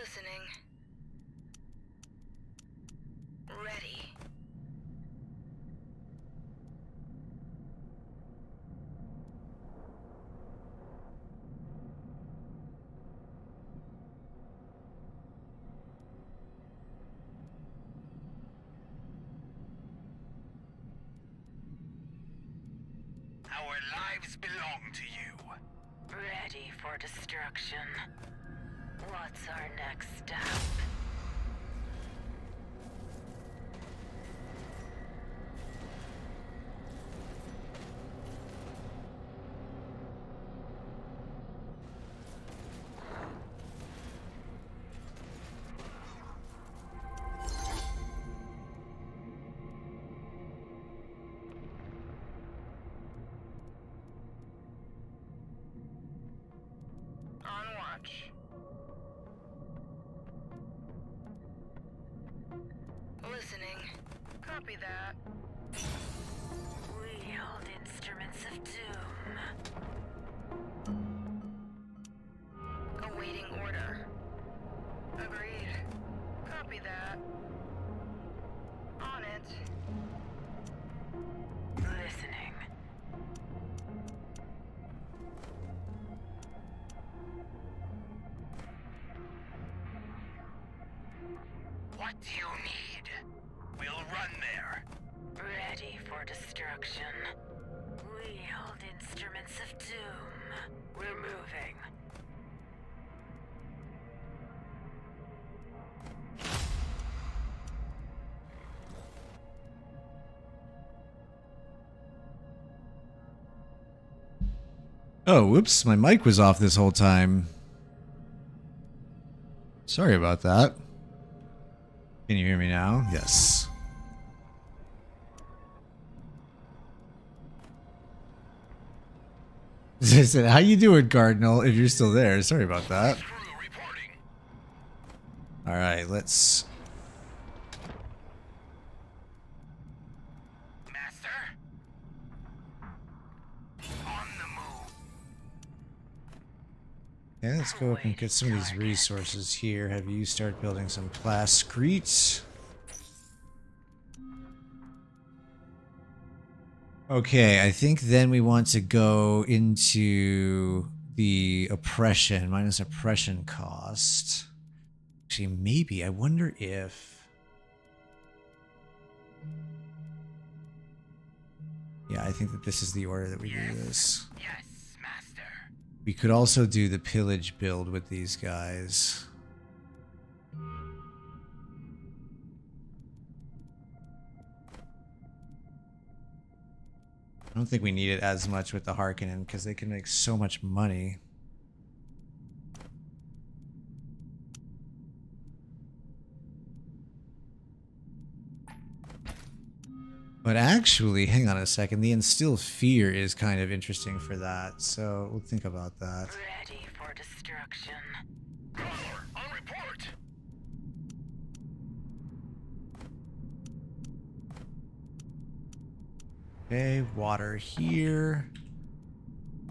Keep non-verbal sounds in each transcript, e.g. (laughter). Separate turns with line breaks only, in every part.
Listening.
Ready. Our lives belong
to you.
Next Copy that.
Wield instruments of doom.
Awaiting order. Agreed. Copy that. On it.
Listening.
What do you need?
Oh, whoops, my mic was off this whole time. Sorry about that. Can you hear me now? Yes. (laughs) I said, how you doing, Cardinal, if you're still there? Sorry about that. Alright, let's... let's go up and get some of these resources here. Have you start building some plascretes? Okay, I think then we want to go into the oppression, minus oppression cost. Actually, maybe. I wonder if... Yeah, I think that this is the order that we do this.
Yes.
We could also do the pillage build with these guys. I don't think we need it as much with the Harkonnen because they can make so much money. But actually, hang on a second, the instill fear is kind of interesting for that, so we'll think about that.
Ready for destruction.
Crawler, on report.
Okay, water here.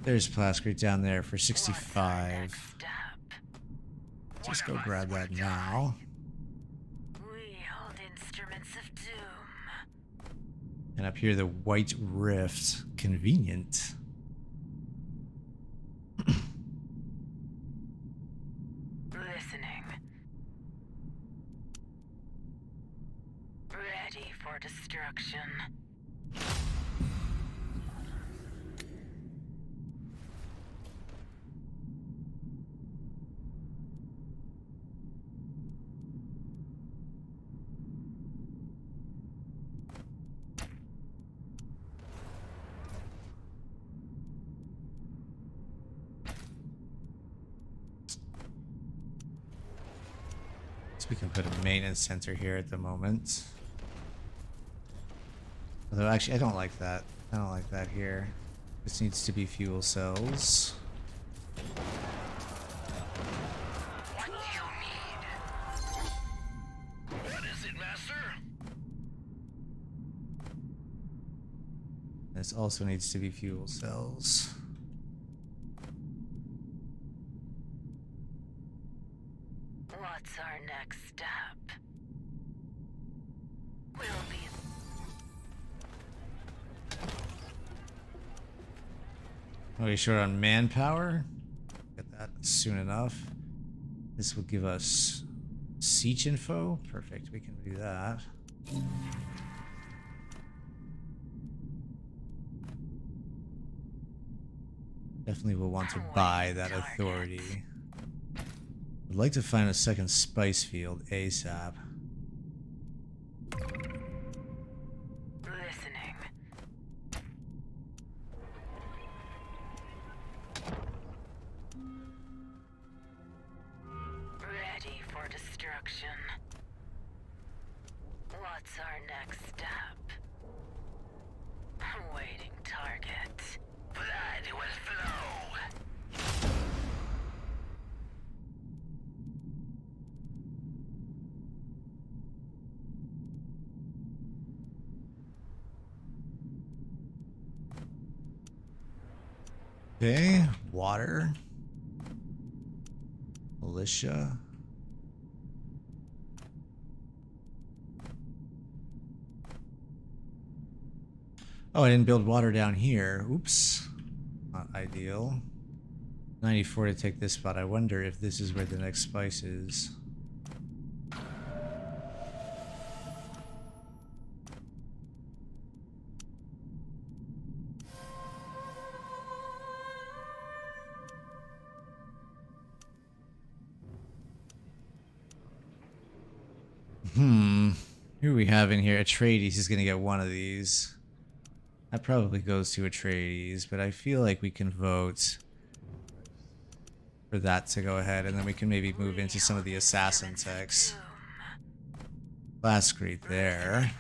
There's Plascrete down there for 65. Just go grab that now.
Wield instruments of doom.
And up here, the White Rift. Convenient.
Listening. Ready for destruction.
So we can put a maintenance center here at the moment. Although, actually, I don't like that. I don't like that here. This needs to be fuel cells.
What do you need? What is it,
This also needs to be fuel cells. Short on manpower? Get that soon enough. This will give us siege info. Perfect. We can do that. Definitely will want to buy that authority. I'd like to find a second spice field ASAP. I didn't build water down here. Oops. Not ideal. 94 to take this spot. I wonder if this is where the next spice is. Hmm. Who we having here? Atreides is going to get one of these. That probably goes to Atreides, but I feel like we can vote for that to go ahead, and then we can maybe move into some of the assassin techs. Last great there.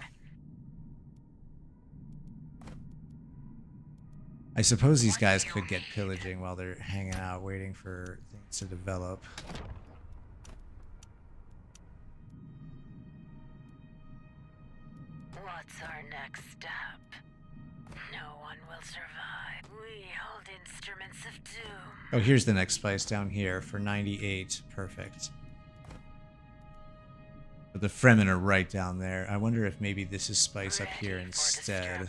I suppose these guys could get pillaging while they're hanging out, waiting for things to develop.
What's our next step?
Oh, here's the next spice down here for 98. Perfect. But the Fremen are right down there. I wonder if maybe this is spice up here instead.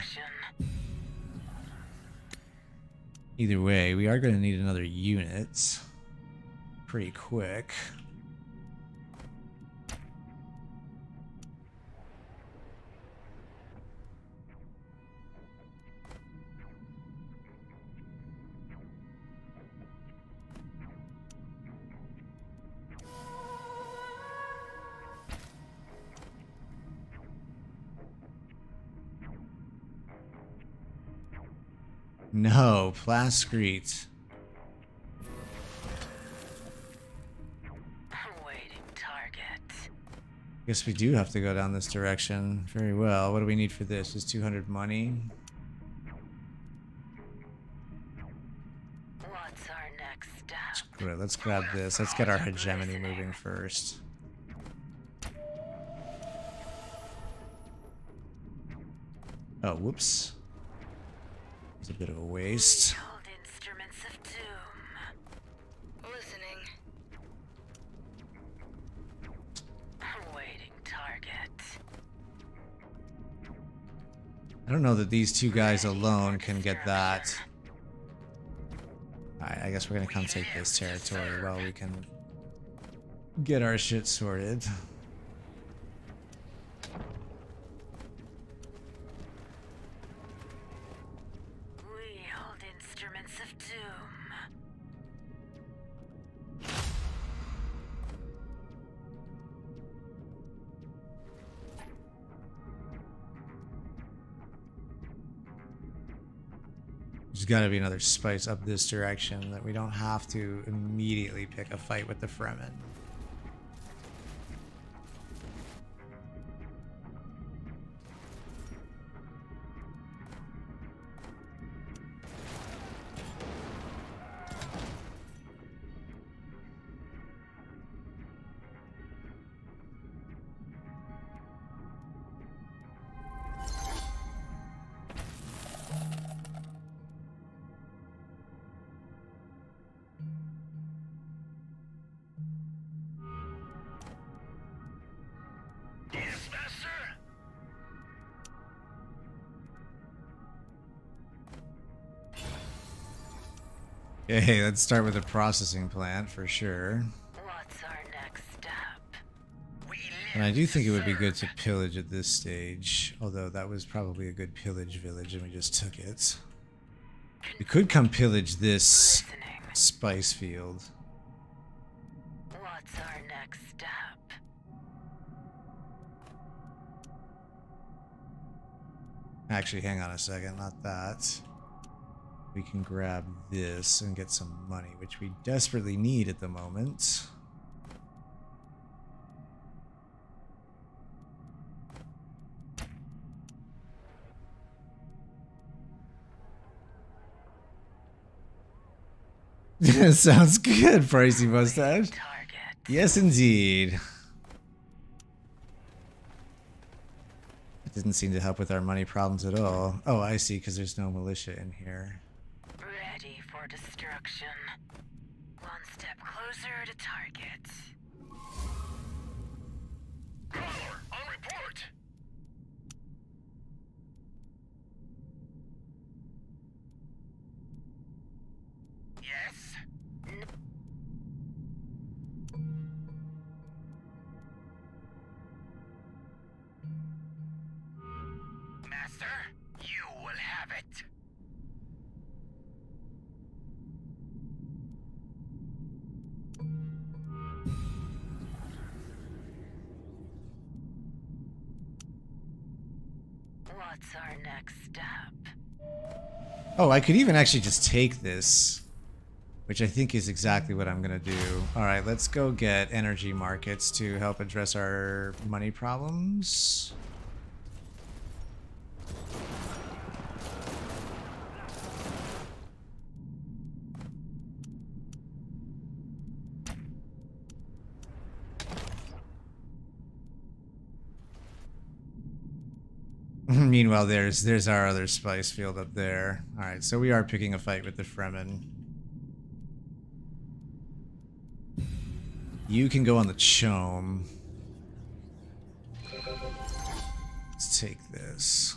Either way, we are going to need another unit. Pretty quick. No, Plascrete. Guess we do have to go down this direction. Very well. What do we need for this? Is 200 money?
What's our next step?
Good, let's grab this. Let's get our hegemony moving first. Oh, whoops. It's a bit of a waste.
We hold instruments of doom.
Listening.
Awaiting target.
I don't know that these two guys alone can get that. Alright, I guess we're gonna come take this territory while we can get our shit sorted. There's gotta be another spice up this direction that we don't have to immediately pick a fight with the Fremen. Okay, let's start with the processing plant for sure.
What's our next step?
And I do think it would be good to pillage at this stage, although that was probably a good pillage village and we just took it. We could come pillage this
Listening.
spice field.
What's our next step?
Actually, hang on a second, not that. We can grab this and get some money, which we desperately need at the moment. (laughs) Sounds good, pricey mustache.
Target.
Yes, indeed. It didn't seem to help with our money problems at all. Oh, I see, because there's no militia in here.
Destruction. One step closer to target.
I could even actually just take this, which I think is exactly what I'm going to do. All right, let's go get energy markets to help address our money problems. Meanwhile, there's there's our other spice field up there. All right, so we are picking a fight with the Fremen. You can go on the Chome. Let's take this.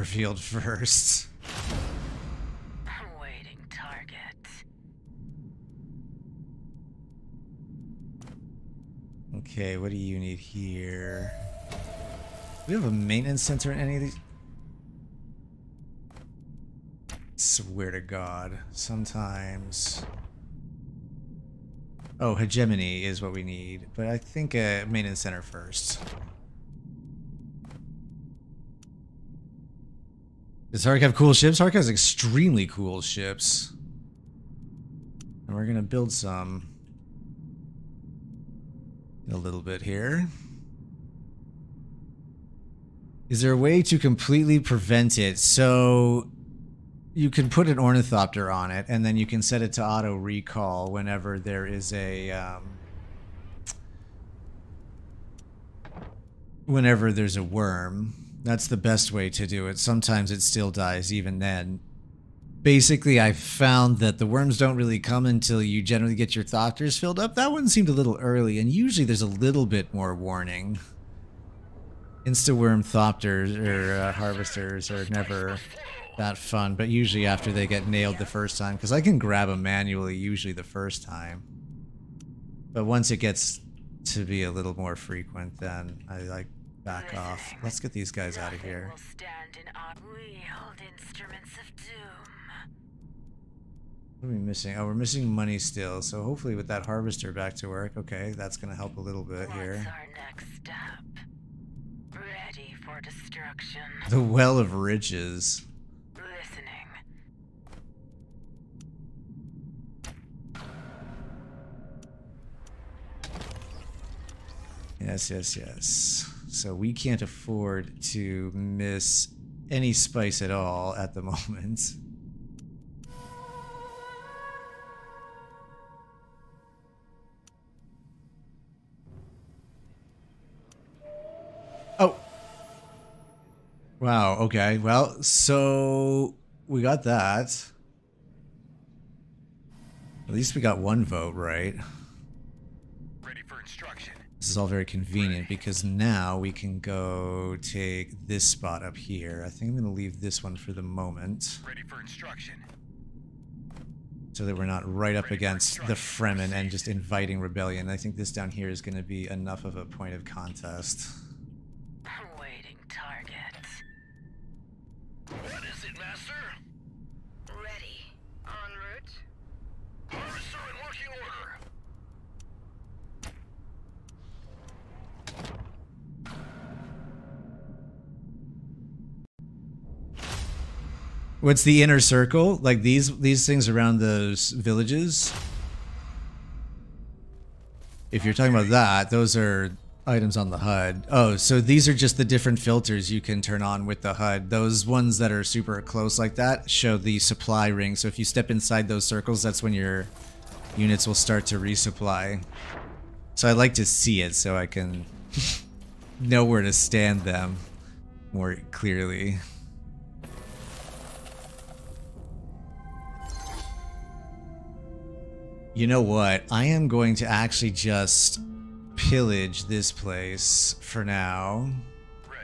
Airfield (laughs) first.
Waiting target.
Okay, what do you need here? Do we have a maintenance center in any of these? Swear to God, sometimes. Oh, hegemony is what we need, but I think a maintenance center first. Does Hark have cool ships? Hark has extremely cool ships. And we're gonna build some a little bit here. Is there a way to completely prevent it? So you can put an ornithopter on it, and then you can set it to auto recall whenever there is a um, whenever there's a worm. That's the best way to do it. Sometimes it still dies even then. Basically, I found that the worms don't really come until you generally get your thopters filled up. That one seemed a little early, and usually there's a little bit more warning. Insta-worm thopters or uh, harvesters are never that fun, but usually after they get nailed the first time, because I can grab them manually usually the first time. But once it gets to be a little more frequent, then I like back off. Let's get these guys out of here.
will stand in We hold instruments of doom.
What are we missing? Oh, we're missing money still. So hopefully with that harvester back to work, okay, that's gonna help a little bit
What's
here.
our next step? Ready for destruction. (laughs)
The Well of Riches.
Listening.
Yes, yes, yes. So we can't afford to miss any spice at all at the (laughs) moment. Oh. Wow, okay. Well, so we got that. At least we got one vote right. This is all very convenient because now we can go take this spot up here. I think I'm going to leave this one for the moment
Ready for instruction.
so that we're not right up against the Fremen and just inviting rebellion. I think this down here is going to be enough of a point of contest.
Awaiting target.
What is it, Master?
Ready. En route.
Harvester in working order.
What's the inner circle? Like these these things around those villages? If you're talking about that, those are items on the HUD. Oh, so these are just the different filters you can turn on with the HUD. Those ones that are super close like that show the supply ring. So if you step inside those circles, that's when your units will start to resupply. So I like to see it so I can (laughs) know where to stand them more clearly. You know what? I am going to actually just pillage this place for now.
Ready.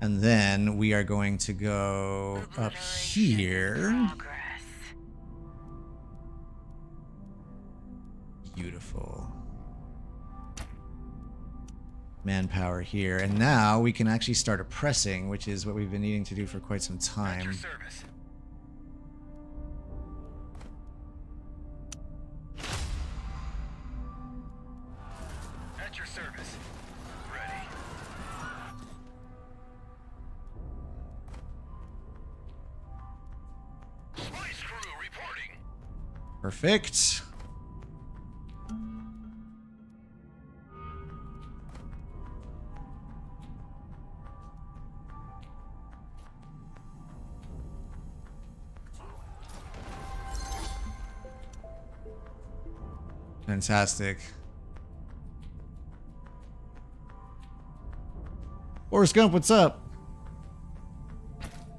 And then we are going to go up here. Beautiful. Manpower here. And now we can actually start oppressing, which is what we've been needing to do for quite some
At your
time.
service.
Perfect. Fantastic. Forrest Gump, what's up?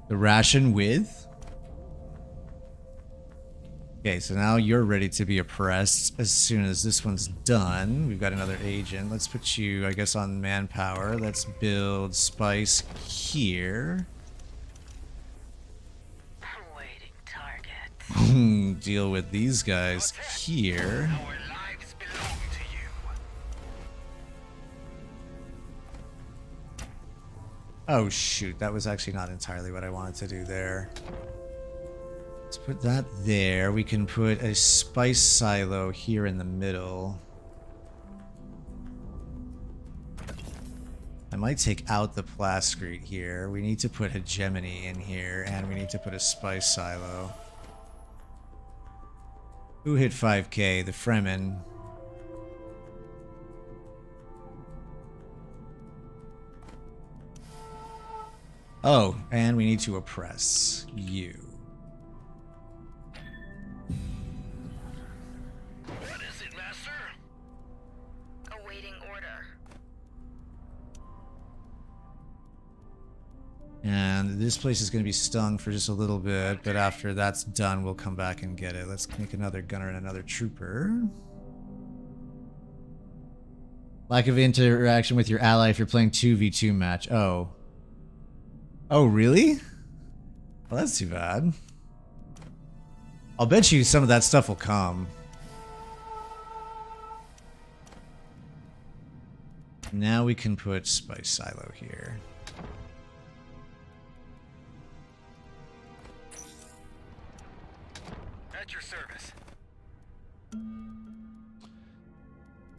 The ration with? Okay, so now you're ready to be oppressed as soon as this one's done. We've got another agent. Let's put you, I guess, on manpower. Let's build spice here. (laughs) Deal with these guys here.
Our lives belong to you.
Oh shoot, that was actually not entirely what I wanted to do there. Let's put that there. We can put a spice silo here in the middle. I might take out the plascrete here. We need to put hegemony in here, and we need to put a spice silo. Who hit 5k? The Fremen. Oh, and we need to oppress you. And this place is going to be stung for just a little bit, but after that's done, we'll come back and get it. Let's make another gunner and another trooper. Lack of interaction with your ally if you're playing 2v2 match. Oh. Oh, really? Well, that's too bad. I'll bet you some of that stuff will come. Now we can put Spice Silo here.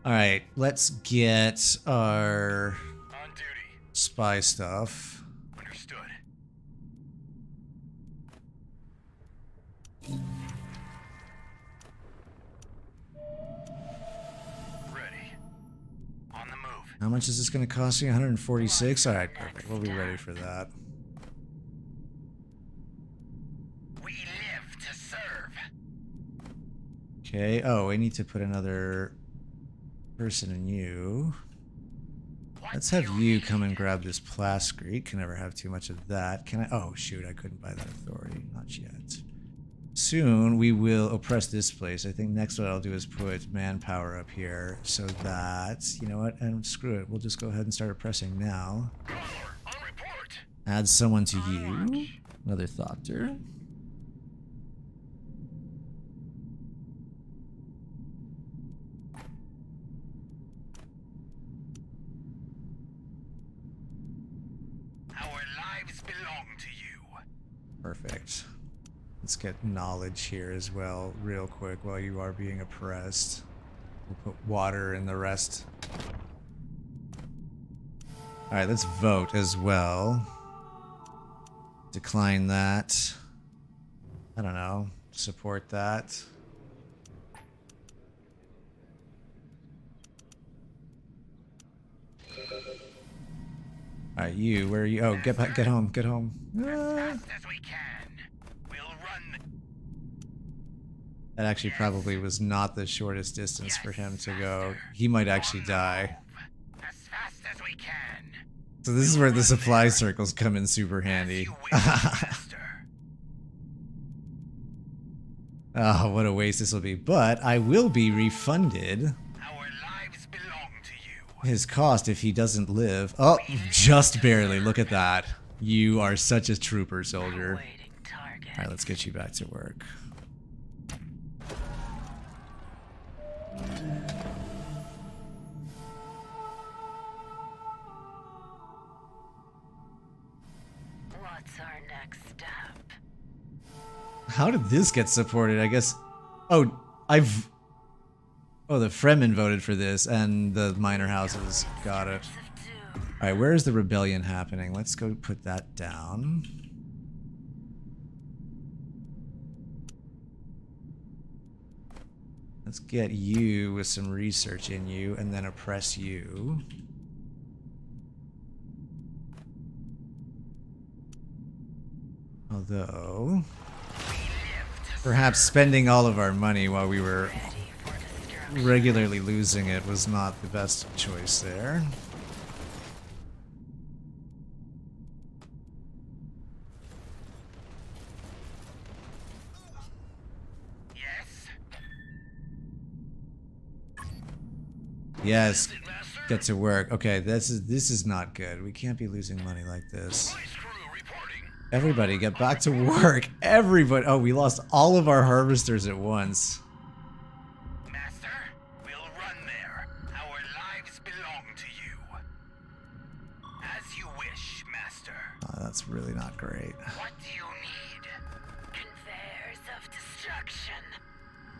All right, let's get our
On duty.
spy stuff.
Understood. Ready. On the move.
How much is this going to cost me? 146. All right, perfect. We'll be ready for that.
We live to serve.
Okay. Oh, we need to put another person and you. Let's have you come and grab this plascrete. Can never have too much of that. Can I? Oh shoot! I couldn't buy that authority. Not yet. soon we will oppress this place. I think next what I'll do is put manpower up here so that, you know what, and screw it. We'll just go ahead and start oppressing now.
Caller, on report.
Add someone to you. Another Thopter.
Our lives belong to you.
Perfect. Let's get knowledge here as well, real quick, while you are being oppressed. We'll put water in the rest. Alright, let's vote as well. Decline that. I don't know. Support that. Alright, you, where are you? Oh, get back, get home, get home. Ah.
Fast as we can. We'll run.
That actually probably was not the shortest distance for him to go. He might actually die. So this is where the supply circles come in super handy. Oh, (laughs) what a waste this will be. But I will be refunded his cost if he doesn't live. Oh, just barely. Look at that. You are such a trooper, soldier. Alright, let's get you back to work.
What's our next step?
How did this get supported? I guess. Oh, I've. Oh, the Fremen voted for this, and the minor houses got it. All right, where is the rebellion happening? Let's go put that down. Let's get you with some research in you, and then oppress you. Although, perhaps spending all of our money while we were regularly losing it was not the best choice there.
Yes.
Yes, get to work. Okay, this is this is not good. We can't be losing money like this.
Vice crew reporting.
Everybody, get back to work. Everybody. Oh, we lost all of our harvesters at once.
Master, we'll run there. Our lives belong to you. As you wish, Master.
Oh, that's really not great.
What do you need?
Conveyors of destruction.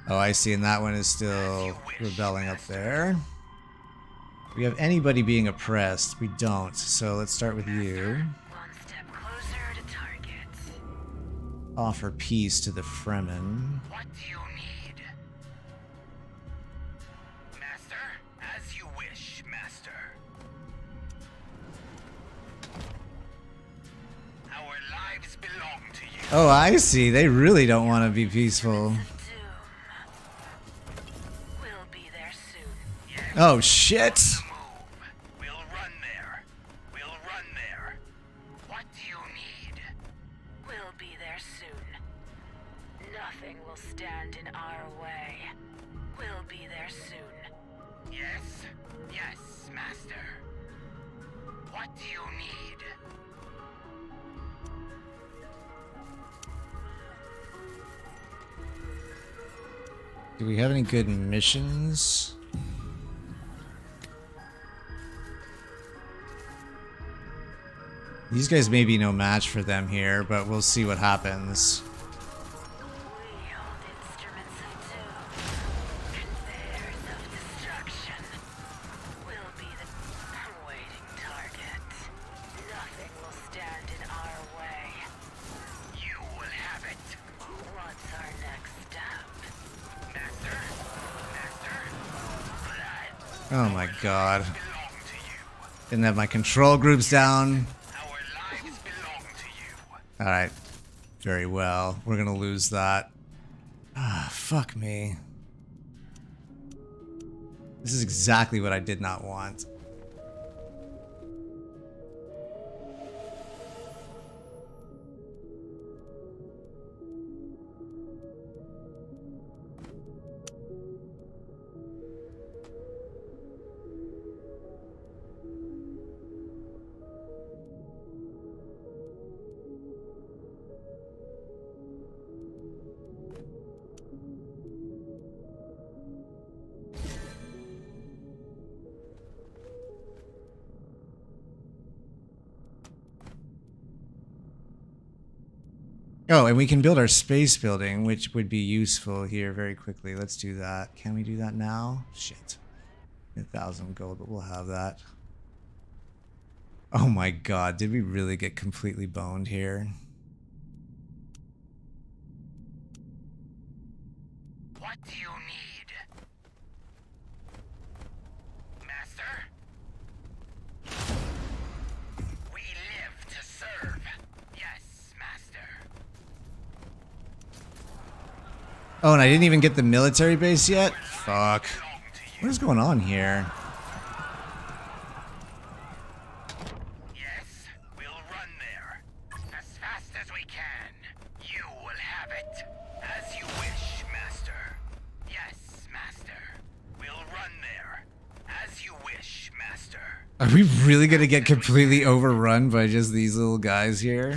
Oh, I see, and that one is still rebelling up there. We have anybody being oppressed. We don't. So let's start with you.
One step closer to target.
Offer peace to the Fremen.
What do you need? Master, as you wish, Master. Our lives belong to you.
Oh, I see. They really don't want to be peaceful.
We'll be there soon.
Yes,
Oh, shit.
Do
we have any good missions? These guys may be no match for them here, but we'll see what happens. Oh my god. Didn't have my control groups down. Alright. Very well. We're gonna lose that. Ah, fuck me. This is exactly what I did not want.
Oh, and we can build our space building, which would be useful here very quickly. Let's do that. Can we do that now? Shit. A thousand gold, but we'll have that. Oh my god, did we really get completely boned here?
What do you
Oh, and I didn't even get the military base yet? Fuck. What is going on here?
Yes, we'll run there. As fast as we can. You will have it. As you wish, Master. Yes, Master. We'll run there. As you wish, Master.
Are we really gonna get completely overrun by just these little guys here?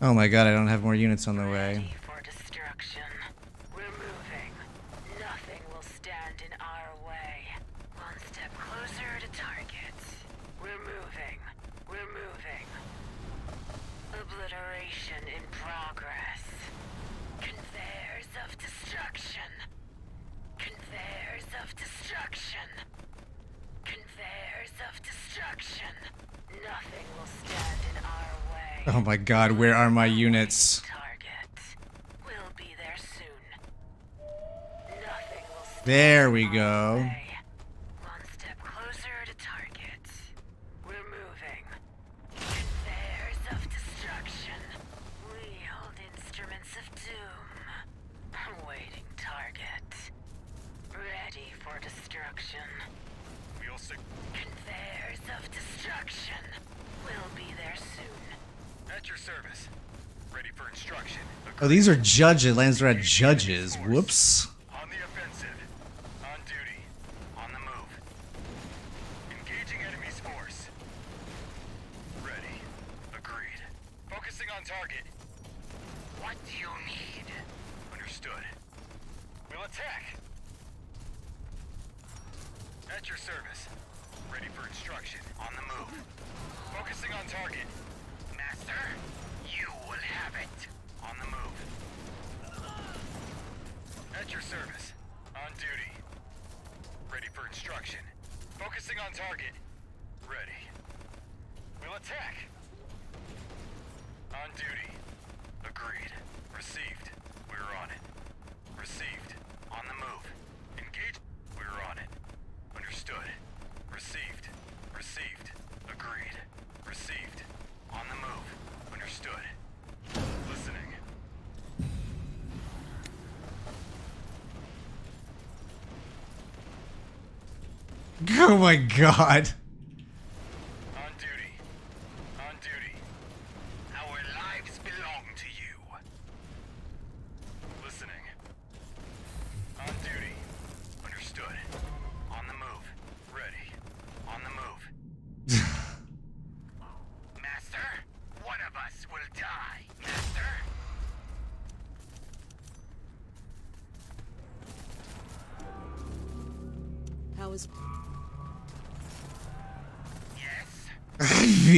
Oh my god, I don't have more units on the way. god, where are my units?
We'll there,
there we go. Away. These are judges.
Lands are at
judges. Whoops. God.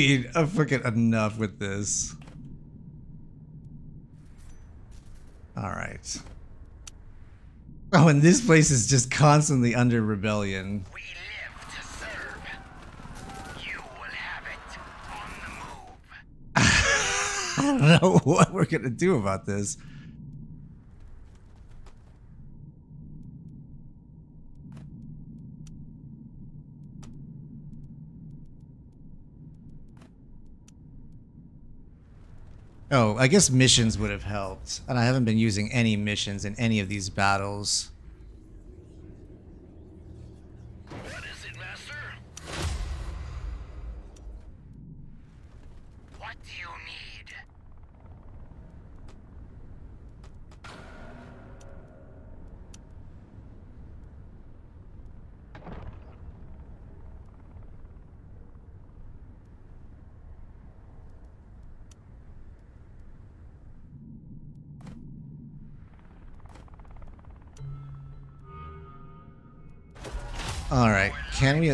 mean, I'm fucking enough with this. All right.
Oh, and this place is just constantly under rebellion. I don't know (laughs) what we're gonna do about this. I guess missions would have helped. And I haven't been using any missions in any of these battles.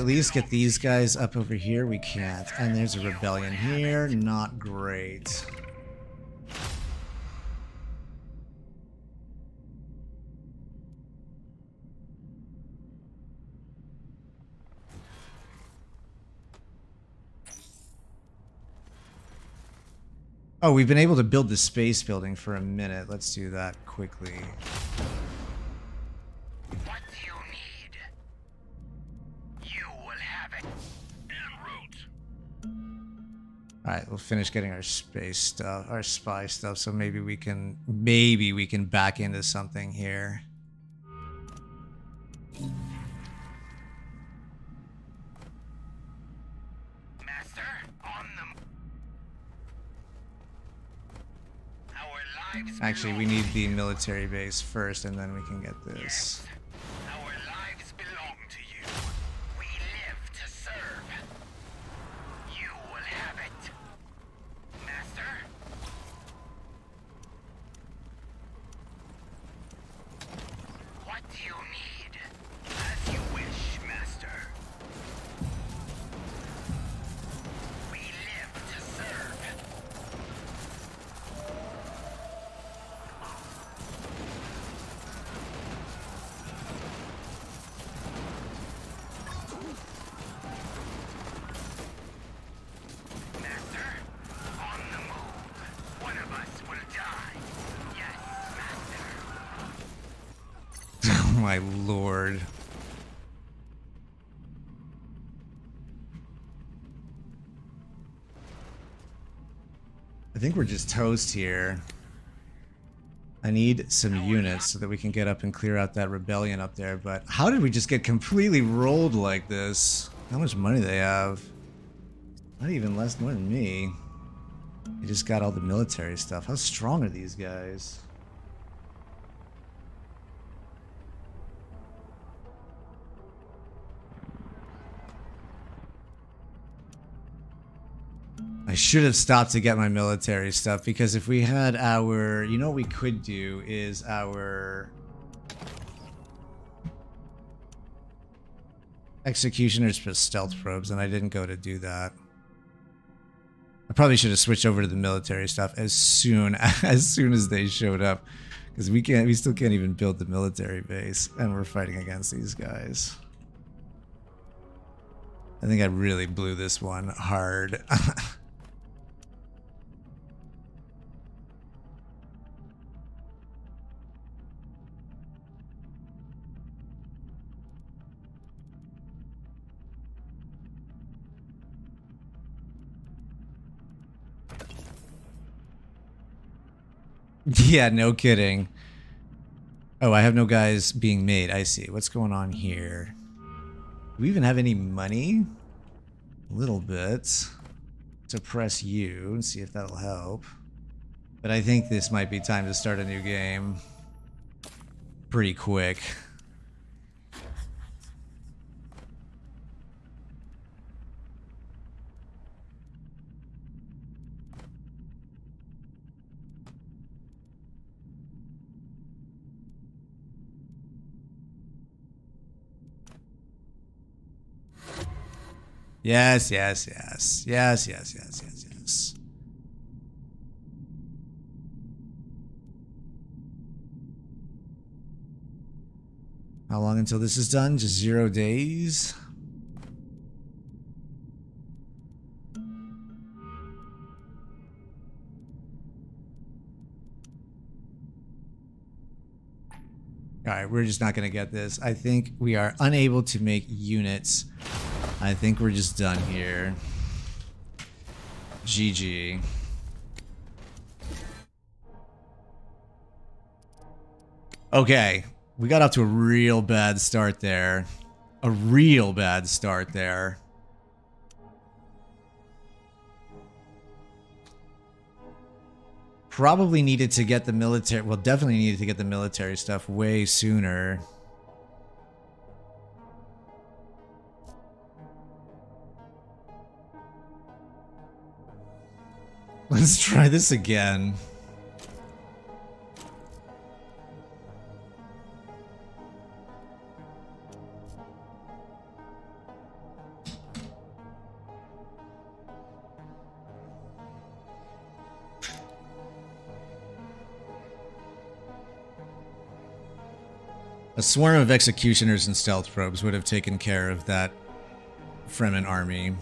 Least get these guys up over here? We can't. And there's a rebellion here. Not great. Oh, we've been able to build the space building for a minute. Let's do that quickly. We'll finish getting our space stuff, our spy stuff, so maybe we can, maybe we can back into something here.
Master, on the. Our lives
Actually, we need the military base first, and then we can get this.
Yes.
We're just toast here. I need some units so that we can get up and clear out that rebellion up there, but how did we just get completely rolled like this? How much money they have? Not even less more than me. They just got all the military stuff. How strong are these guys? Should have stopped to get my military stuff because if we had our, you know what we could do is our executioners for stealth probes and I didn't go to do that. I probably should have switched over to the military stuff as soon (laughs) as soon as they showed up because we can't we still can't even build the military base and we're fighting against these guys. I think I really blew this one hard. (laughs) (laughs) yeah, no kidding. Oh, I have no guys being made. I see. What's going on here? Do we even have any money? A little bit. To press you and see if that'll help. But I think this might be time to start a new game. Pretty quick. Yes, yes, yes. Yes, yes, yes, yes, yes. How long until this is done? Just zero days? Alright, we're just not going to get this. I think we are unable to make units. I think we're just done here. GG. Okay, we got off to a real bad start there. A real bad start there. Probably needed to get the military, well definitely needed to get the military stuff way sooner. Let's try this again. A swarm of executioners and stealth probes would have taken care of that Fremen army.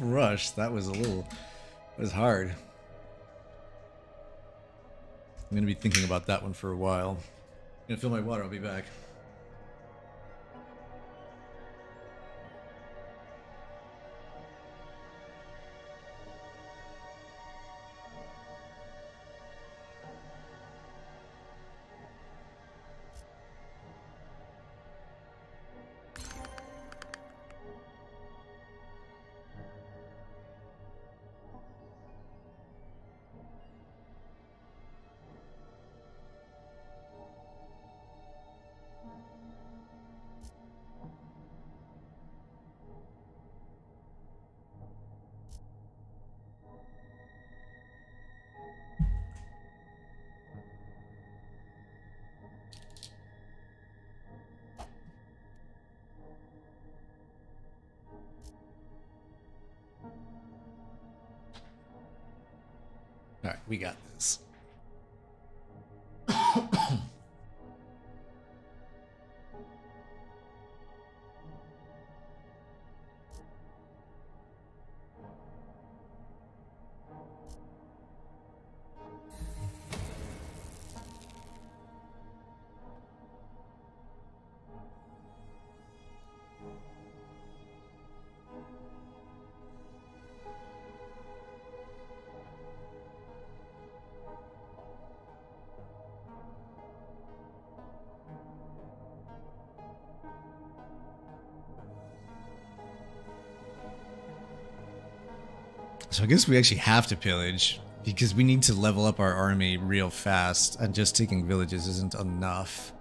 Crushed. That was a little... That was hard. I'm going to be thinking about that one for a while. I'm going to fill my water. I'll be back. So I guess we actually have to pillage because we need to level up our army real fast and just taking villages isn't enough.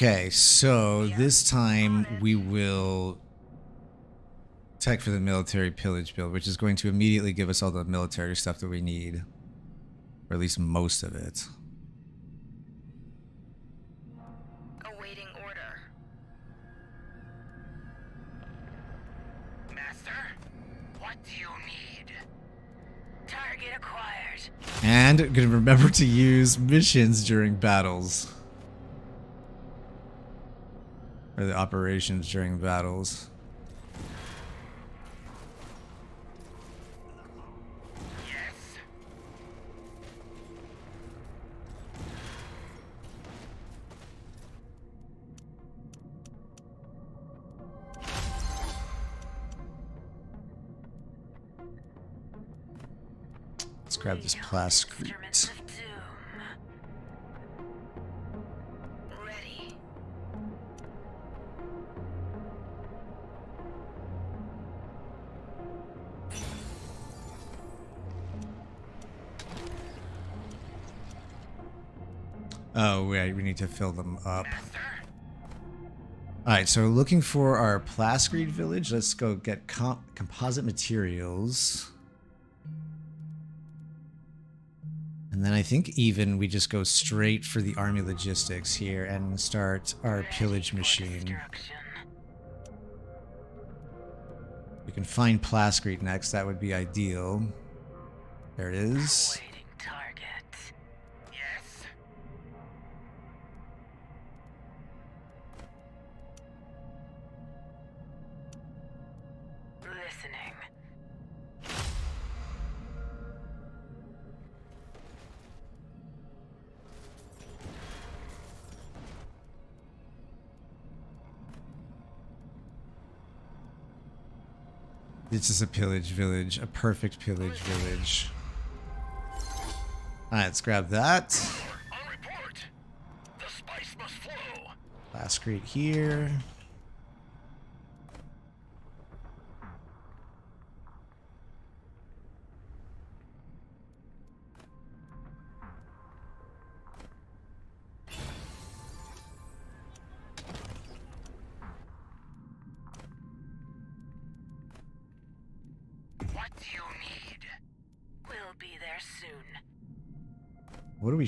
Okay, so this time we will tech for the military pillage build, which is going to immediately give us all the military stuff that we need. Or at least most of it.
Awaiting order.
Master, what do you need?
Target acquired.
And gonna remember to use missions during battles. Or the operations during battles.
Yes.
Let's grab this
We
Oh, wait, we need to fill them up. Alright, so looking for our Plascrete village. Let's go get com composite materials. And then I think even we just go straight for the army logistics here and start our pillage machine. We can find Plascrete next, that would be ideal. There it is. This is a pillage village, a perfect pillage village. Alright, let's grab that.
Last report. The spice must flow.
Plascrete here.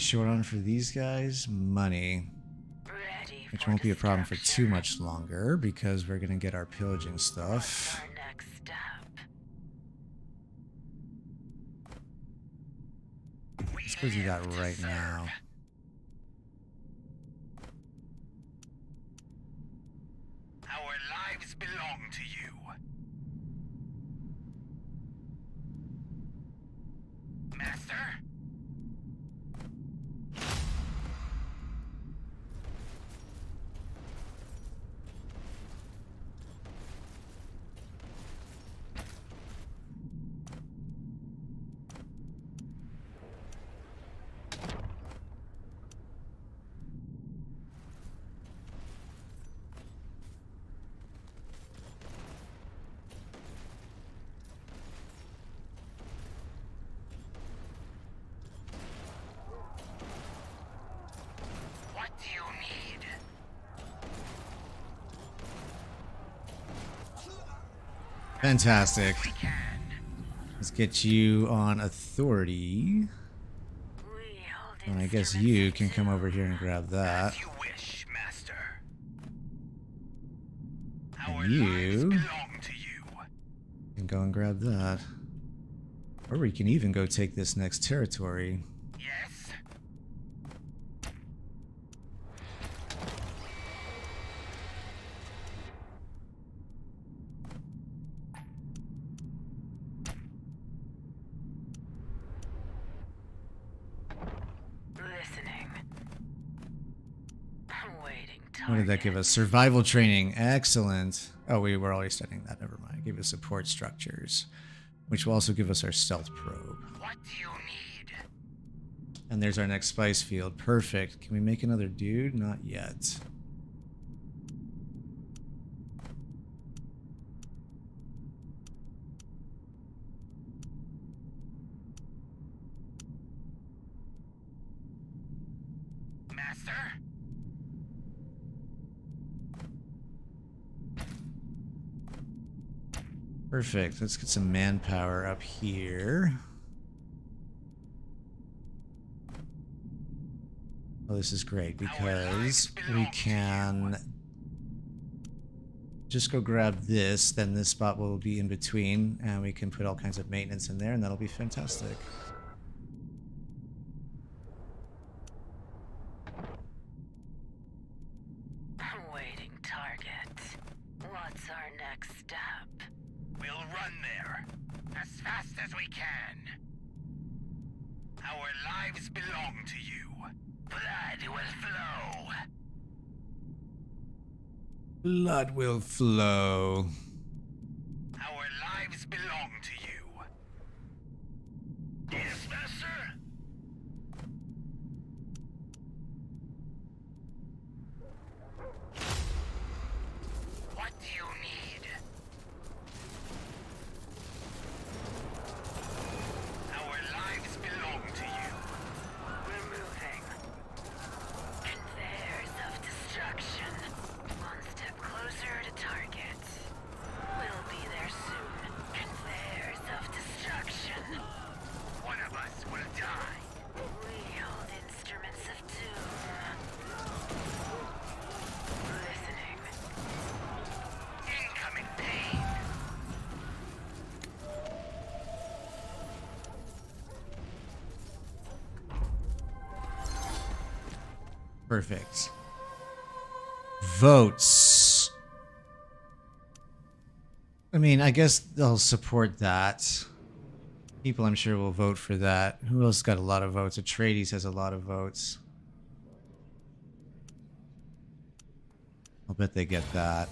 Short on for these guys? Money. Which won't be a problem for too much longer because we're gonna get our pillaging stuff.
Our next step.
We
Let's go do that
live
right now.
Our lives belong to you. Master? What do you need?
Fantastic. Let's get you on authority. And I guess you can come over here and grab that.
You wish, Master.
And you-
belong to you.
And go and grab that. Or we can even go take this next territory.
Yes?
Listening. Awaiting target.
What did that give us? Survival training. Excellent. Oh, we were already studying that. Never mind. Give us support structures, which will also give us our stealth probe.
What do you need?
And there's our next spice field. Perfect. Can we make another dude? Not yet.
Master?
Perfect. Let's get some manpower up here. Oh, this is great because we can just go grab this, then this spot will be in between, and we can put all kinds of maintenance in there, and that'll be fantastic.
Waiting target. What's our next step?
We'll run there as fast as we can. Our lives belong to you. Blood will flow.
Blood will flow. Perfect. Votes. I mean, I guess they'll support that. People, I'm sure, will vote for that. Who else got a lot of votes? Atreides has a lot of votes. I'll bet they get that.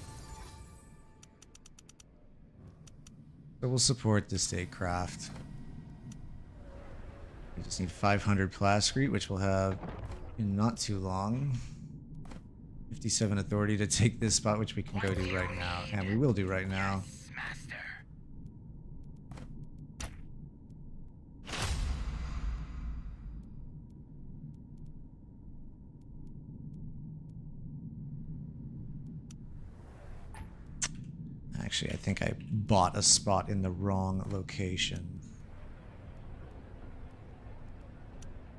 So we'll support this statecraft. We just need 500 plascrete, which we'll have in not too long. 57 authority to take this spot, which we can go do right now. And we will do right now. Actually, I think I bought a spot in the wrong location.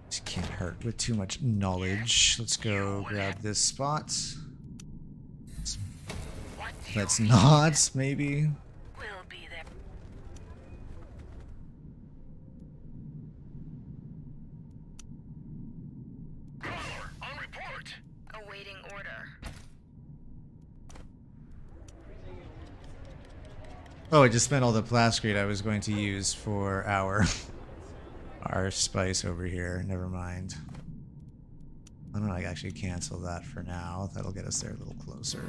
This can't hurt with too much knowledge. Let's go grab this spot. Let's not, maybe.
We'll be there.
Caller, on report.
Awaiting order.
Oh, I just spent all the plascrete I was going to use for our (laughs) our spice over here. Never mind. I'm gonna actually cancel that for now. That'll get us there a little closer.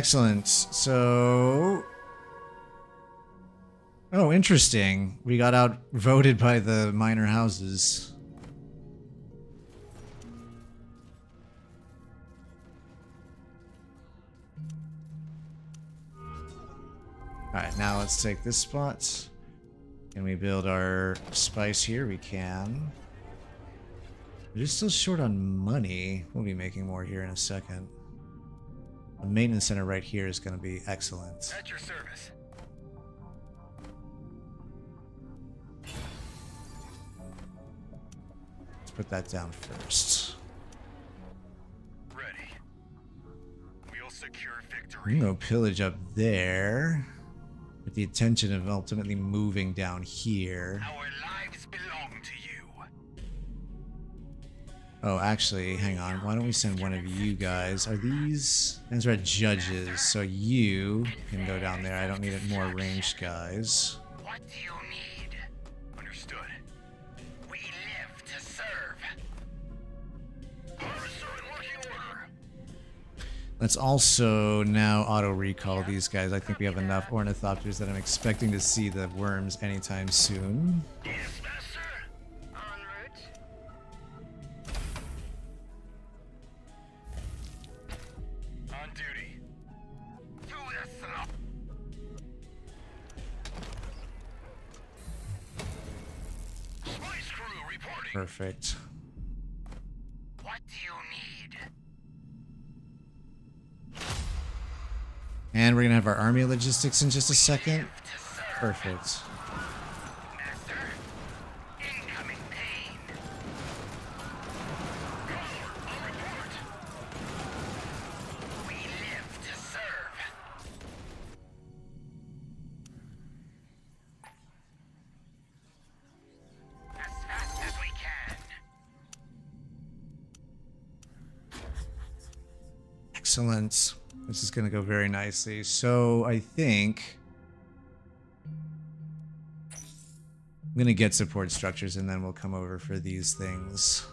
Excellent. So. Oh, interesting. We got outvoted by the minor houses. Alright, now let's take this spot. Can we build our spice here? We can. We're just still short on money. We'll be making more here in a second. The maintenance center right here is going to be excellent.
At your service.
Let's put that down first.
Ready. We'll secure victory.
go pillage up there. With the intention of ultimately moving down here.
Our
Oh, actually, hang on. Why don't we send one of you guys? Are these... These are judges, so you can go down there. I don't need more ranged guys.
What do you need? Understood. We live to serve. Harvester in working order.
Let's also now auto-recall these guys. I think we have enough ornithopters that I'm expecting to see the worms anytime soon. Perfect.
What do you need?
And we're gonna have our army logistics in just a second. Perfect. Excellent. This is gonna go very nicely. So I think I'm gonna get support structures and then we'll come over for these things.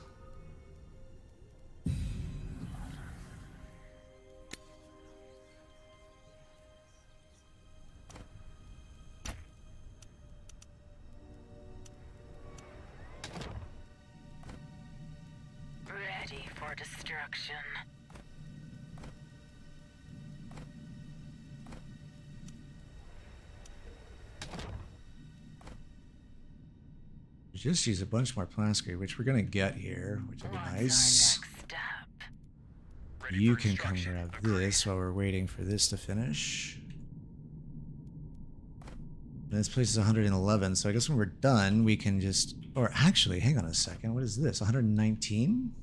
Just use a bunch more plastic, which we're gonna get here, which will be nice.
our next step?
Ready
You can come grab this while we're waiting for this to finish. And this place is 111, so I guess when we're done, we can just... Or actually, hang on a second. What is this? 119?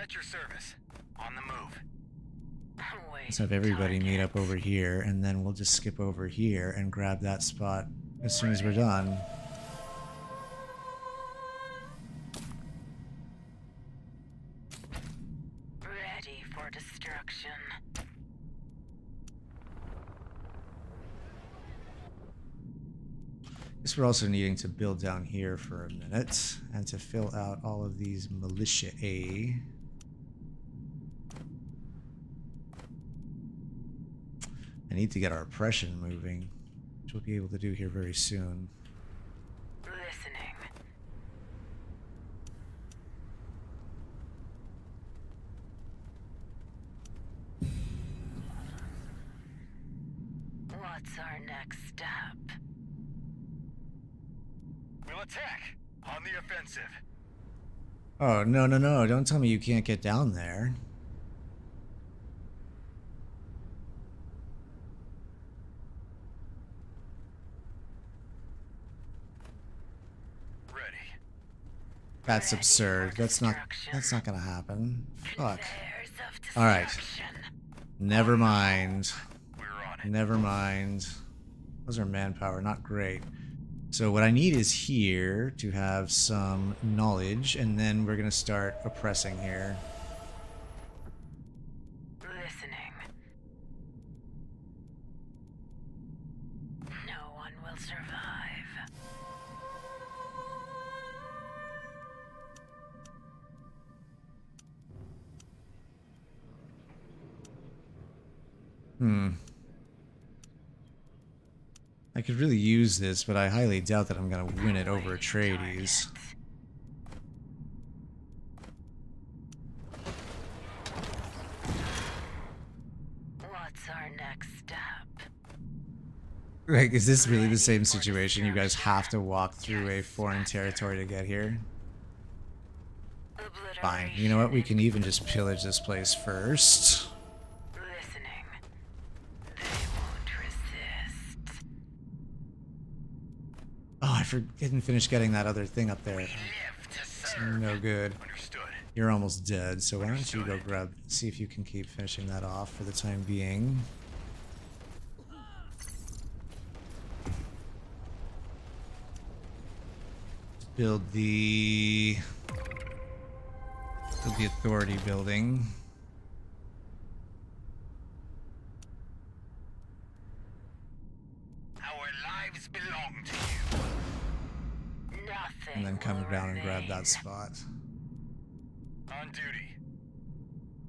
At your service. On the move. (laughs)
Let's have everybody meet up over here, and then we'll just skip over here and grab that spot as soon as we're done. Guess we're also needing to build down here for a minute, and to fill out all of these militia A. I need to get our oppression moving, which we'll be able to do here very soon.
Listening. What's our next step?
We'll attack. On the offensive.
Oh, no, no, no. Don't tell me you can't get down there.
Ready.
That's
Ready
absurd. That's not that's not gonna happen. Fuck. All right. Never mind.
We're on it.
Never mind. Those are manpower, not great. So what I need is here to have some knowledge, and then we're gonna start oppressing here.
Listening. No one will survive.
Hmm. I could really use this, but I highly doubt that I'm gonna win it over Atreides.
What's our next step?
Like, is this really the same situation? You guys have to walk through a foreign territory to get here? Fine. You know what? We can even just pillage this place first. For- didn't finish getting that other thing up there.
Serve.
No good.
Understood.
You're almost dead, so why don't you go grab, see if you can keep finishing that off for the time being. Build the, build the authority building.
Our lives belong to you.
Nothing.
And then come
will
down and grab that spot.
On duty.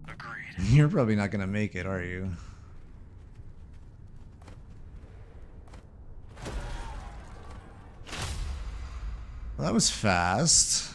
Agreed. (laughs)
You're probably not gonna make it, are you? Well, that was fast.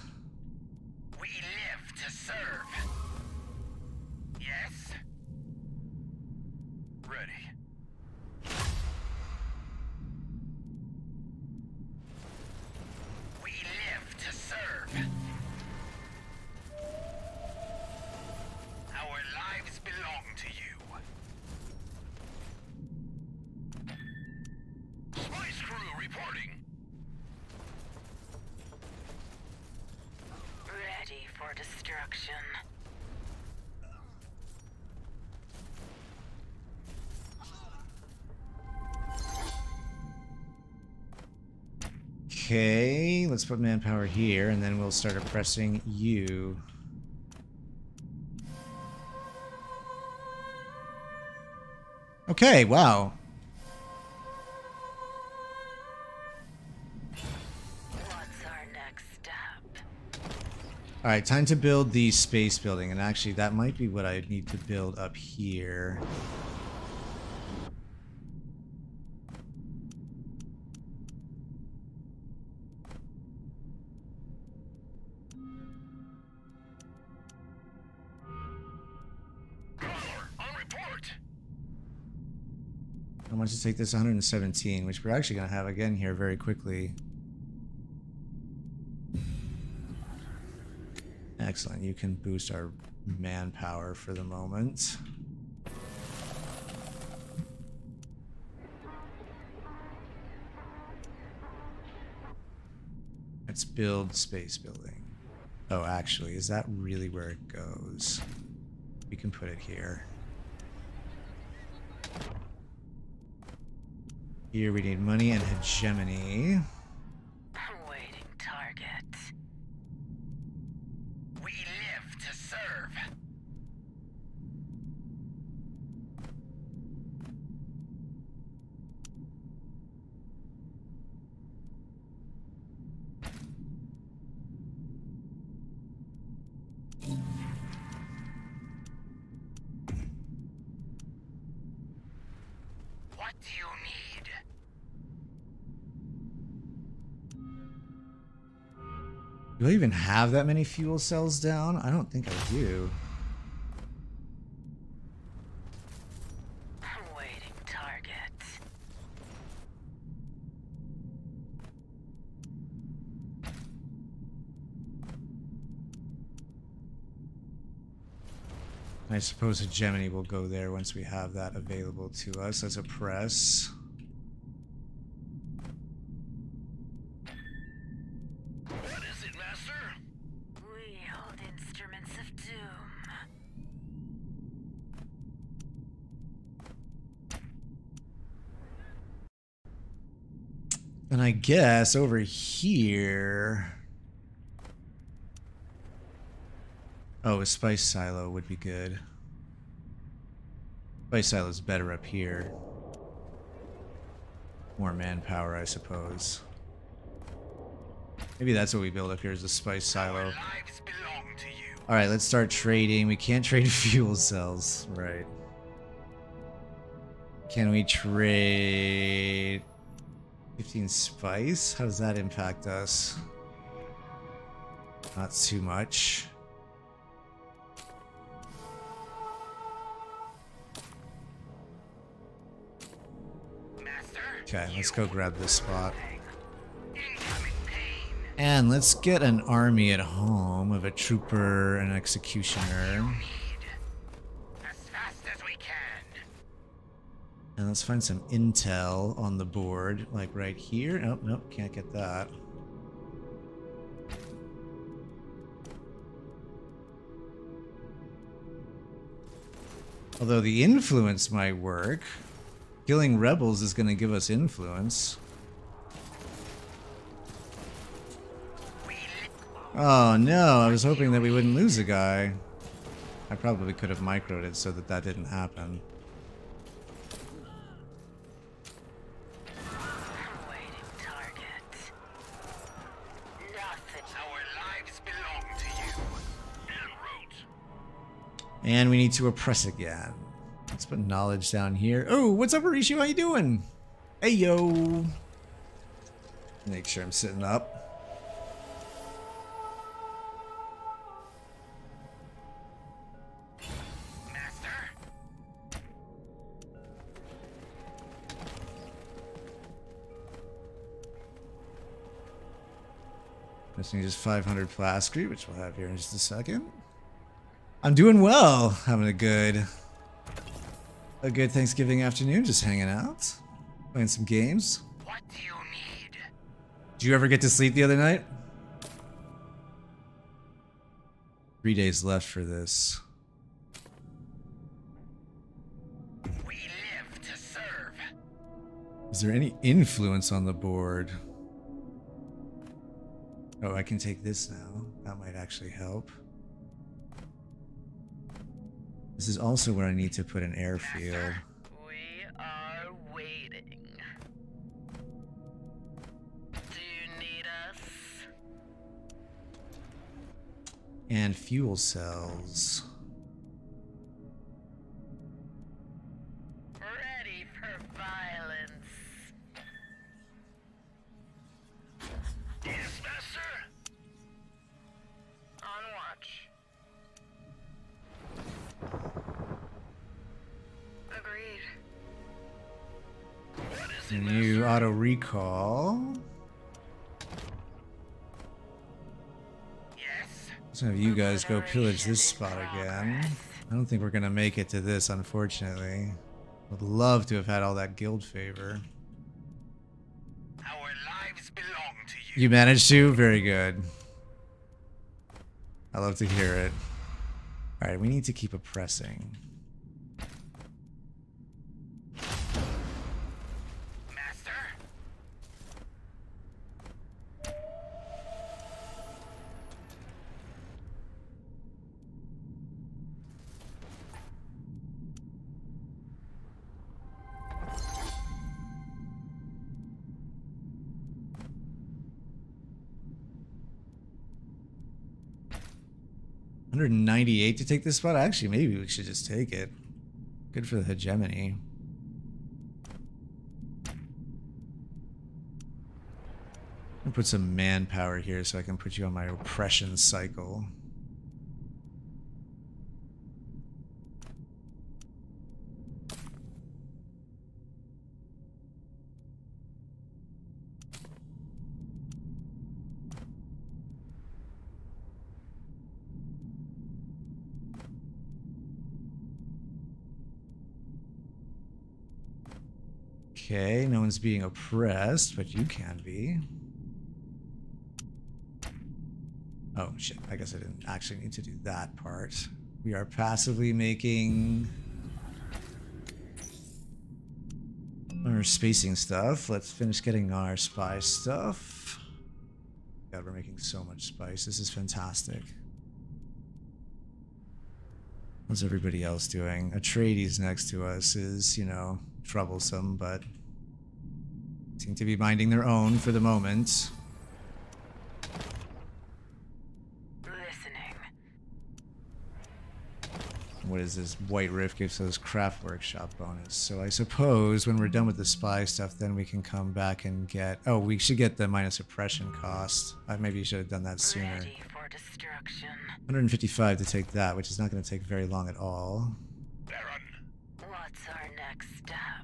Let's put manpower here, and then we'll start oppressing you. Okay, wow.
What's our next step?
Alright, time to build the space building, and actually that might be what I need to build up here. Take this? 117, which we're actually going to have again here very quickly. Excellent. You can boost our manpower for the moment. Let's build space building. Oh, actually, is that really where it goes? We can put it here. Here we need money and hegemony.
Do
I even have that many fuel cells down? I don't think I do.
Waiting target.
I suppose hegemony will go there once we have that available to us as a press.
What is it, Master?
We hold instruments of doom.
And I guess over here... Oh, a spice silo would be good. Spice silo's better up here. More manpower, I suppose. Maybe that's what we build up here is a spice silo.
Our lives belong to you.
Alright, let's start trading. We can't (laughs) trade fuel cells. Right. Can we trade 15 spice? How does that impact us? Not too much. Okay, let's go grab this spot. And let's get an army at home of a trooper and executioner.
Need. As fast as we can.
And let's find some intel on the board, like right here. Oh, nope, can't get that. Although the influence might work. Killing rebels is going to give us influence. Oh no, I was hoping that we wouldn't lose a guy. I probably could have microed it so that that didn't happen. And we need to oppress again. Let's put knowledge down here. Oh, what's up, Horatio? How you doing? Hey, yo. Make sure I'm sitting up. Missing just 500 plascrete, which we'll have here in just a second. I'm doing well. Having a good, a good Thanksgiving afternoon, just hanging out, playing some games.
What do you need?
Did you ever get to sleep the other night? Three days left for this.
We live to serve.
Is there any influence on the board? Oh, I can take this now. That might actually help. This is also where I need to put an airfield.
We are waiting. Do you need us?
And fuel cells. Auto recall.
Yes?
Let's have you guys go pillage this spot again. I don't think we're gonna make it to this, unfortunately. Would love to have had all that guild favor.
Our lives belong to you.
You managed to? Very good. I love to hear it. Alright, we need to keep oppressing. 198 to take this spot? Actually, maybe we should just take it. Good for the hegemony. put some manpower here so I can put you on my oppression cycle. Okay, no one's being oppressed, but you can be. Oh shit, I guess I didn't actually need to do that part. We are passively making our spacing stuff. Let's finish getting our spice stuff. God, we're making so much spice. This is fantastic. What's everybody else doing? Atreides next to us is, you know, troublesome, but seem to be minding their own for the moment.
Listening.
What is this? White Rift gives us craft workshop bonus. So I suppose when we're done with the spy stuff, then we can come back and get. Oh, we should get the minus oppression cost. I maybe should have done that sooner.
Ready for destruction.
155 to take that, which is not going to take very long at all.
Baron.
What's our next step?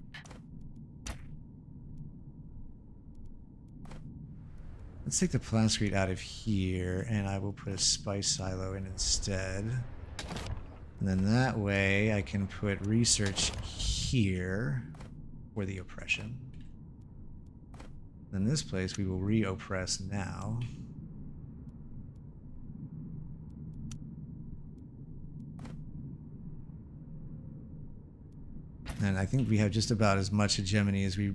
Let's take the plascrete out of here, and I will put a spice silo in instead. And then that way I can put research here for the oppression. Then this place we will re-oppress now. And I think we have just about as much hegemony as we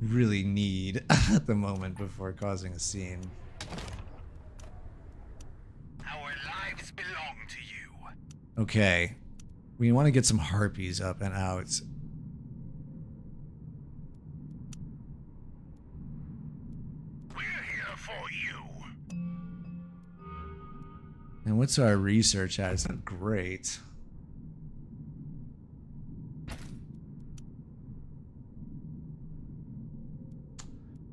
really need (laughs) (laughs) at the moment before causing a scene.
Our lives belong to you.
Okay. We want to get some harpies up and out.
We're here for you.
And what's our research at? It's not great.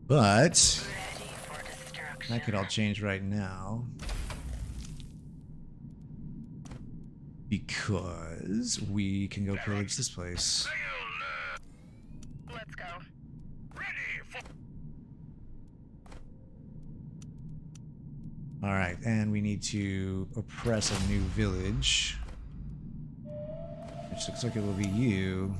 But
Ready for destruction.
that could all change right now. Because we can go pillage this place.
Let's go.
for...
Alright, and we need to oppress a new village. Which looks like it will be you.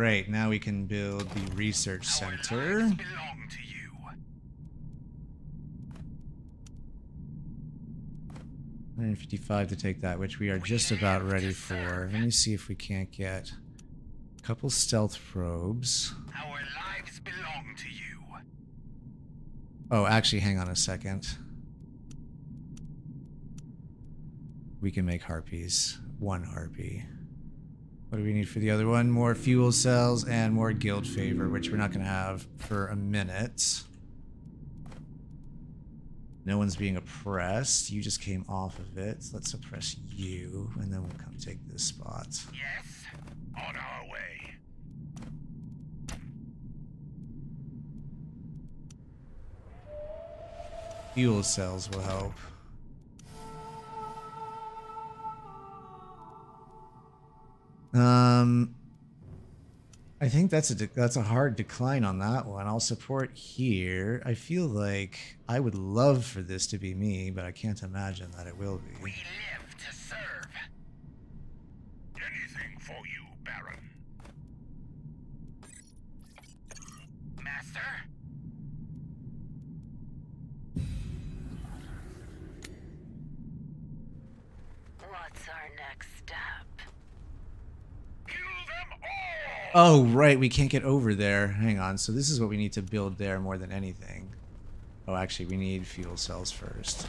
Right, now we can build the research center.
lives belong to you.
155 to take that, which we are just about ready for. Let me see if we can't get a couple stealth probes.
Our lives belong to you.
Oh, actually, hang on a second. We can make harpies. One harpy. What do we need for the other one? More fuel cells and more guild favor, which we're not going to have for a minute. No one's being oppressed. You just came off of it. Let's oppress you, and then we'll come take this spot.
Yes? On our way.
Fuel cells will help. Um, I think that's a that's a hard decline on that one. I'll support here. I feel like I would love for this to be me, but I can't imagine that it will be.
live to serve. Anything for you, Baron. Master?
What's our next step?
Kill them all!
Oh right, we can't get over there. Hang on. So this is what we need to build there more than anything. Oh, actually, we need fuel cells first.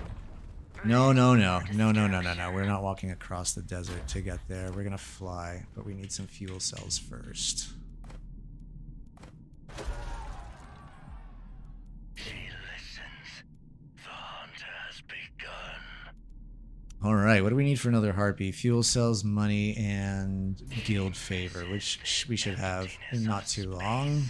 No, no, no, no, no, no, no, no. We're not walking across the desert to get there. We're gonna fly, but we need some fuel cells first.
She listens. The hunt has begun.
All right, what do we need for another harpy? Fuel cells, money, and guild favor, which we should have in not too long.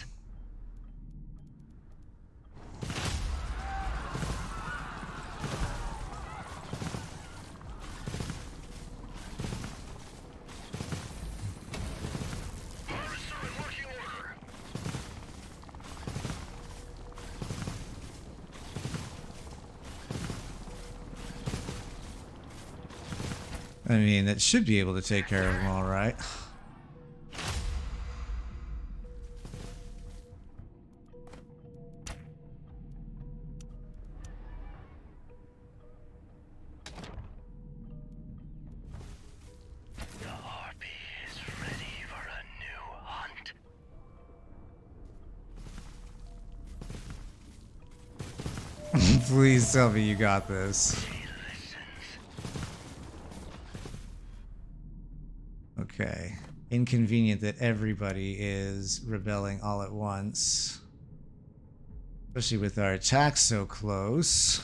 Harvester in working order.
I mean, that should be able to take care of them all right.
The harpy is ready for a new hunt. (laughs)
Please tell me you got this.
She listens.
Okay. Inconvenient that everybody is rebelling all at once. Especially with our attack so close.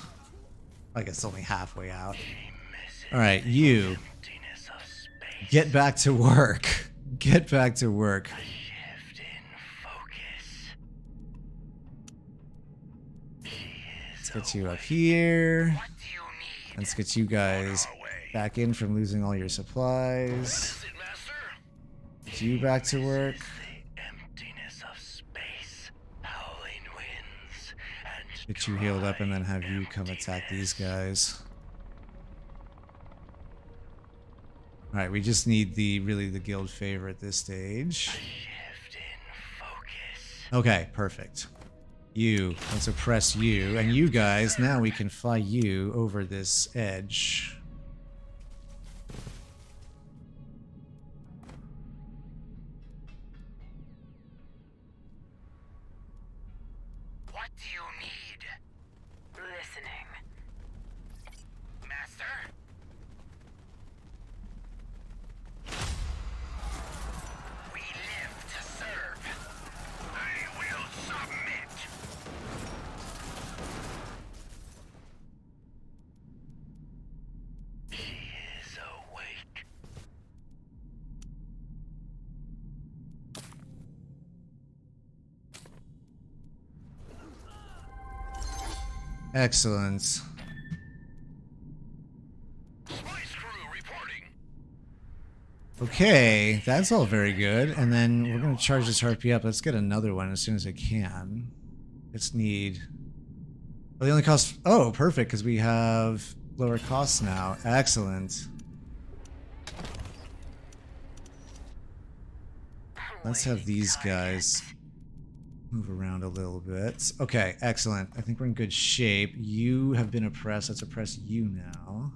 I guess only halfway out. Alright, you. Get back to work. (laughs) Get back to work. Let's get you up here. Let's get you guys back in from losing all your supplies. Get you back to work.
The emptiness of space, howling winds, and
Get you healed up and then have you come attack these guys. Alright, we just need the really the guild favor at this stage.
Shift in focus.
Okay, perfect. You, let's oppress you. And you guys, now we can fly you over this edge. Excellent. Okay, that's all very good. And then we're gonna charge this harpy up. Let's get another one as soon as I can. Let's need. Oh, the only cost. Oh, perfect, because we have lower costs now. Excellent. let's have these guys move around a little bit. Okay, excellent. I think we're in good shape. You have been oppressed. Let's oppress you now.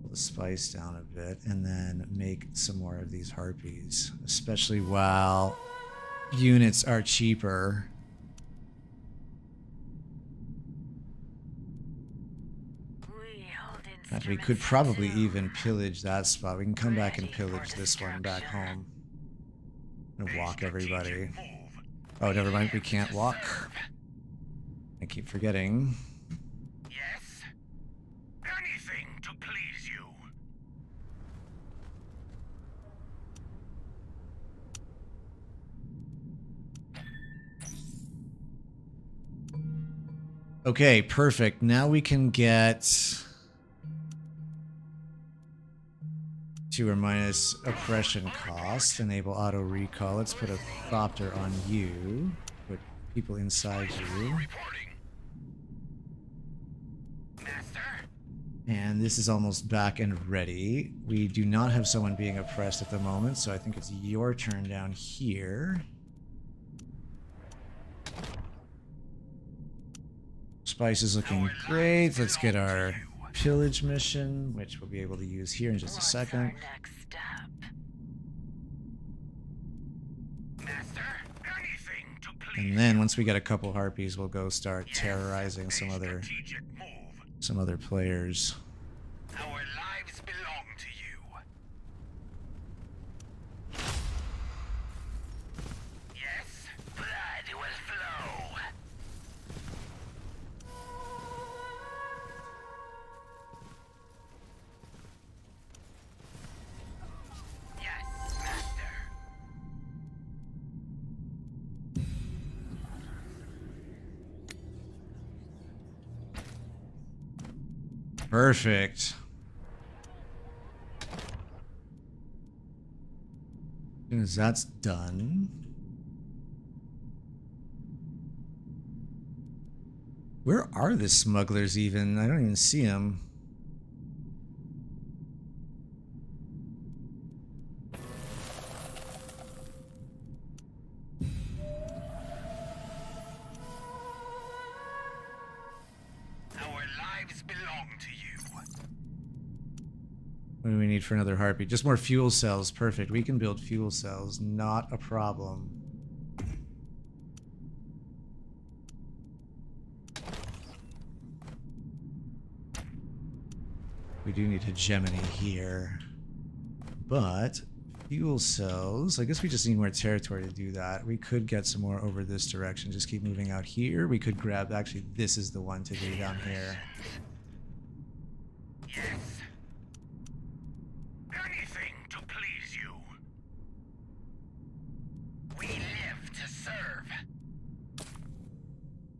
Pull the spice down a bit, and then make some more of these harpies, especially while units are cheaper.
We
could probably even pillage that spot. We can come back and pillage this one back home. And walk everybody. Oh, never mind. We can't walk. I keep forgetting.
Yes? Anything to please you.
Okay, perfect. Now we can get two or minus oppression cost. Enable auto recall. Let's put a thopter on you. Put people inside you. And this is almost back and ready. We do not have someone being oppressed at the moment, so I think it's your turn down here. Spice is looking great. Let's get our pillage mission, which we'll be able to use here in just a second.
our next step?
Master? Anything to please
And then once we get a couple harpies, we'll go start terrorizing some other some other players. Perfect. As soon as that's done. Where are the smugglers even? I don't even see them. For another heartbeat? Just more fuel cells. Perfect. We can build fuel cells. Not a problem. We do need hegemony here. But fuel cells, I guess we just need more territory to do that. We could get some more over this direction. Just keep moving out here. We could grab, actually, this is the one to do down here.
Yes. Anything to please you. We live to serve.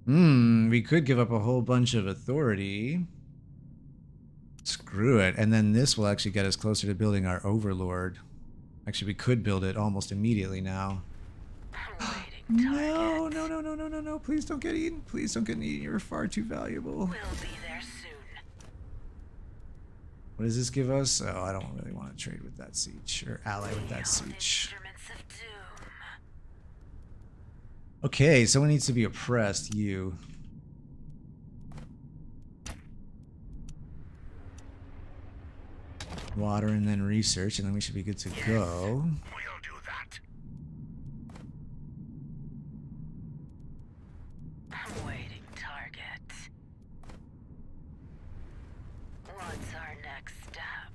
Hmm, we could give up a whole bunch of authority. Screw it. And then this will actually get us closer to building our overlord. Actually, we could build it almost immediately now. No, no, no, no, no, no, no. Please don't get eaten. Please don't get eaten. You're far too valuable.
We'll be there soon.
What does this give us? Oh, I don't really want to trade with that sietch or ally with that
sietch.
Okay, someone needs to be oppressed. You. Water and then research, and then we should be good to go.
We'll do that.
Waiting target. What's our next step?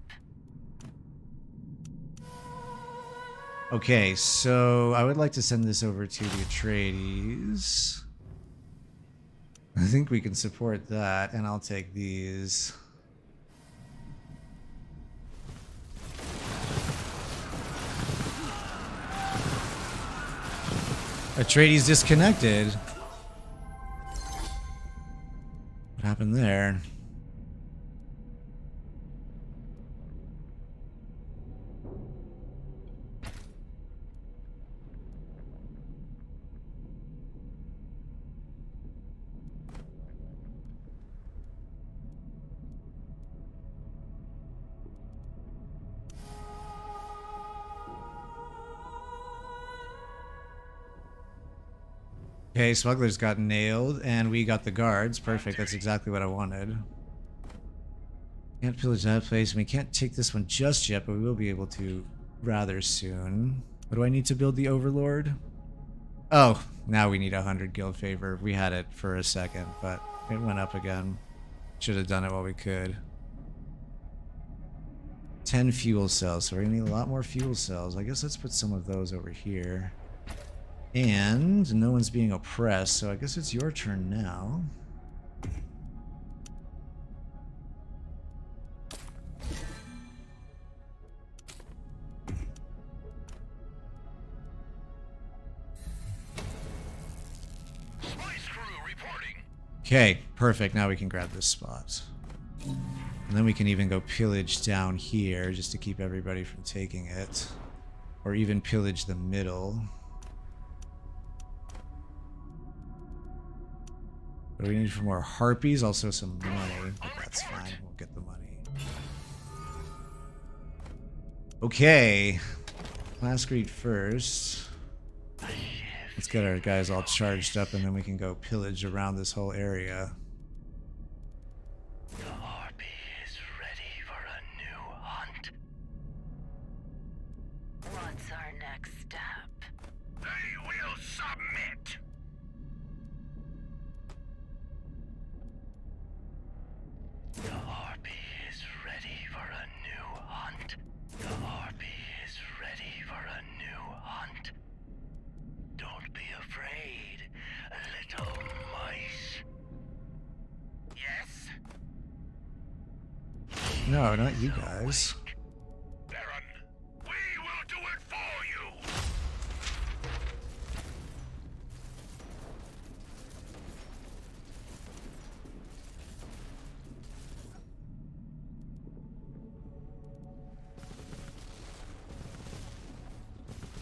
Okay, so I would like to send this over to the Atreides. I think we can support that, and I'll take these. Atreides disconnected. What happened there? Okay, smugglers got nailed, and we got the guards. Perfect, that's exactly what I wanted. Can't pillage that place, we can't take this one just yet, but we will be able to rather soon. What do I need to build the Overlord? Oh, now we need a 100 guild favor. We had it for a second, but it went up again. Should have done it while we could. 10 fuel cells, so we're gonna need a lot more fuel cells. I guess let's put some of those over here. And no one's being oppressed, so I guess it's your turn now. Okay, perfect. Now we can grab this spot. And then we can even go pillage down here just to keep everybody from taking it. Or even pillage the middle. What do we need for more harpies? Also some money, but that's fine. We'll get the money. Okay. Last greet first. Let's get our guys all charged up and then we can go pillage around this whole area. No, not you guys.
Baron, we will do it for you.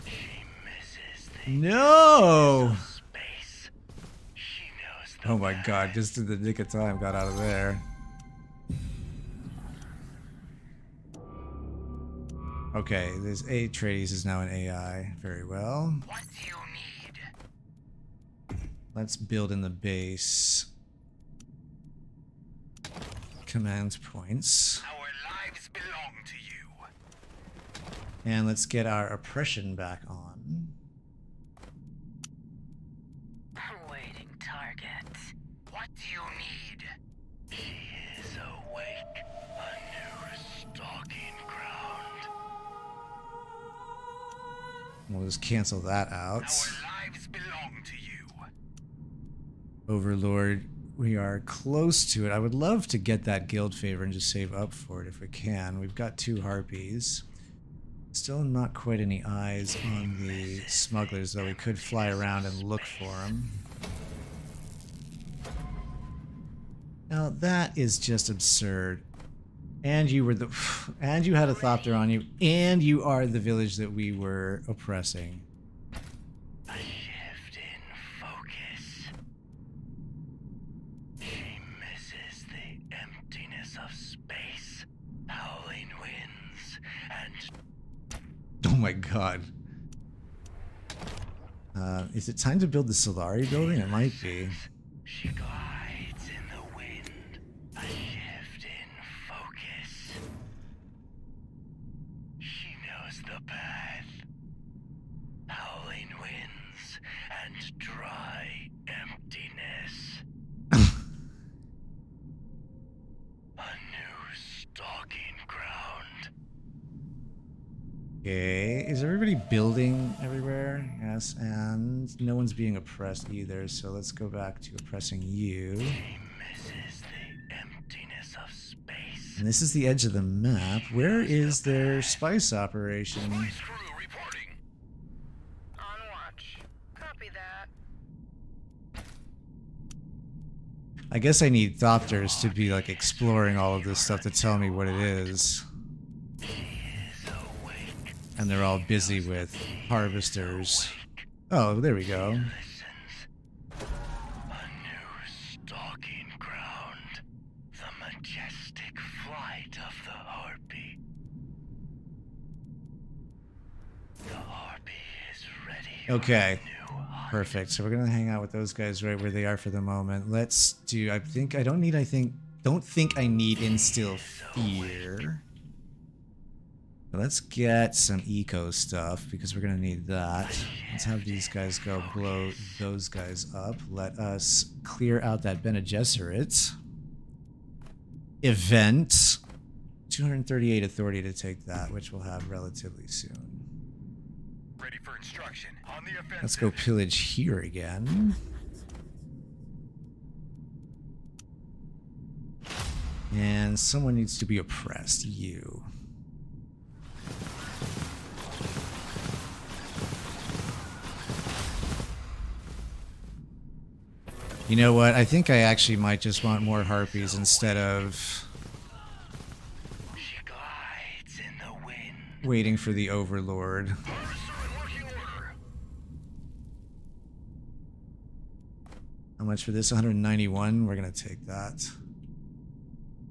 She misses the
No!
space. She knows the
Oh my god, just in the nick of time got out of there. Okay, this Atreides is now an AI. Very well.
What do you need.
Let's build in the base. Command points.
Our lives belong to you.
And let's get our oppression back on. We'll just cancel that out.
Our lives belong to you.
Overlord, we are close to it. I would love to get that guild favor and just save up for it if we can. We've got two harpies. Still not quite any eyes on the smugglers, though we could fly around and look for them. Now that is just absurd. And you were the (sighs) and you had a thopter on you, and you are the village that we were oppressing.
A shift in focus. She misses the emptiness of space, howling winds, and
Oh my god. Uh, is it time to build the Solari building? It might be.
she glides
Okay, is everybody building everywhere? Yes, and no one's being oppressed either, so let's go back to oppressing you. And this is the edge of the map. Where is their spice operation? I guess I need Thopters to be like exploring all of this stuff to tell me what it is. And they're all busy with harvesters. Oh, there we go. Okay. Perfect. So we're gonna hang out with those guys right where they are for the moment. Let's do. I think I don't need. I think don't think I need instill fear. Let's get some eco stuff because we're gonna need that. Oh, Let's have these guys go blow those guys up. Let us clear out that Bene Gesserit event. 238 authority to take that, which we'll have relatively soon.
Ready for instruction. On the offensive.
Let's go pillage here again. And someone needs to be oppressed. You. You know what? I think I actually might just want more harpies instead of waiting for the overlord. How much for this? 191. We're going to take that.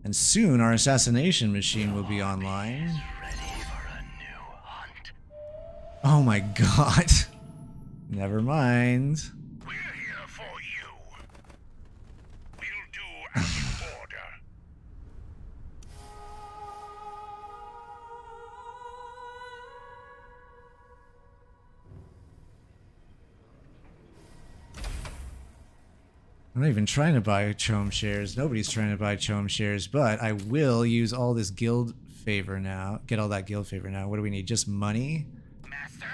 And soon our assassination machine will be online. Oh my (laughs) god. Never mind.
We're here for you. We'll do as you order.
I'm not even trying to buy CHOAM shares. Nobody's trying to buy CHOAM shares, but I will use all this guild favor now. Get all that guild favor now. What do we need? Just money?
Master?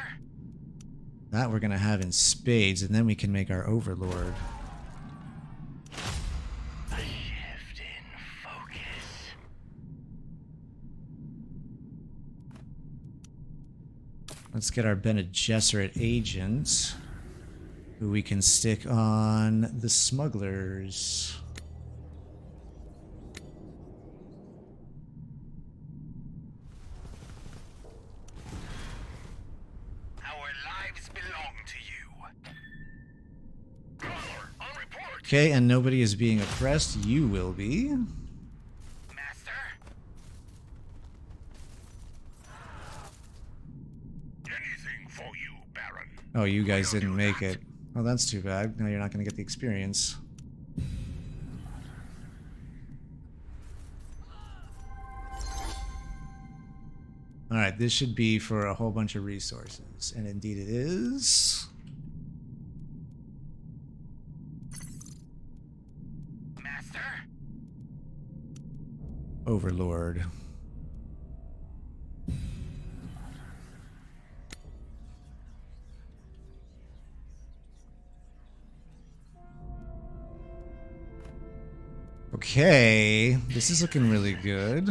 That we're going to have in spades, and then we can make our overlord. Let's get our Bene Gesserit agent, who we can stick on the smugglers.
Our lives belong to you. Caller, on report.
Okay, and nobody is being oppressed. You will be.
Master? Anything for you, Baron.
Oh, you guys didn't make it. Oh, that's too bad. Now you're not going to get the experience. Alright, this should be for a whole bunch of resources. And indeed it is.
Master?
Overlord. Okay, this is looking really good.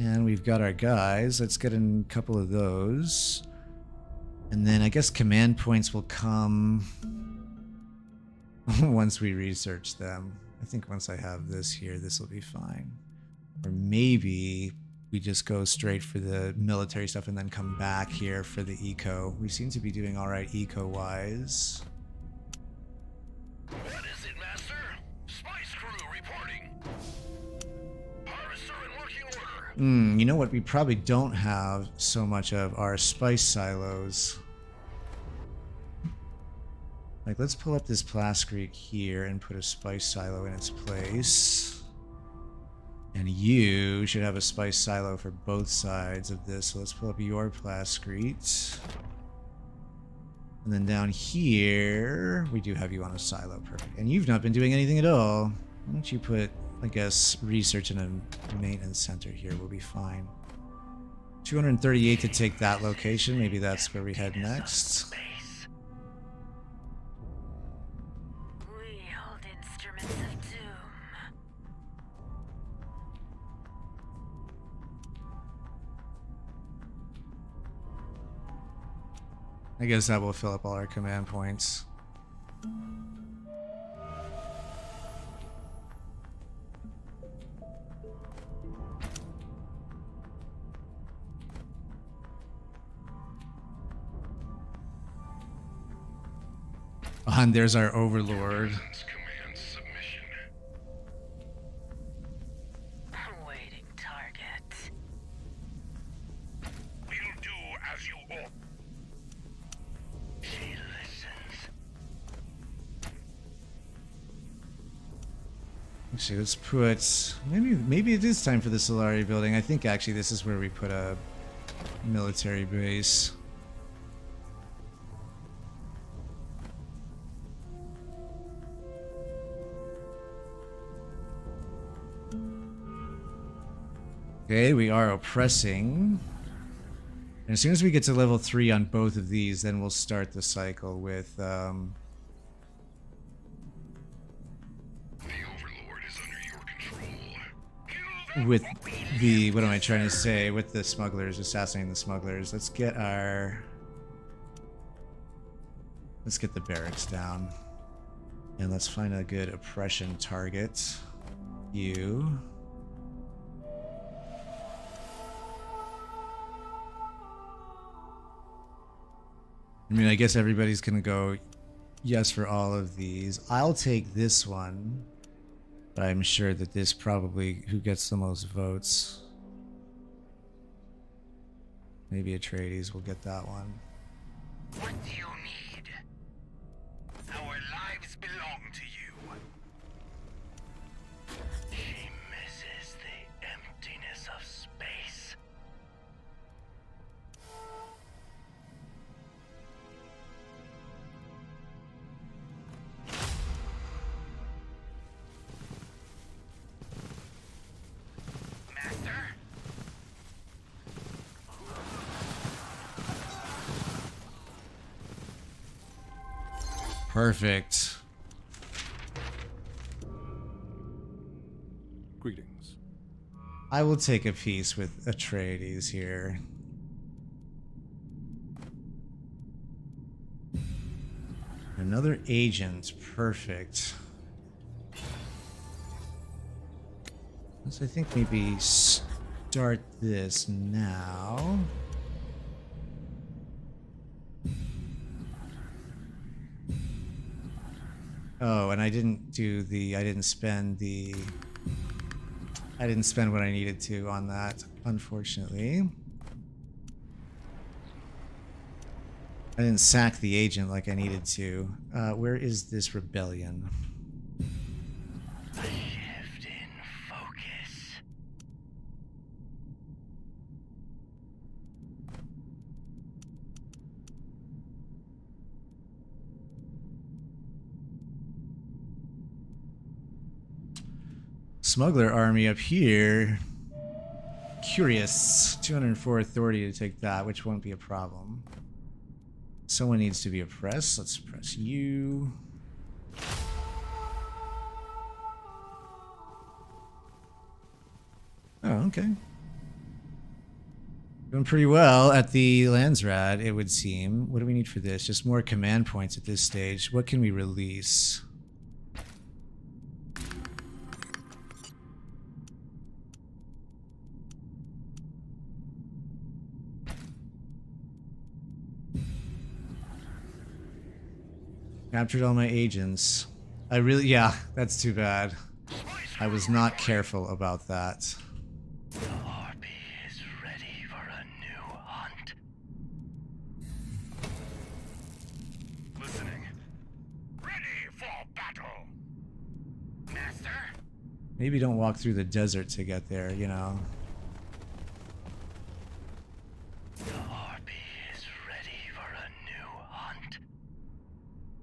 And we've got our guys. Let's get in a couple of those. And then I guess command points will come (laughs) once we research them. I think once I have this here, this will be fine. Or maybe we just go straight for the military stuff and then come back here for the eco. We seem to be doing all right eco-wise. Hmm, you know what we probably don't have so much of are spice silos. Like, let's pull up this Plascrete here and put a spice silo in its place. And you should have a spice silo for both sides of this. So let's pull up your Plascrete. And then down here, we do have you on a silo. Perfect. And you've not been doing anything at all. Why don't you put, I guess, research and a maintenance center here will be fine. 238 to take that location. Maybe that's where we head next.
Space.
We hold instruments of doom.
I guess that will fill up all our command points. Behind there's our overlord. Actually, let's put maybe maybe it is time for the Solari building. I think actually this is where we put a military base. Okay, we are oppressing. And as soon as we get to level 3 on both of these, then we'll start the cycle with um,
The
with the what am I trying to say? With the smugglers assassinating the smugglers. Let's get our let's get the barracks down. And let's find a good oppression target. You I mean I guess everybody's gonna go yes for all of these I'll take this one but I'm sure that this probably who gets the most votes. Maybe Atreides will get that one. Perfect.
Greetings.
I will take a piece with Atreides here. Another agent. Perfect. Let's, I think, maybe start this now. Oh, and I didn't do the, I didn't spend the, I didn't spend what I needed to on that, unfortunately. I didn't sack the agent like I needed to. Uh, where is this rebellion?
A shift in focus.
Smuggler army up here. Curious. 204 authority to take that, which won't be a problem. Someone needs to be oppressed. Let's press you. Oh, okay. Doing pretty well at the Landsraad, it would seem. What do we need for this? Just more command points at this stage. What can we release? Captured all my agents. I really, yeah, that's too bad. I was not careful about that.
The RP is ready for a new hunt. Listening. Ready for battle. Master?
Maybe don't walk through the desert to get there, you know.
The RP is ready for a new hunt.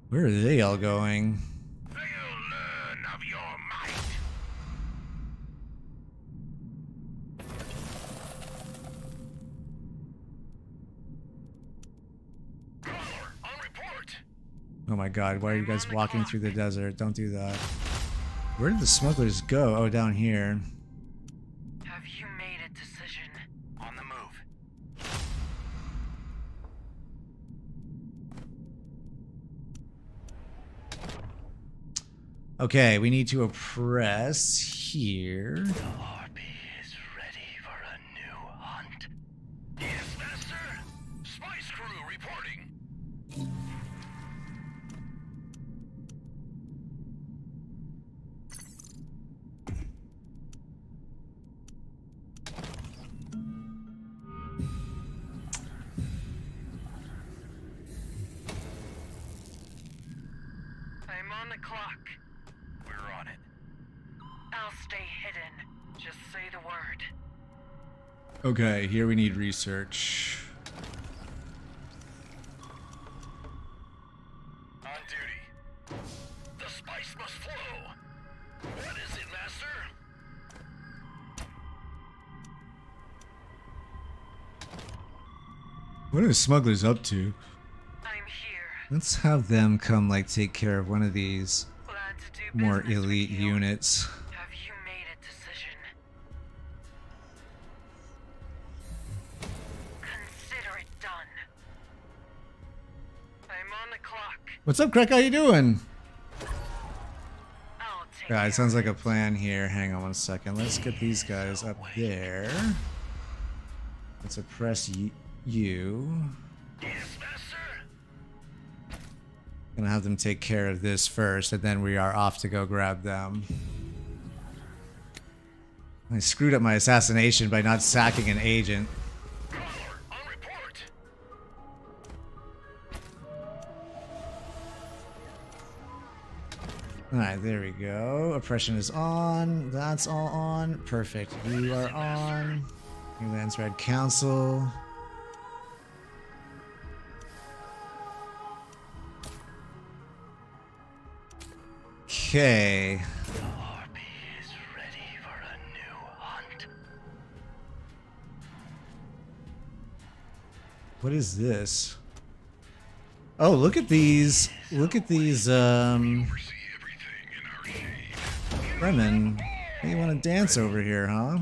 Where are they all going?
They'll learn of your might. Colonel, on report.
Oh my god, why are you guys walking through the desert? Don't do that. Where did the smugglers go? Oh, down here.
Have you made a decision?
On the move.
Okay, we need to oppress here. Okay, here we need research.
On duty. The spice must flow. What is it, Master?
What are the smugglers up to?
I'm here.
Let's have them come, like, take care of one of these
Glad to do
more elite units. What's up, Craig? How you doing? Yeah, it sounds like a plan here. Hang on one second. Let's get these guys up there. Let's oppress you. Gonna have them take care of this first, and then we are off to go grab them. I screwed up my assassination by not sacking an agent. Alright, there we go. Oppression is on. That's all on. Perfect. You are on. New Landsraad Council. Okay.
RP is ready for a new hunt.
What is this? Oh, look at these. Look at these, um... Fremen. You want to dance over here, huh?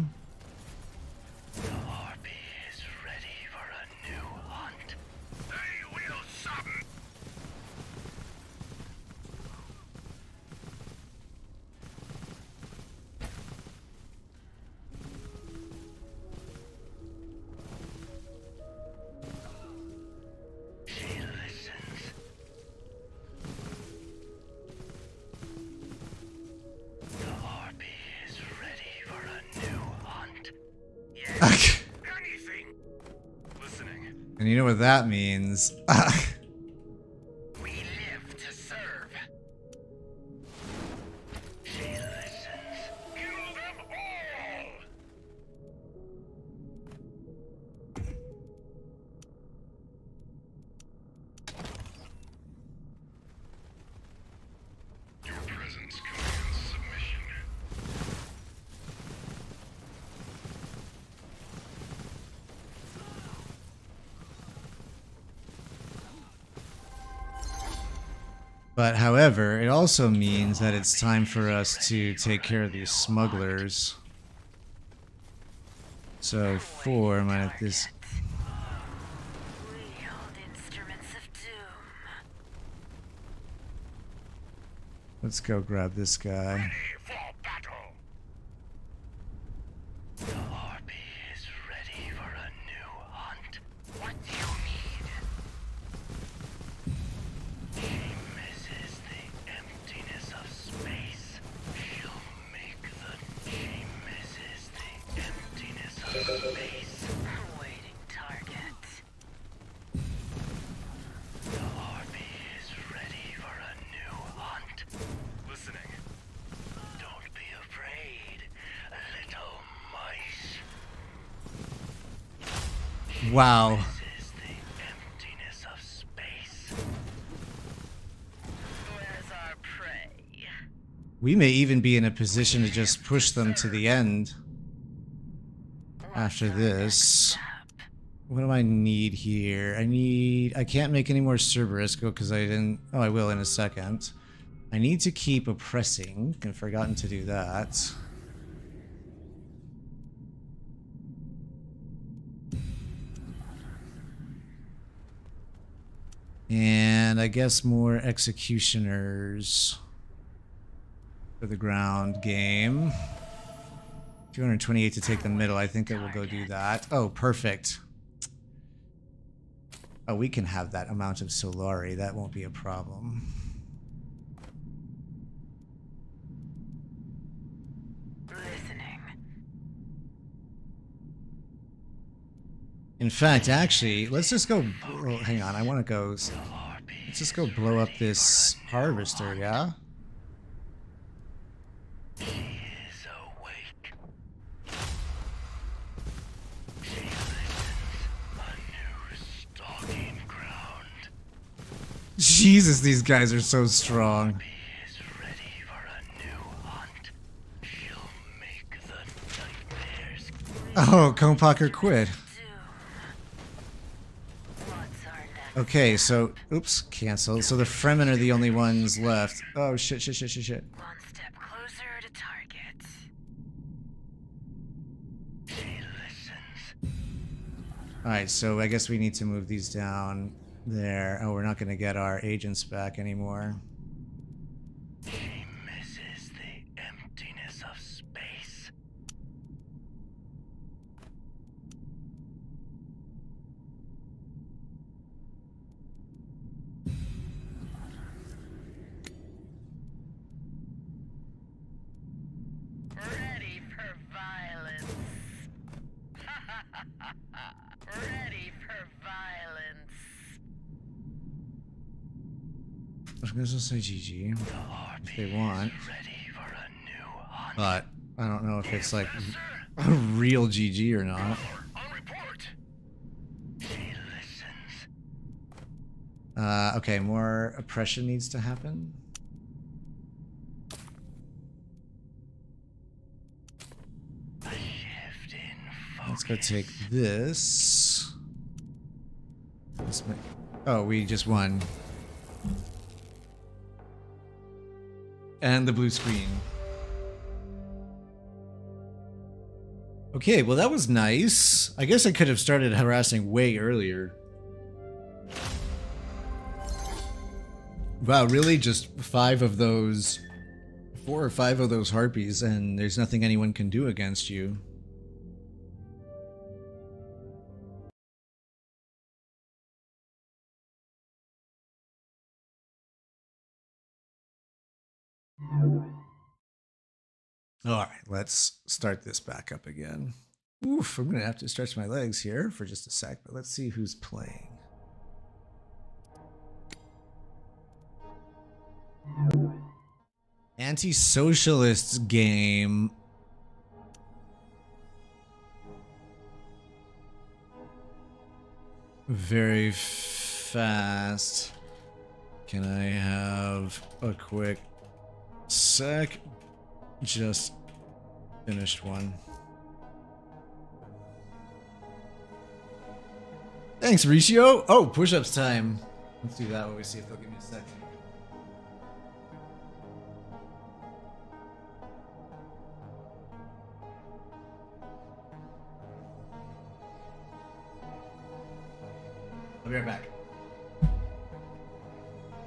You know what that means. (laughs) also means that it's time for us to take care of these smugglers. So four minus this. Let's go grab this guy. Even be in a position to just push them to the end after this. What do I need here? I need... I can't make any more Cerberus go because I didn't... Oh, I will in a second. I need to keep oppressing. I've forgotten to do that. And I guess more executioners for the ground game. 228 to take the middle. I think I will go do that. Oh, perfect. Oh, we can have that amount of Solari. That won't be a problem.
Listening.
In fact, actually, let's just go. Oh, hang on, I want to go. Let's just go blow up this harvester, yeah? Jesus, these guys are so strong.
is ready for a new hunt. She'll make the nightmares
Oh, Conepocker quit.
What's our next?
Okay, so oops, cancel. So the Fremen are the only ones left. Oh shit, shit, shit, shit, shit.
One step closer to target.
All right, so I guess we need to move these down there. Oh, we're not going to get our agents back anymore.
She misses the emptiness of space.
Ready for violence. Ready for violence.
Say GG
The
if they want,
a
but I don't know if it's like a real GG or not. Uh, okay, more oppression needs to happen. Let's go take this. Might- Oh, we just won. And the blue screen. Okay, well that was nice. I guess I could have started harassing way earlier. Wow, really? Just five of those, four or five of those harpies, and there's nothing anyone can do against you. All right, let's start this back up again. Oof, I'm gonna have to stretch my legs here for just a sec, but let's see who's playing. Anti-socialists game. Very fast. Can I have a quick sec? Just finished one. Thanks, Riccio. Oh, push-ups time. Let's do that while we see if they'll give me a second. I'll be right back.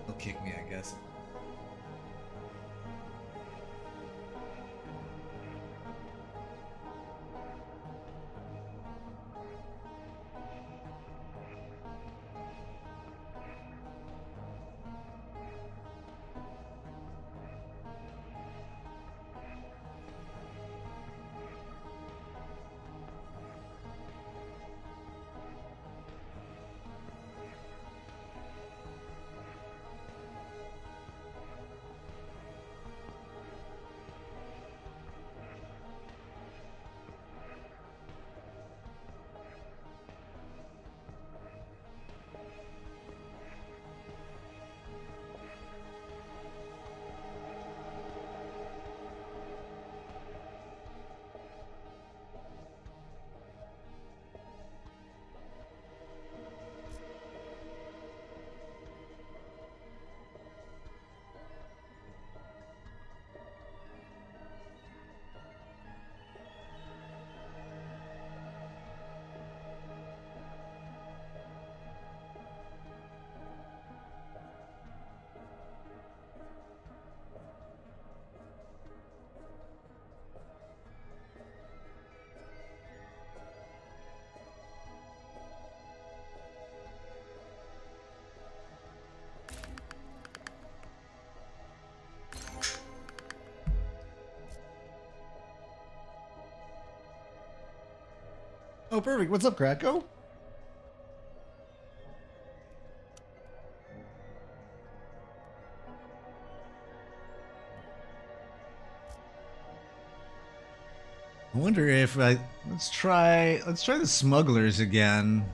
They'll kick me, Oh, perfect. What's up, Krakow? I wonder if I let's try let's try the smugglers again.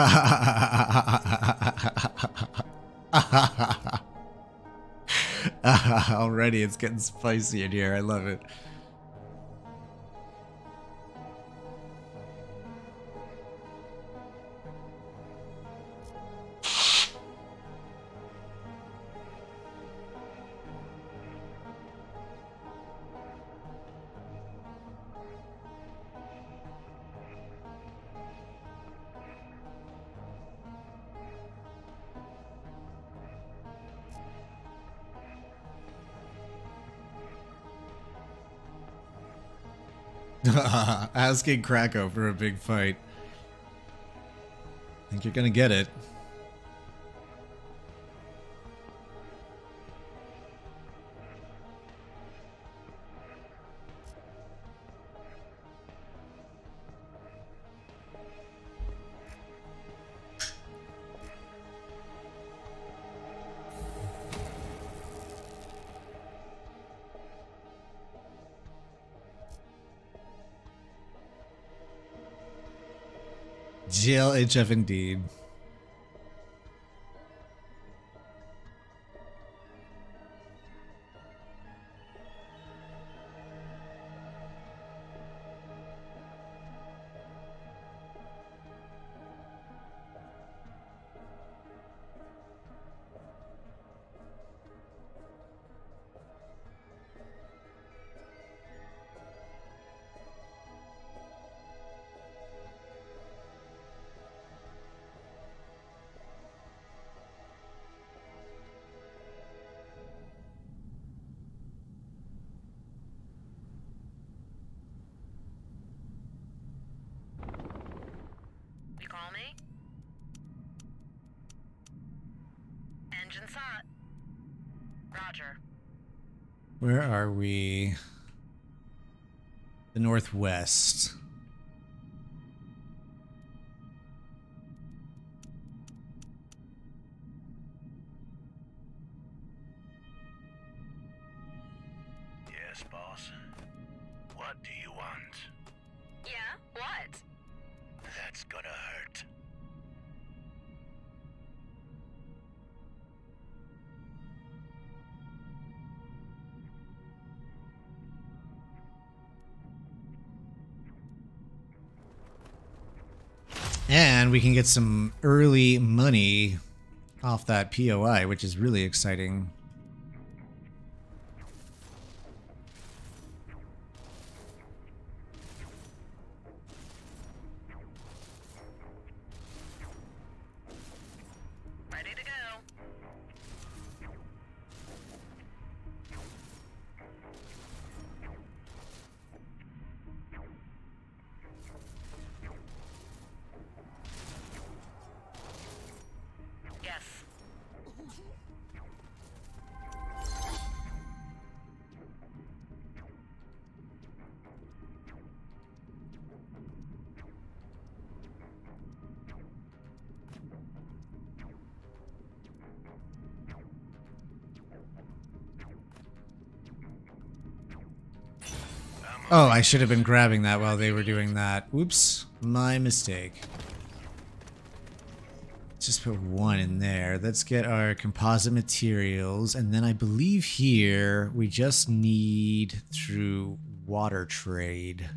(laughs) Already it's getting spicy in here. I love it. Asking Krakow for a big fight. Think you're gonna get it. Jail HF indeed. The can get some early money off that POI, which is really exciting. I should have been grabbing that while they were doing that. Oops, my mistake. Just put one in there. Let's get our composite materials, and then I believe here we just need through water trade.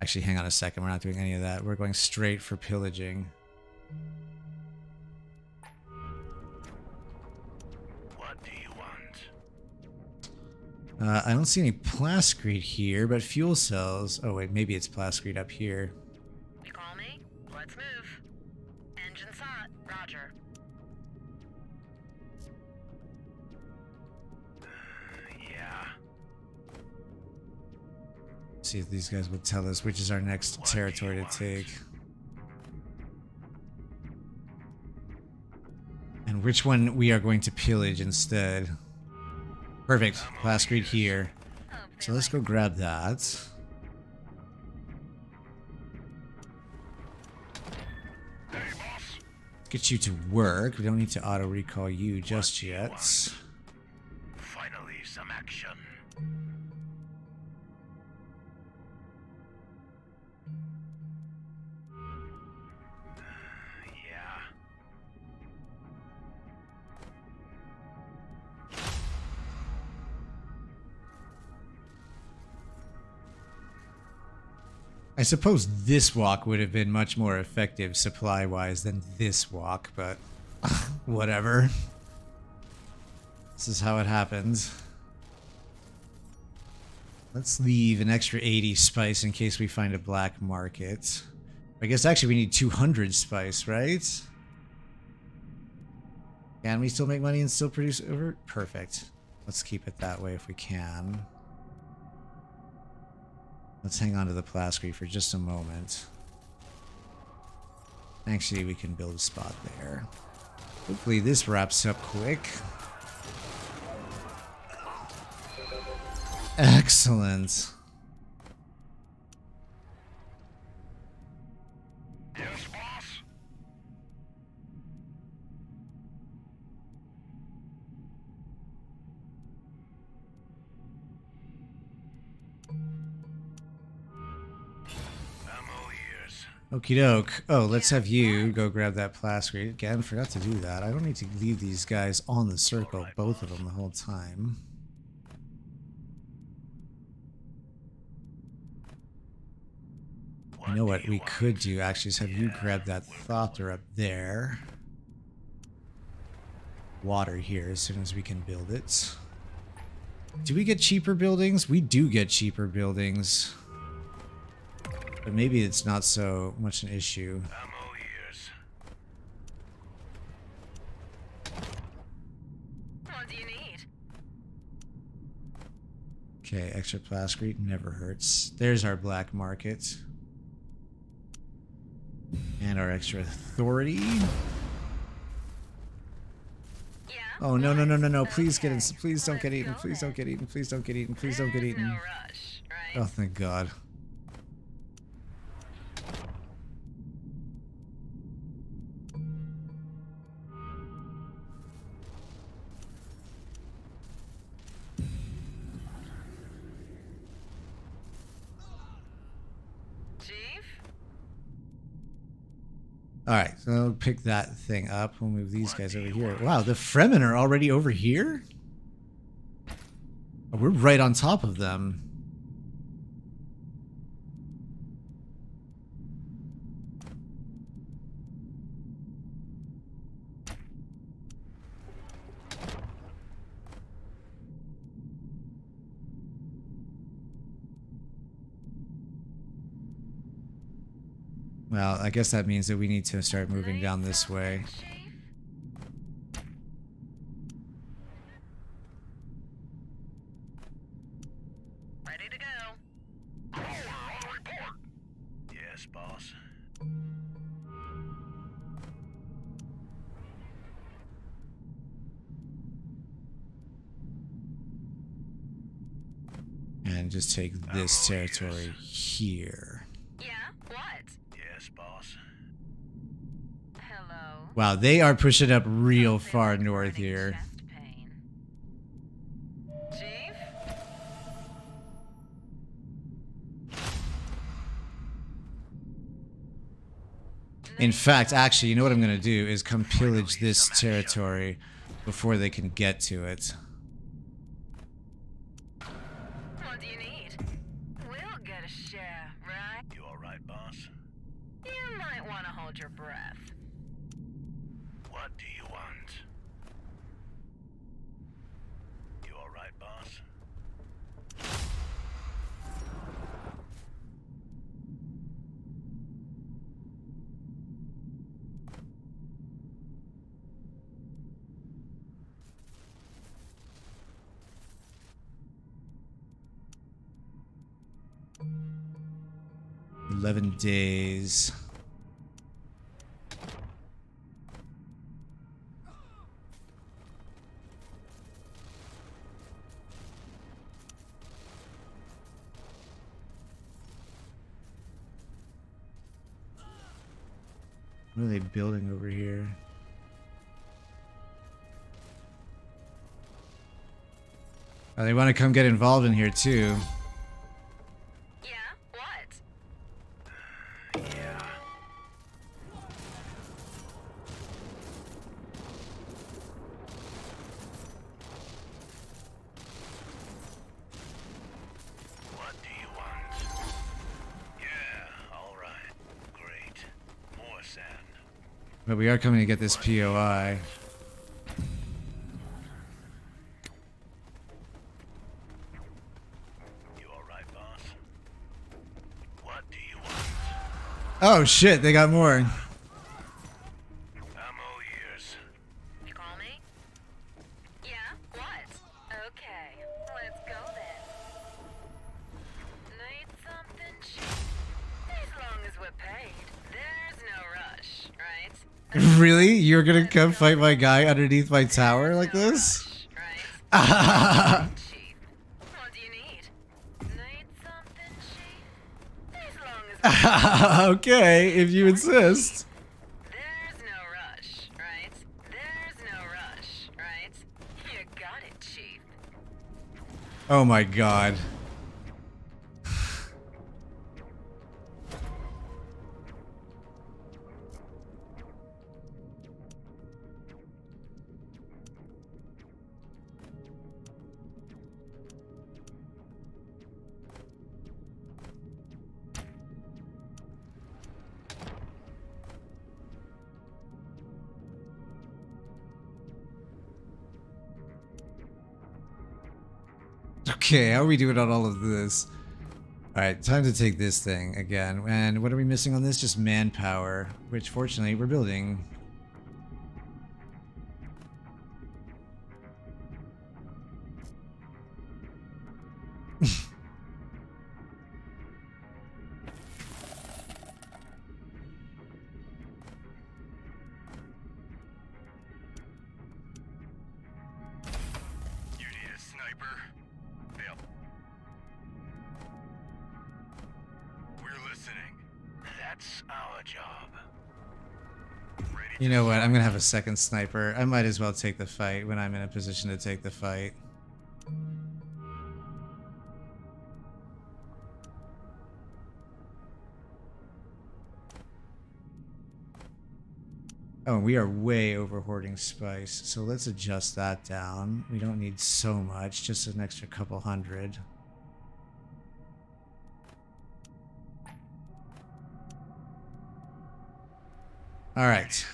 Actually, hang on a second. We're not doing any of that. We're going straight for pillaging. Uh, I don't see any plascrete here, but fuel cells. Oh wait, maybe it's plascrete up here.
You call me? Let's move. Engine sought. Roger.
Yeah. (sighs)
See if these guys will tell us which is our next
What
territory to take. And which one we are going to pillage instead. Perfect. Plascrete here. So let's go grab that. Get you to work. We don't need to auto recall you just yet. Suppose this walk would have been much more effective supply-wise than this walk, but (laughs) whatever. This is how it happens. Let's leave an extra 80 spice in case we find a black market. I guess actually we need 200 spice, right? Can we still make money and still produce over? Perfect. Let's keep it that way if we can. Let's hang on to the plascrete for just a moment. Actually, we can build a spot there. Hopefully this wraps up quick. Excellent. Okie doke. Oh, let's have you go grab that plascrete. Again, forgot to do that. I don't need to leave these guys on the circle, both of them, the whole time. You know what we could do, actually, is have you grab that thopter up there. Water here as soon as we can build it. Do we get cheaper buildings? We do get cheaper buildings. But maybe it's not so much an issue.
I'm all ears.
What do you need?
Okay, extra plascrete never hurts. There's our black market. And our extra authority.
Yeah.
Oh no no no no no! Please get in! Please don't get eaten! Please don't get eaten! Please don't get eaten! Please don't get eaten!
No rush, right?
Oh thank God! All right, so I'll pick that thing up. We'll move these guys over here. Wow, the Fremen are already over here. Oh, we're right on top of them. Well, I guess that means that we need to start moving down this way.
Ready to go.
On report. Yes, boss.
And just take this territory here.
Yeah? What?
Yes, boss.
Hello?
Wow, they are pushing up real far north here.
chest pain. Chief?
In fact, actually, you know what I'm going to do is come pillage this territory before they can get to it. Days. What are they building over here? Oh, they want to come get involved in here too. Are coming to get this POI.
You alright, boss? What do you want?
Oh shit, they got more. Come uh, fight my guy underneath my tower like this?
rush, right? cheap. What do you need? Need something cheap? As long as
okay, if you insist.
There's no rush, right? There's no rush, right? You got it, Chief.
Oh my god. Okay, how are we doing on all of this? Alright, time to take this thing again. And what are we missing on this? Just manpower, which fortunately we're building. Second sniper. I might as well take the fight when I'm in a position to take the fight. Oh, and we are way over hoarding spice, so let's adjust that down. We don't need so much, just an extra couple hundred. All right.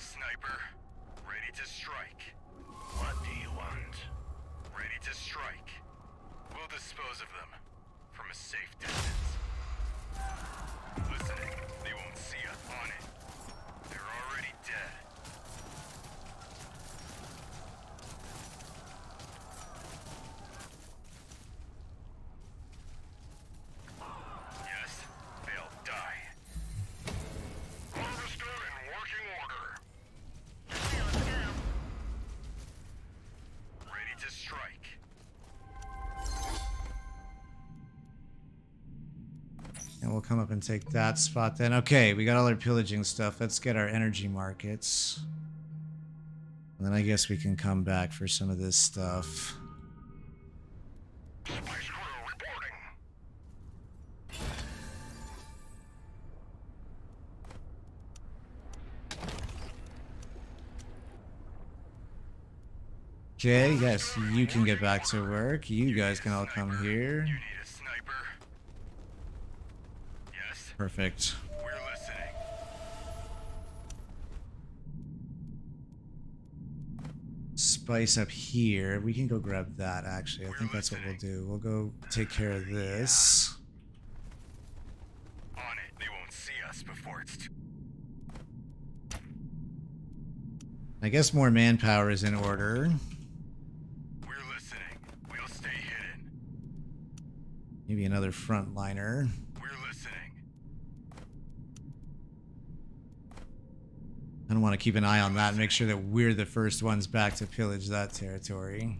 And take that spot then. Okay, we got all our pillaging stuff. Let's get our energy markets. And then I guess we can come back for some of this stuff. Okay, yes, you can get back to work. You guys can all come here.
You need a sniper? Yes,
Perfect.
we're listening.
Spice up here. We can go grab that, actually. I think that's what we'll do. We'll go take care of this.
On it. They won't see us before it's too.
I guess more manpower is in order.
We're listening. We'll stay hidden.
Maybe another frontliner.
We're listening.
I don't want to keep an eye on that and make sure that we're the first ones back to pillage that territory.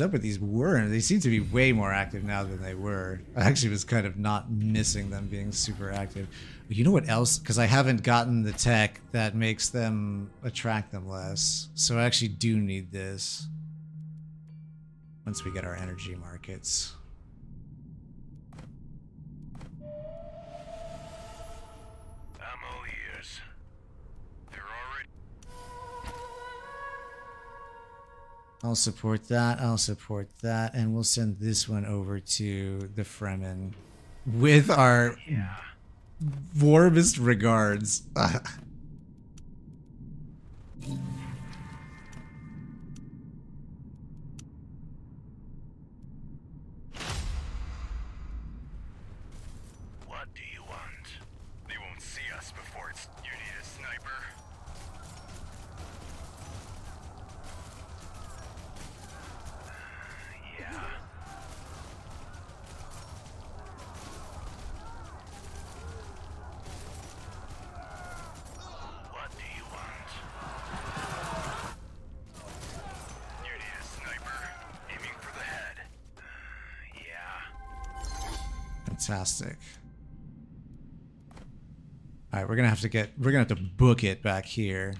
Up with these worms? They seem to be way more active now than they were. I actually was kind of not missing them being super active. You know what else? Because I haven't gotten the tech that makes them attract them less. So I actually do need this. Once we get our energy markets. I'll support that. I'll support that. And we'll send this one over to the Fremen with our
Yeah.
warmest regards. (laughs) Fantastic. All right, we're gonna have to get. We're gonna have to book it back here.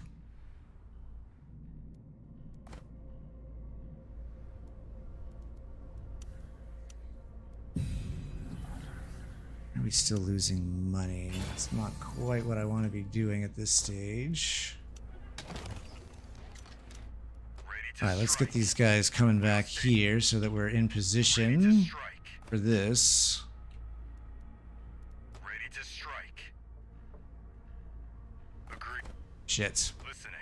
Are we still losing money? That's not quite what I want to be doing at this stage. All right, let's get these guys coming back here so that we're in position for this.
Agree.
Shit.
Listening.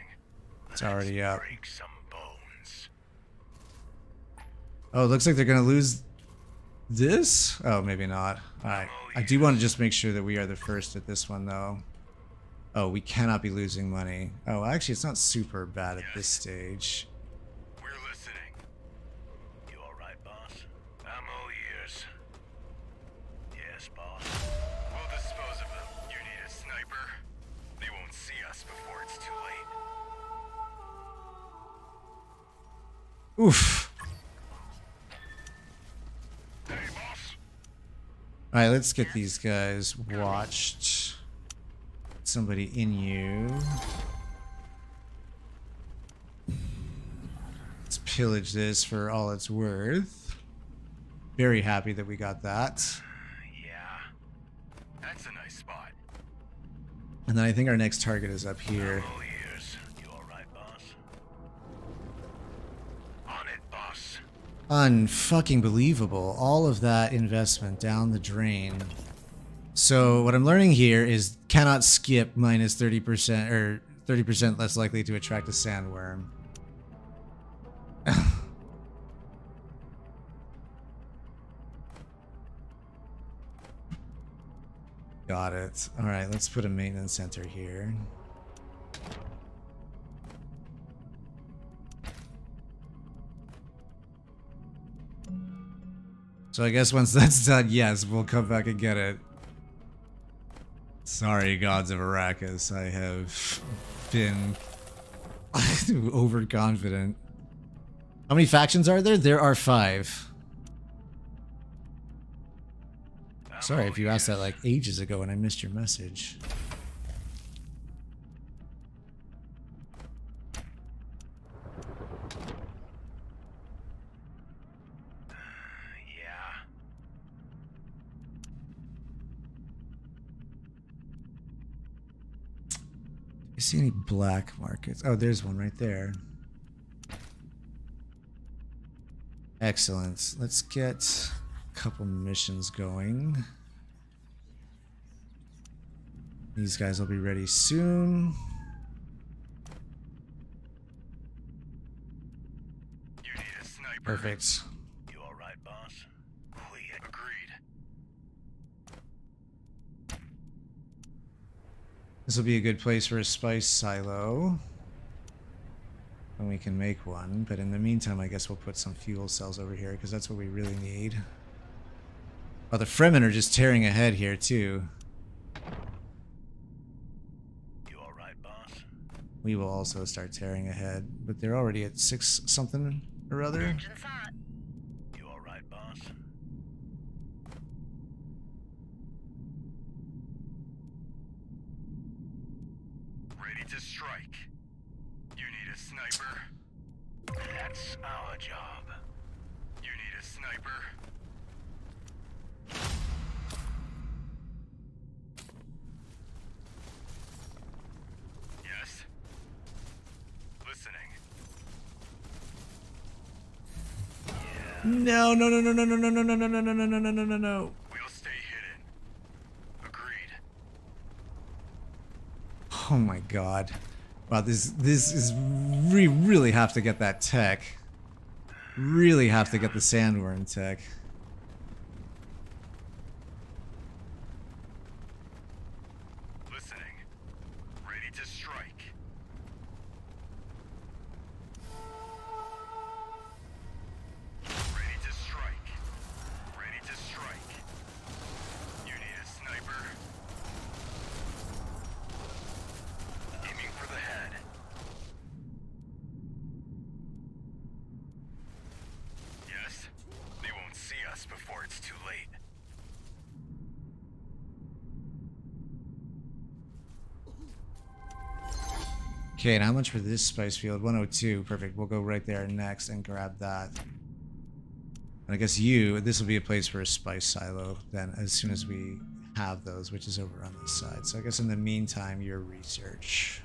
It's already up.
Break some bones.
Oh, it looks like they're gonna lose this? Oh, maybe not. Alright. Oh, I do want to just make sure that we are the first at this one, though. Oh, we cannot be losing money. Oh, actually, it's not super bad at this stage. Oof. Alright, let's get these guys watched. Somebody in you. Let's pillage this for all it's worth. Very happy that we got that.
Yeah. That's a nice spot.
And then I think our next target is up here. Unfucking believable. All of that investment down the drain. So what I'm learning here is cannot skip minus 30% or 30% less likely to attract a sandworm. (sighs) Got it. All right, let's put a maintenance center here. So I guess once (laughs) that's done, yes, we'll come back and get it. Sorry, gods of Arrakis. I have been (laughs) overconfident. How many factions are there? There are five. Sorry if you asked that like ages ago and I missed your message. You see any black markets? Oh, there's one right there. Excellent. Let's get a couple missions going. These guys will be ready soon.
You need a sniper.
Perfect.
You alright, boss? We agreed.
This will be a good place for a spice silo. And we can make one. But in the meantime, I guess we'll put some fuel cells over here because that's what we really need. Oh, the Fremen are just tearing ahead here, too.
You alright, boss?
We will also start tearing ahead, but they're already at six something or other.
Engine's hot.
You alright, boss? Ready to strike. You need a sniper? That's our job. You need a sniper? Yes? Listening.
No, no, no, no, no, no, no, no, no, no, no, no, no, no, no, no, no.
We'll stay hidden. Agreed.
Oh my god. Wow, this this is we really have to get that tech. Really have to get the sandworm tech. Okay, and how much for this spice field? 102. Perfect. We'll go right there next and grab that. And I guess you, this will be a place for a spice silo then as soon as we have those, which is over on this side. So I guess in the meantime, your research.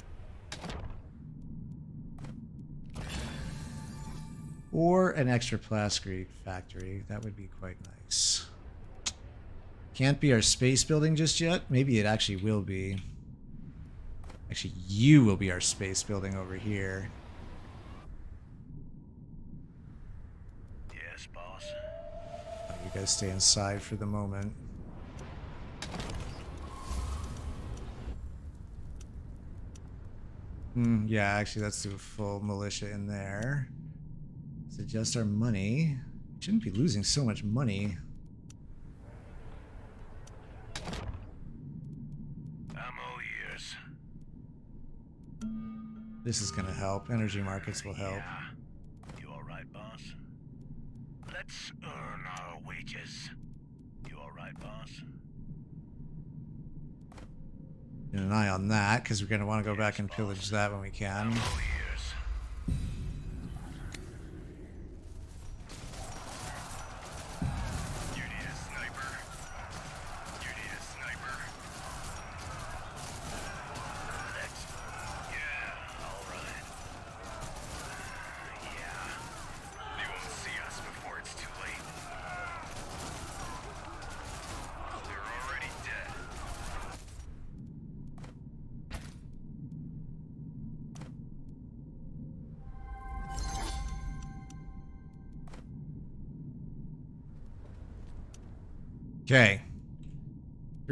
Or an extra plascrete factory. That would be quite nice. Can't be our space building just yet. Maybe it actually will be. Actually, you will be our space building over here.
Yes, boss.
You guys stay inside for the moment. Hmm, yeah, actually, do a full militia in there. Adjust our money. Shouldn't be losing so much money. This is gonna help. Energy markets will help.
Yeah. You alright, boss? Let's earn our wages. You alright, boss?
Keep an eye on that, because we're gonna want to go back and pillage that when we can.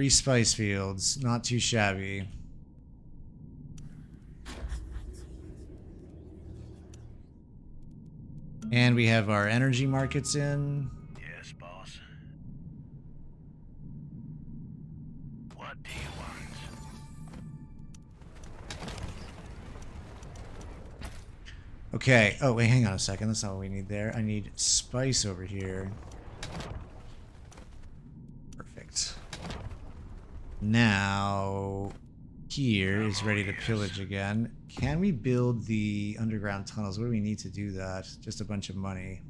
Three spice fields. Not too shabby. And we have our energy markets in.
Yes, boss. What do you want?
Okay. Oh, wait, hang on a second. That's not what we need there. I need spice over here. Perfect. Now, here is ready to pillage again. Can we build the underground tunnels? What do we need to do that? Just a bunch of money.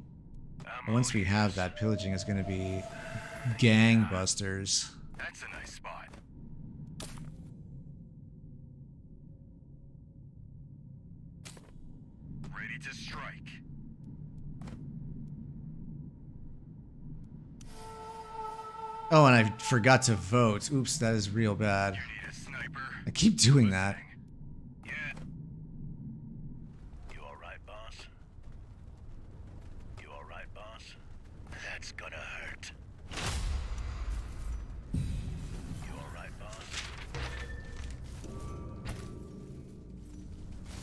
Um, Once we have that, pillaging is going to be gangbusters.
That's a nice spot.
Oh, and I forgot to vote. Oops, that is real bad.
You need a sniper?
I keep doing that.
Yeah. You alright, boss? You alright, boss? That's gonna hurt. You alright, boss?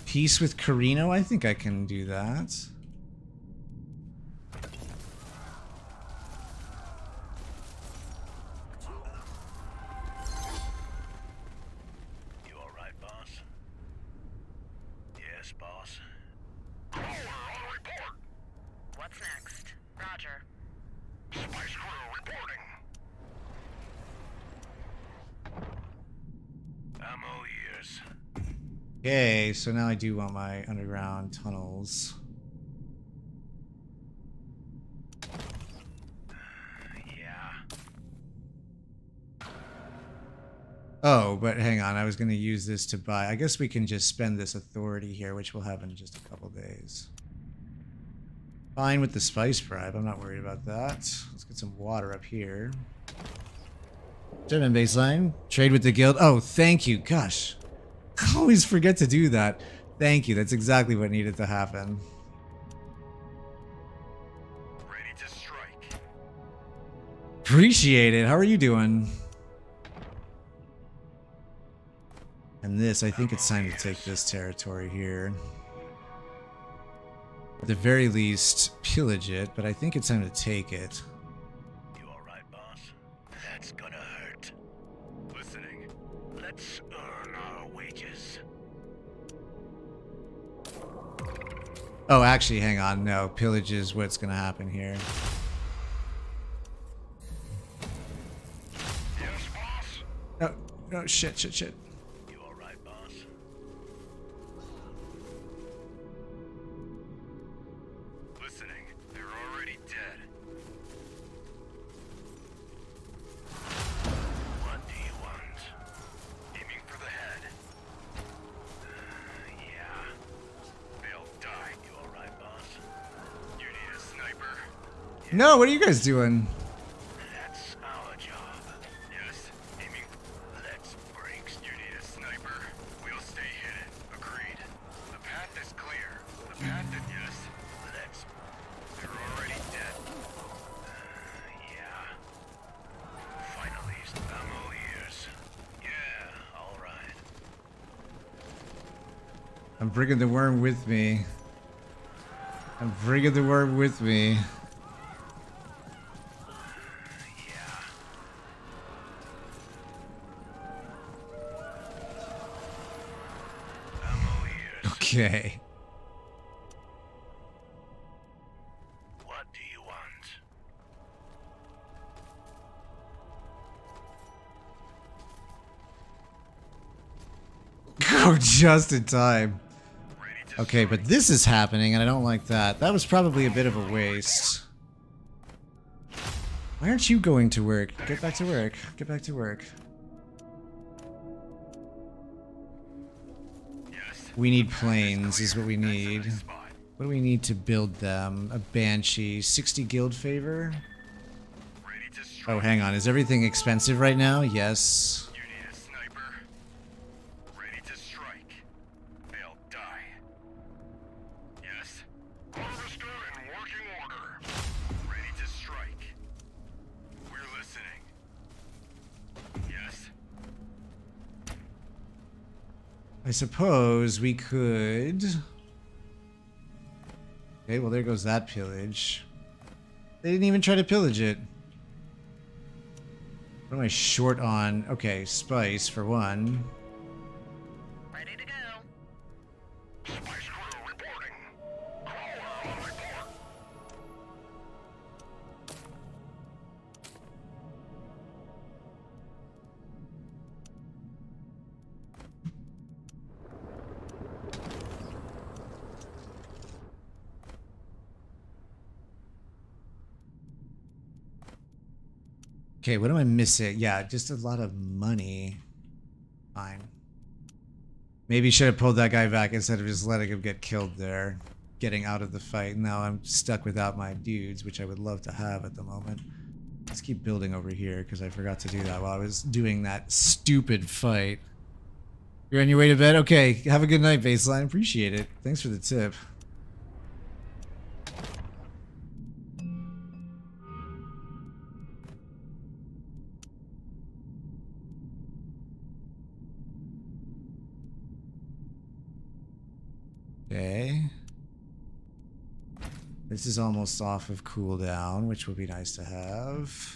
Peace with Corrino? I think I can do that.
You alright, boss? Yes, boss. on report!
What's next? Roger.
Spice crew reporting. Ammo years.
Okay, so now I do want my underground tunnels.
Yeah.
Oh, but hang on, I was going to use this to buy. I guess we can just spend this authority here, which we'll have in just a couple days. Fine with the spice bribe. I'm not worried about that. Let's get some water up here. German baseline. Trade with the guild. Oh, thank you. Gosh. I (laughs) always forget to do that. Thank you. That's exactly what needed to happen.
Ready to strike.
Appreciate it. How are you doing? And this, I think it's time to take this territory here. At the very least, pillage it, but I think it's time to take it. Oh, actually, hang on. No, pillage is what's going to happen here.
Yes, boss?
No, no, shit, shit, shit. No, what are you guys doing?
That's our job. Yes, aiming. Let's break. You need a sniper. We'll stay hidden. Agreed. The path is clear. The path is yes. Let's. They're already dead. Uh, yeah. Finally, ammo ears. Yeah, all right.
I'm bringing the worm with me. I'm bringing the worm with me. Okay.
What do you want? (laughs)
Oh, just in time. Okay, but this is happening, and I don't like that. That was probably a bit of a waste. Why aren't you going to work? Get back to work. Get back to work. We need planes, is what we need. What do we need to build them? A Banshee. 60 guild favor? Oh, hang on. Is everything expensive right now? Yes. Suppose we could... Okay, well there goes that pillage. They didn't even try to pillage it. What am I short on? Okay, spice for one. Okay, what am I missing? Yeah, just a lot of money. Fine. Maybe should have pulled that guy back instead of just letting him get killed there. Getting out of the fight. Now I'm stuck without my dudes, which I would love to have at the moment. Let's keep building over here because I forgot to do that while I was doing that stupid fight. You're on your way to bed? Okay, have a good night, baseline. Appreciate it. Thanks for the tip. This is almost off of cooldown, which would be nice to have.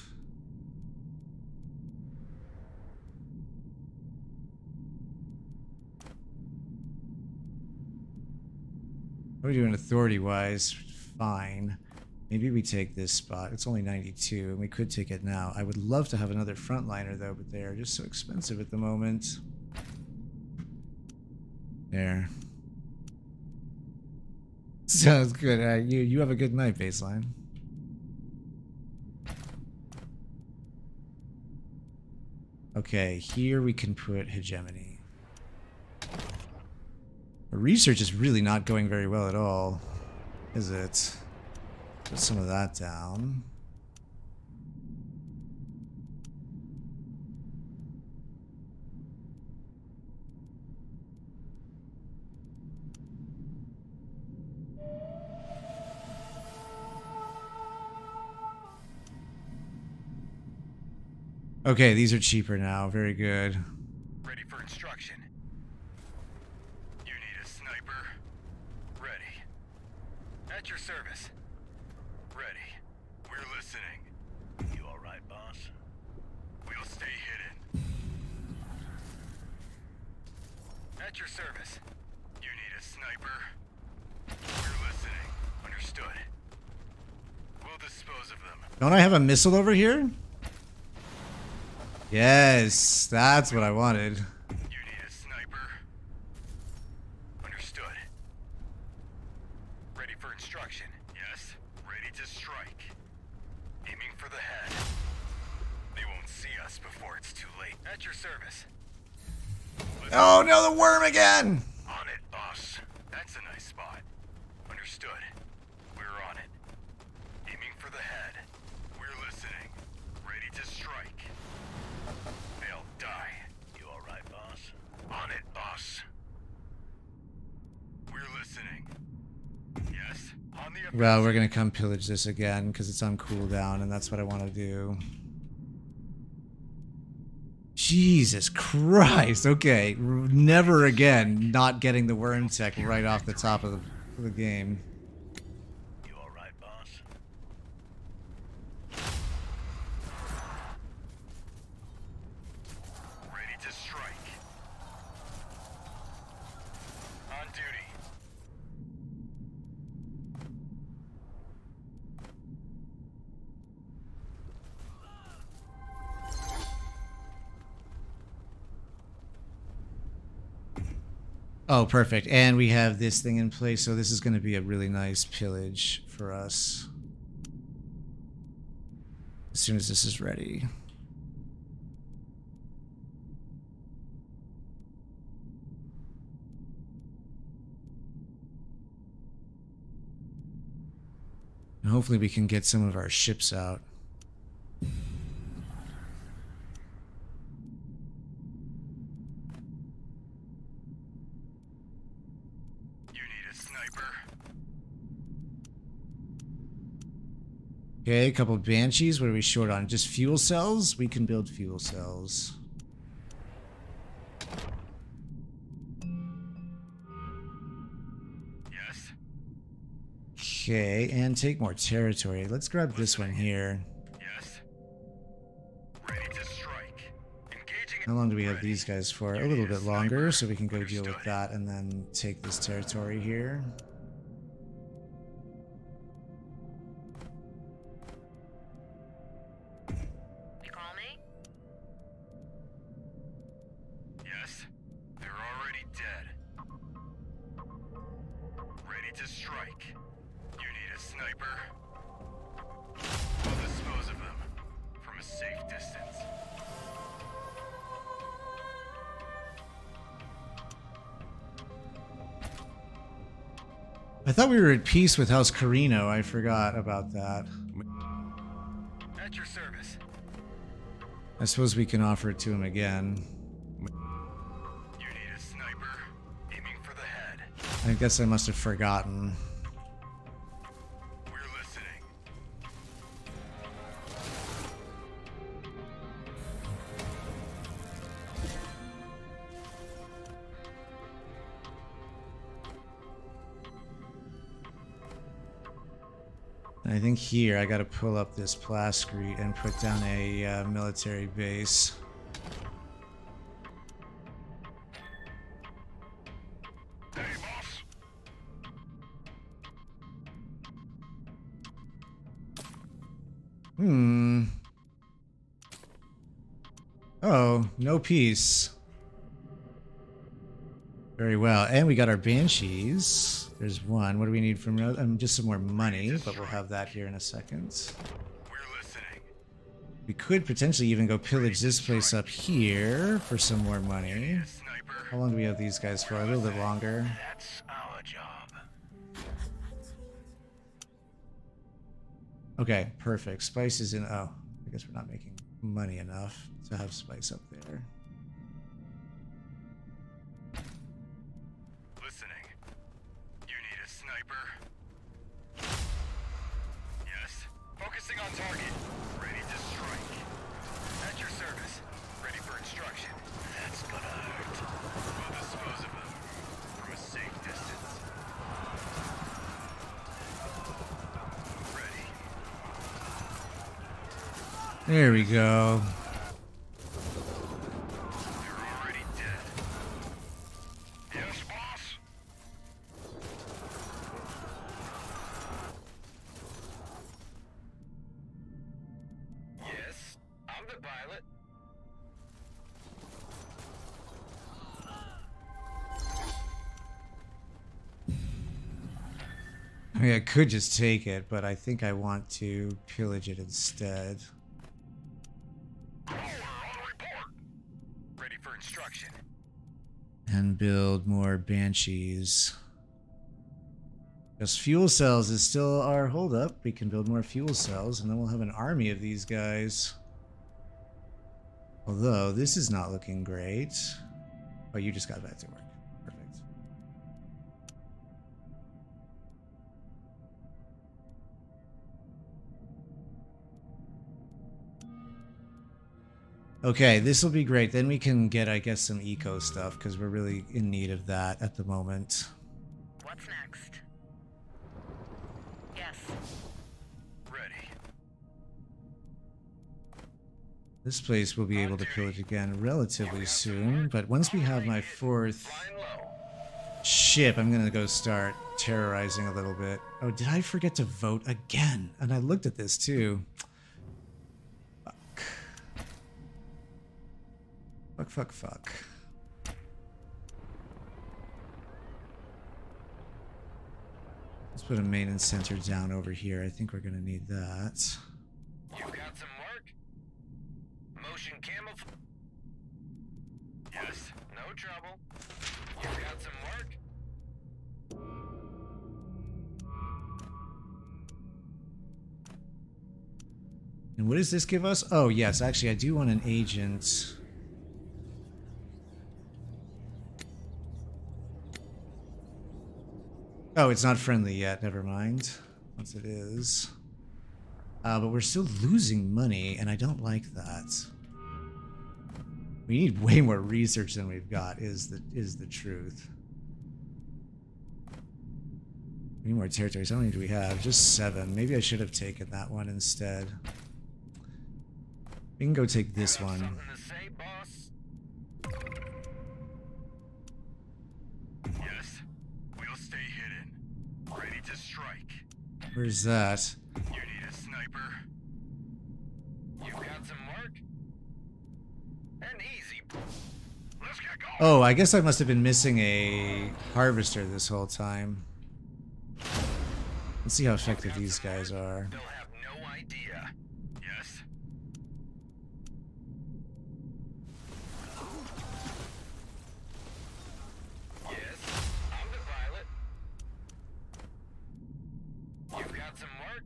What are we doing authority wise? Fine. Maybe we take this spot. It's only 92, and we could take it now. I would love to have another frontliner, though, but they are just so expensive at the moment. There. Sounds good. Uh, you you have a good night, baseline. Okay, here we can put hegemony. Research is really not going very well at all, is it? Put some of that down. Okay, these are cheaper now. Very good.
Ready for instruction. You need a sniper? Ready. At your service. Ready. We're listening. You alright, boss? We'll stay hidden. At your service. You need a sniper? We're listening. Understood. We'll dispose of them.
Don't I have a missile over here? Yes, that's what I wanted.
You need a sniper? Understood. Ready for instruction? Yes. Ready to strike. Aiming for the head. They won't see us before it's too late. At your service.
Oh no, the worm again!
On it, boss. That's a nice spot. Understood. We're on it. Aiming for the head. We're listening. Ready to strike. They'll die. You alright, boss? On it, boss. We're listening. Yes? On the
Well, we're gonna come pillage this again because it's on cooldown, and that's what I want to do. Jesus Christ! Okay, never again not getting the worm tech right off the top of the, the game. Oh, perfect. And we have this thing in place, so this is going to be a really nice pillage for us. As soon as this is ready. And hopefully we can get some of our ships out.
You need a sniper?
Okay, a couple banshees. What are we short on? Just fuel cells? We can build fuel cells.
Yes?
Okay, and take more territory. Let's grab this one here.
Yes? Ready to strike. Engaging
How long do we have these guys for? A little bit longer, so we can go deal with that and then take this territory here. Thought we were at peace with House Corrino. I forgot about that.
At your service.
I suppose we can offer it to him again.
You need a sniper? Aiming for the head.
I guess I must have forgotten. Here I gotta pull up this plascrete and put down a uh, military base. Hmm. Oh, no peace. Very well. And we got our banshees. There's one. What do we need from um, just some more money, but we'll have that here in a second.
We're listening.
We could potentially even go pillage this place up here for some more money. How long do we have these guys for? A little bit longer.
That's our job.
Okay, perfect. Spice is in. Oh, I guess we're not making money enough to have spice up there.
Focusing on target. Ready to strike. At your service. Ready for instruction. That's gonna hurt. We'll dispose of them. From a safe distance. Ready.
There we go. I could just take it, but I think I want to pillage it instead.
Roller on report. Ready for instruction.
And build more banshees. Because fuel cells is still our holdup. We can build more fuel cells, and then we'll have an army of these guys. Although, this is not looking great. Oh, you just got back to work. Okay, this will be great. Then we can get, I guess, some eco stuff, because we're really in need of that at the moment.
What's next? Yes.
Ready.
This place will be able to pillage again relatively soon, but once we have my fourth ship, I'm gonna go start terrorizing a little bit. Oh, did I forget to vote again? And I looked at this too. Fuck, fuck, fuck. Let's put a maintenance center down over here. I think we're gonna need that.
You got some work? Motion camouflage. Yes, no trouble. You got some work?
And what does this give us? Oh, yes, actually, I do want an agent. Oh, it's not friendly yet. Never mind. Once it is. Uh, but we're still losing money, and I don't like that. We need (laughs) way more research than we've got, is the, is the truth. We need more territories. How many do we have? Just seven. Maybe I should have taken that one instead. We can go take this one. Where's that?
You need a sniper? You got some work? And easy. Let's get going.
Oh, I guess I must have been missing a harvester this whole time. Let's see how effective these guys are.
They'll have no idea. Yes? Yes, I'm the pilot. You've got some work?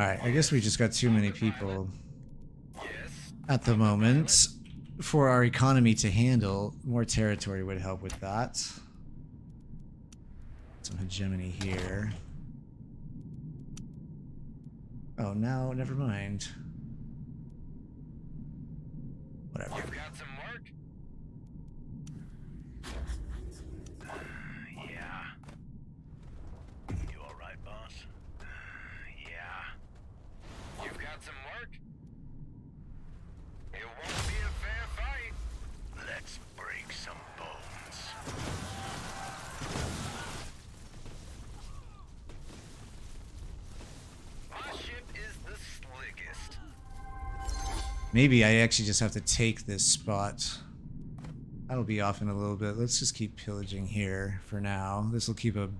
Alright, I guess we just got too many people at the moment for our economy to handle. More territory would help with that. Some hegemony here. Oh, now, never mind. Whatever. Maybe I actually just have to take this spot. That'll be off in a little bit. Let's just keep pillaging here for now. This will keep a,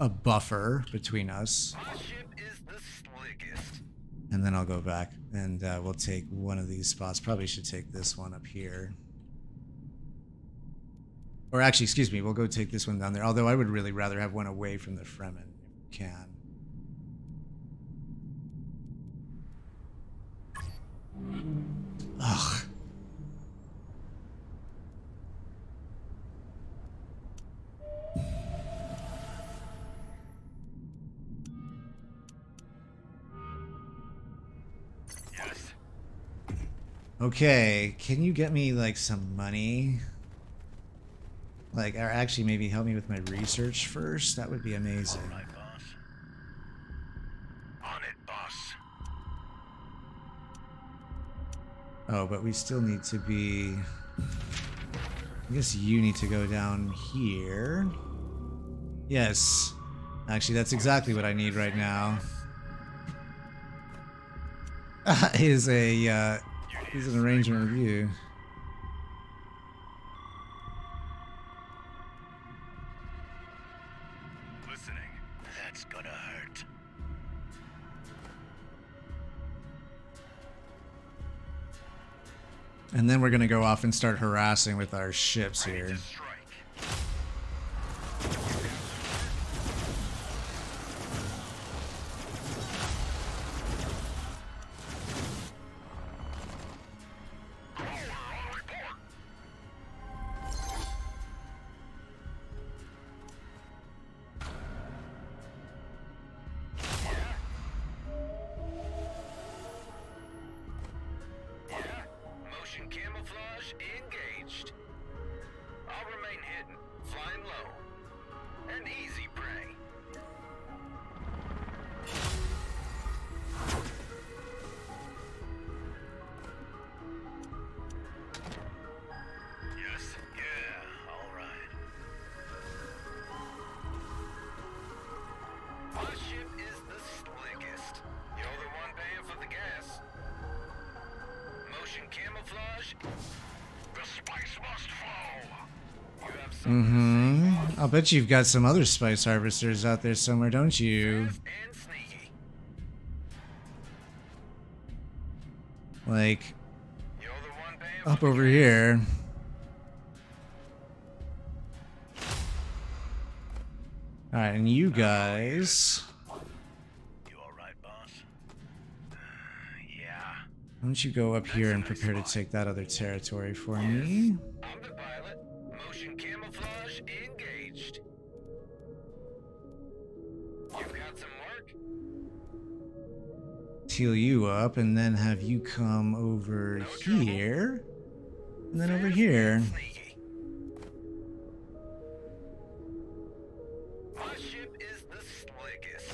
a buffer between us.
My ship is the slickest.
And then I'll go back and uh, we'll take one of these spots. Probably should take this one up here. Or actually, excuse me, we'll go take this one down there. Although I would really rather have one away from the Fremen, if we can. Ugh.
Yes.
Okay, can you get me like some money? Like, or actually, maybe help me with my research first. That would be amazing. Oh, but we still need to be. I guess you need to go down here. Yes. Actually, that's exactly what I need right now. (laughs) is a uh, is an arrangement review. And then we're gonna go off and start harassing with our ships here. Bet you've got some other spice harvesters out there somewhere, don't you? Like up over here. All right, and you guys, why don't you go up here and prepare to take that other territory for me? Heal you up, and then have you come over here, and then over here.
My ship is the slickest.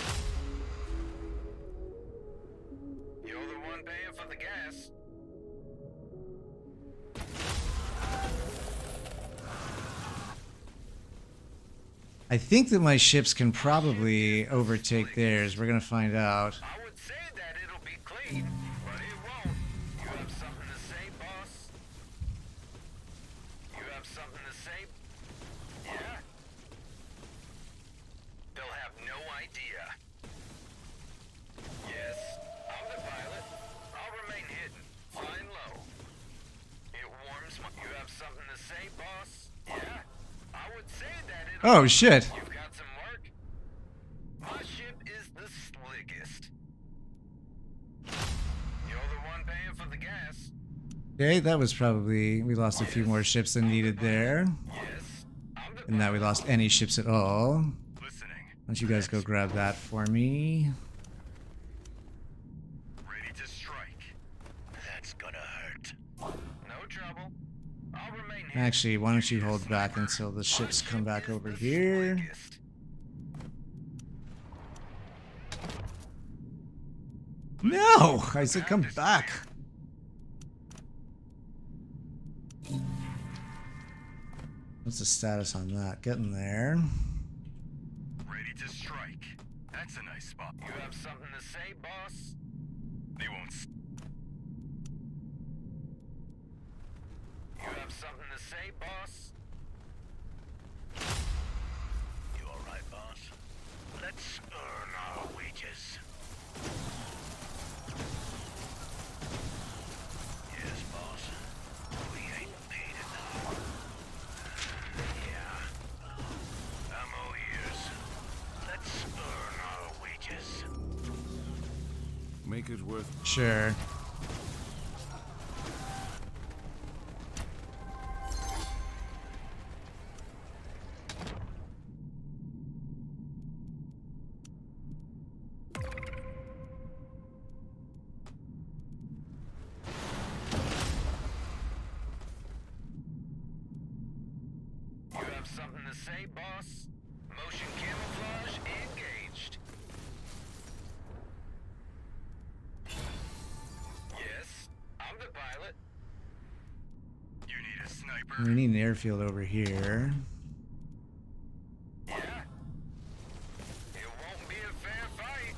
You're the one paying for the gas.
I think that my ships can probably overtake theirs. We're gonna find out. Oh,
the shit.
Okay, that was probably we lost a few more ships than needed there,
Yes. I'm the
and now we lost any ships at all. Why don't you guys go grab that for me?
Ready to strike. That's gonna hurt. No trouble. I'll remain hidden.
Actually, why don't you hold back until the ships come back over here? No! I said come back. What's the status on that? Getting there.
Ready to strike. That's a nice spot. You have something to say, boss? They won't.
It's worth
Sure. We need an airfield over here.
Yeah. It won't be a fair fight.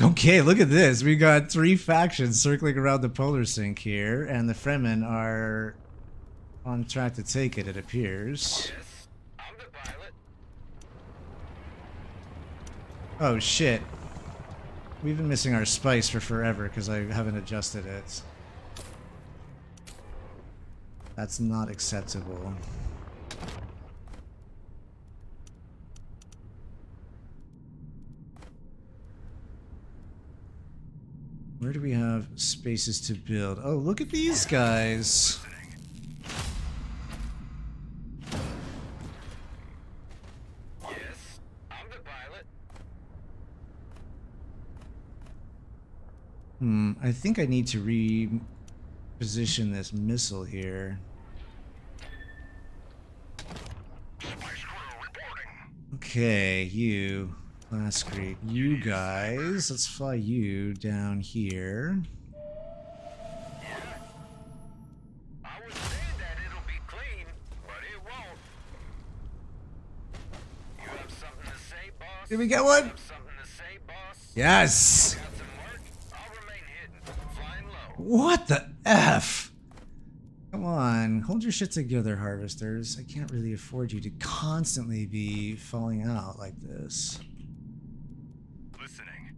Okay, look at this. We got three factions circling around the polar sink here, and the Fremen are on track to take it, it appears.
Yes, I'm the pilot.
Oh shit. We've been missing our spice for forever because I haven't adjusted it. That's not acceptable. Where do we have spaces to build? Oh, look at these guys.
Yes, I'm the pilot.
Hmm, I think I need to reposition this missile here. Okay, you, Lascrete, you guys, let's fly you down here.
I would say that it'll be clean, but it won't. You have something to say, boss?
Did we get one?
To say, boss?
Yes!
Got some work? I'll remain hidden, flying low.
What the F? Come on, hold your shit together, harvesters. I can't really afford you to constantly be falling out like this.
Listening.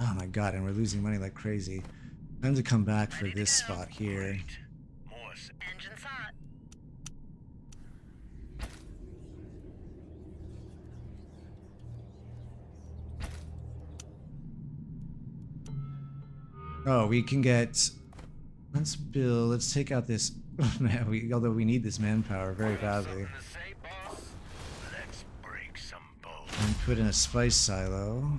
Oh my god, and we're losing money like crazy. Time to come back for this spot here.
Morse.
Oh, we can get. Let's build. Let's take out this. (laughs) Man, we, although we need this manpower very badly.
Something to say, boss? Let's break some bones.
And put in a spice silo.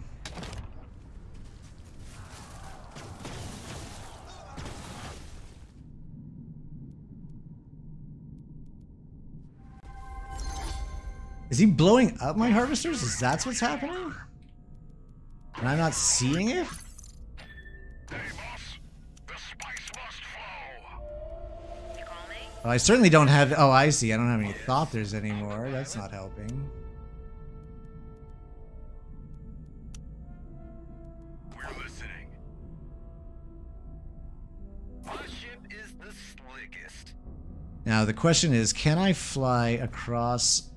Is he blowing up my harvesters? Is that what's happening? And I'm not seeing it? Well, I certainly don't have. Oh, I see. I don't have any thopters anymore. That's not helping.
We're listening. My ship is the slickest.
Now, the question is can I fly across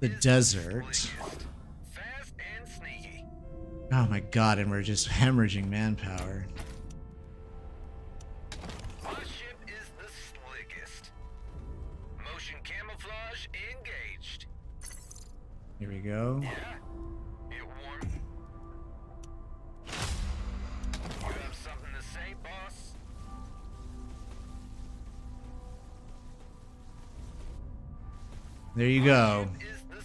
the desert?
slickest. Fast and sneaky.
Oh my god, and we're just hemorrhaging manpower. Here we go. There you go.
The.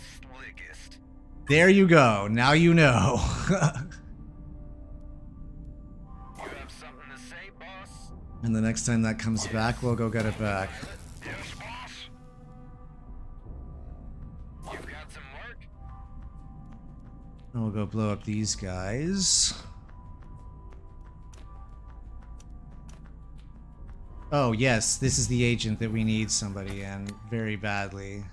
There you go. Now you know. (laughs) And the next time that comes back, we'll go get it back. And we'll go blow up these guys. Oh, yes, this is the agent that we need somebody in very badly.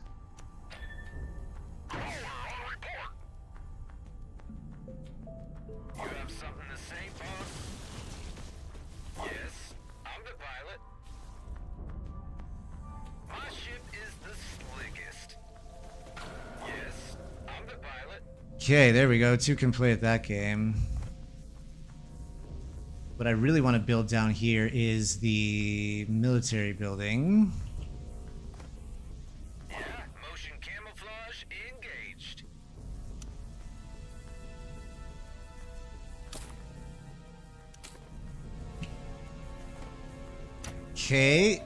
Okay, there we go. Two can play at that game. What I really want to build down here is the military building. Okay.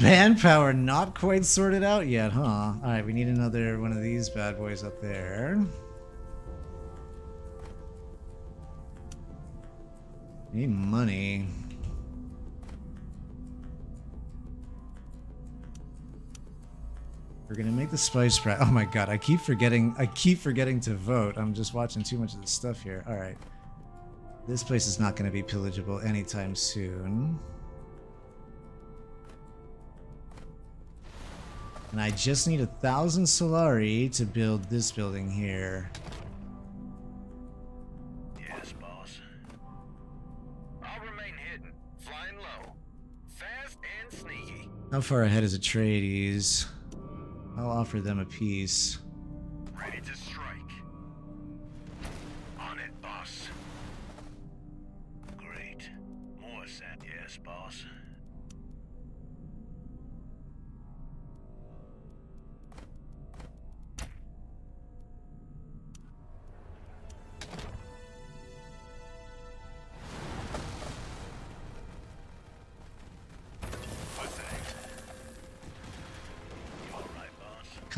Manpower not quite sorted out yet, huh? Alright, we need another one of these bad boys up there. Need money. We're gonna make the spice spread. Oh my god, I keep forgetting I keep forgetting to vote. I'm just watching too much of this stuff here. Alright. This place is not gonna be pillageable anytime soon. And I just need a thousand Solari to build this building here. How far ahead is Atreides? I'll offer them a piece.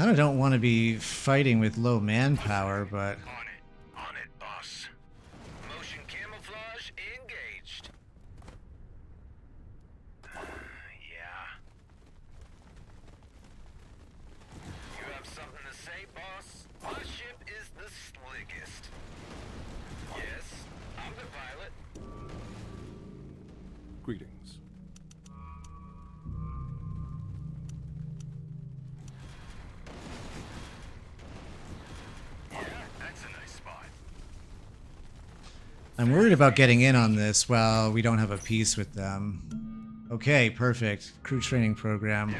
Kind of don't want to be fighting with low manpower, but worried about getting in on this while we don't have a peace with them. Okay, perfect. Crew training program.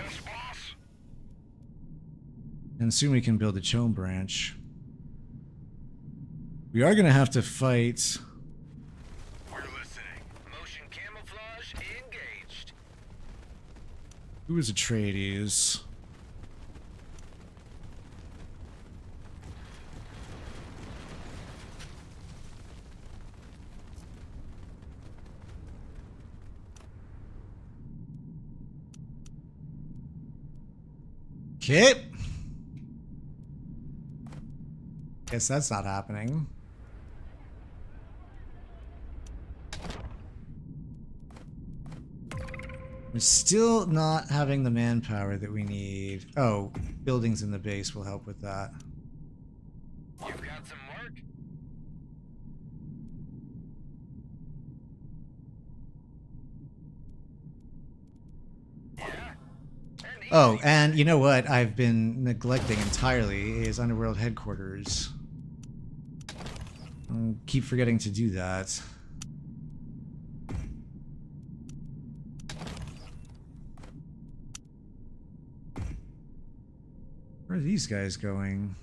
And soon we can build a CHOAM branch. We are going to have to fight.
We're listening. Motion camouflage engaged.
Who is Atreides? Okay. Guess that's not happening. We're still not having the manpower that we need. Oh, buildings in the base will help with that.
You've got some work? Yeah. And
Oh, and you know what I've been neglecting entirely is Underworld headquarters. I keep forgetting to do that. Where are these guys going?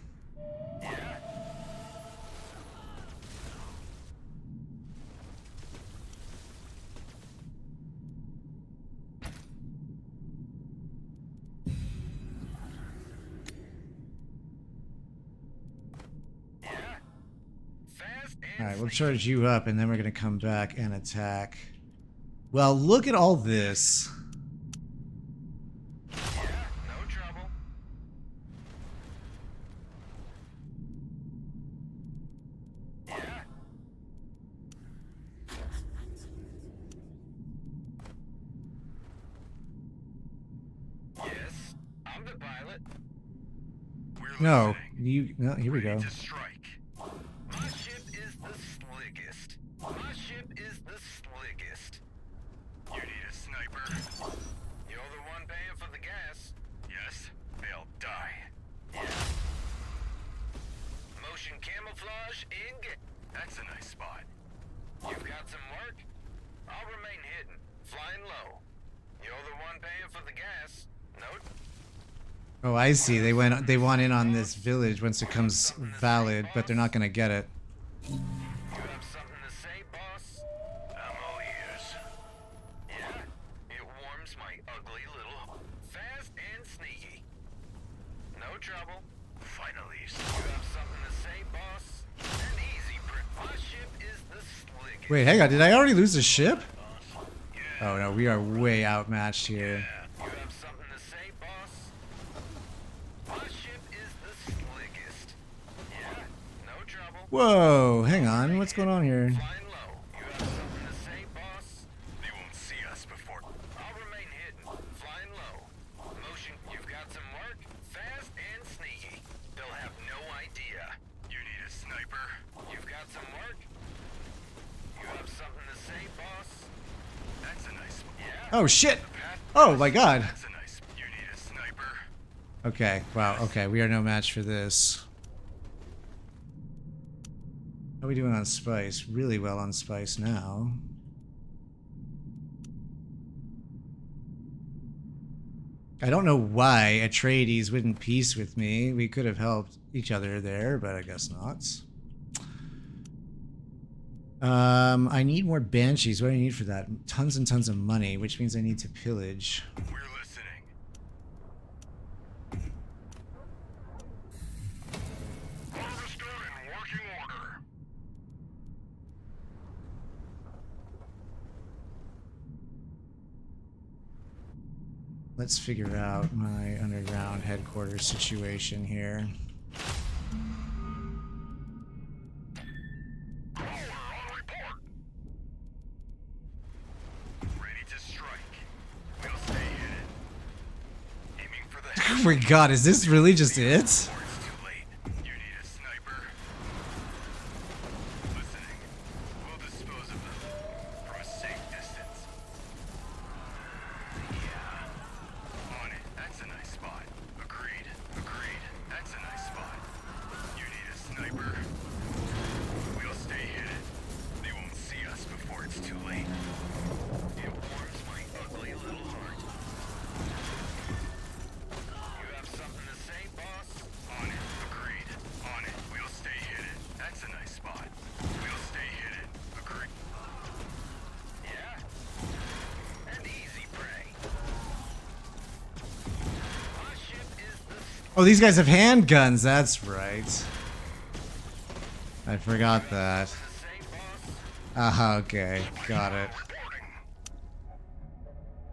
And
Alright, we'll
sneaky.
charge you up and then we're gonna come back and attack. Well, look at all this.
Yeah, no trouble. Yeah. Yes, I'm the pilot. We're
No,
listening.
you. No, here we
Ready
go.
to strike. My ship is the slickest. My ship is the slickest. You need a sniper? You're the one paying for the gas. Yes, they'll die. Yeah. Motion camouflage in. That's a nice spot. You've got some work? I'll remain hidden, flying low. You're the one paying for the gas. Note.
Oh, I see. They went. They want in on this village once it comes valid, but they're not gonna get it.
You have something to say, boss? I'm all ears. Yeah, it warms my ugly little. Fast and sneaky. No trouble. Finally, you have something to say, boss? An easy print. My ship is the slickest.
Wait, hang on. Did I already lose the ship? Oh no, we are way outmatched here.
To
hang on. What's going on here? Oh shit! Oh my god.
That's a nice. You need a sniper.
Okay, wow, okay, we are no match for this. How are we doing on spice? Really well on spice now. I don't know why Atreides wouldn't peace with me. We could have helped each other there, but I guess not. Um, I need more banshees. What do I need for that? Tons and tons of money, which means I need to pillage.
We're listening. Harvester in working order.
Let's figure out my underground headquarters situation here.
Power on report. Ready to strike. We'll stay hidden. Aiming for the
Oh my god, is this really just it? These guys have handguns, that's right. I forgot that. Ah, okay, got it.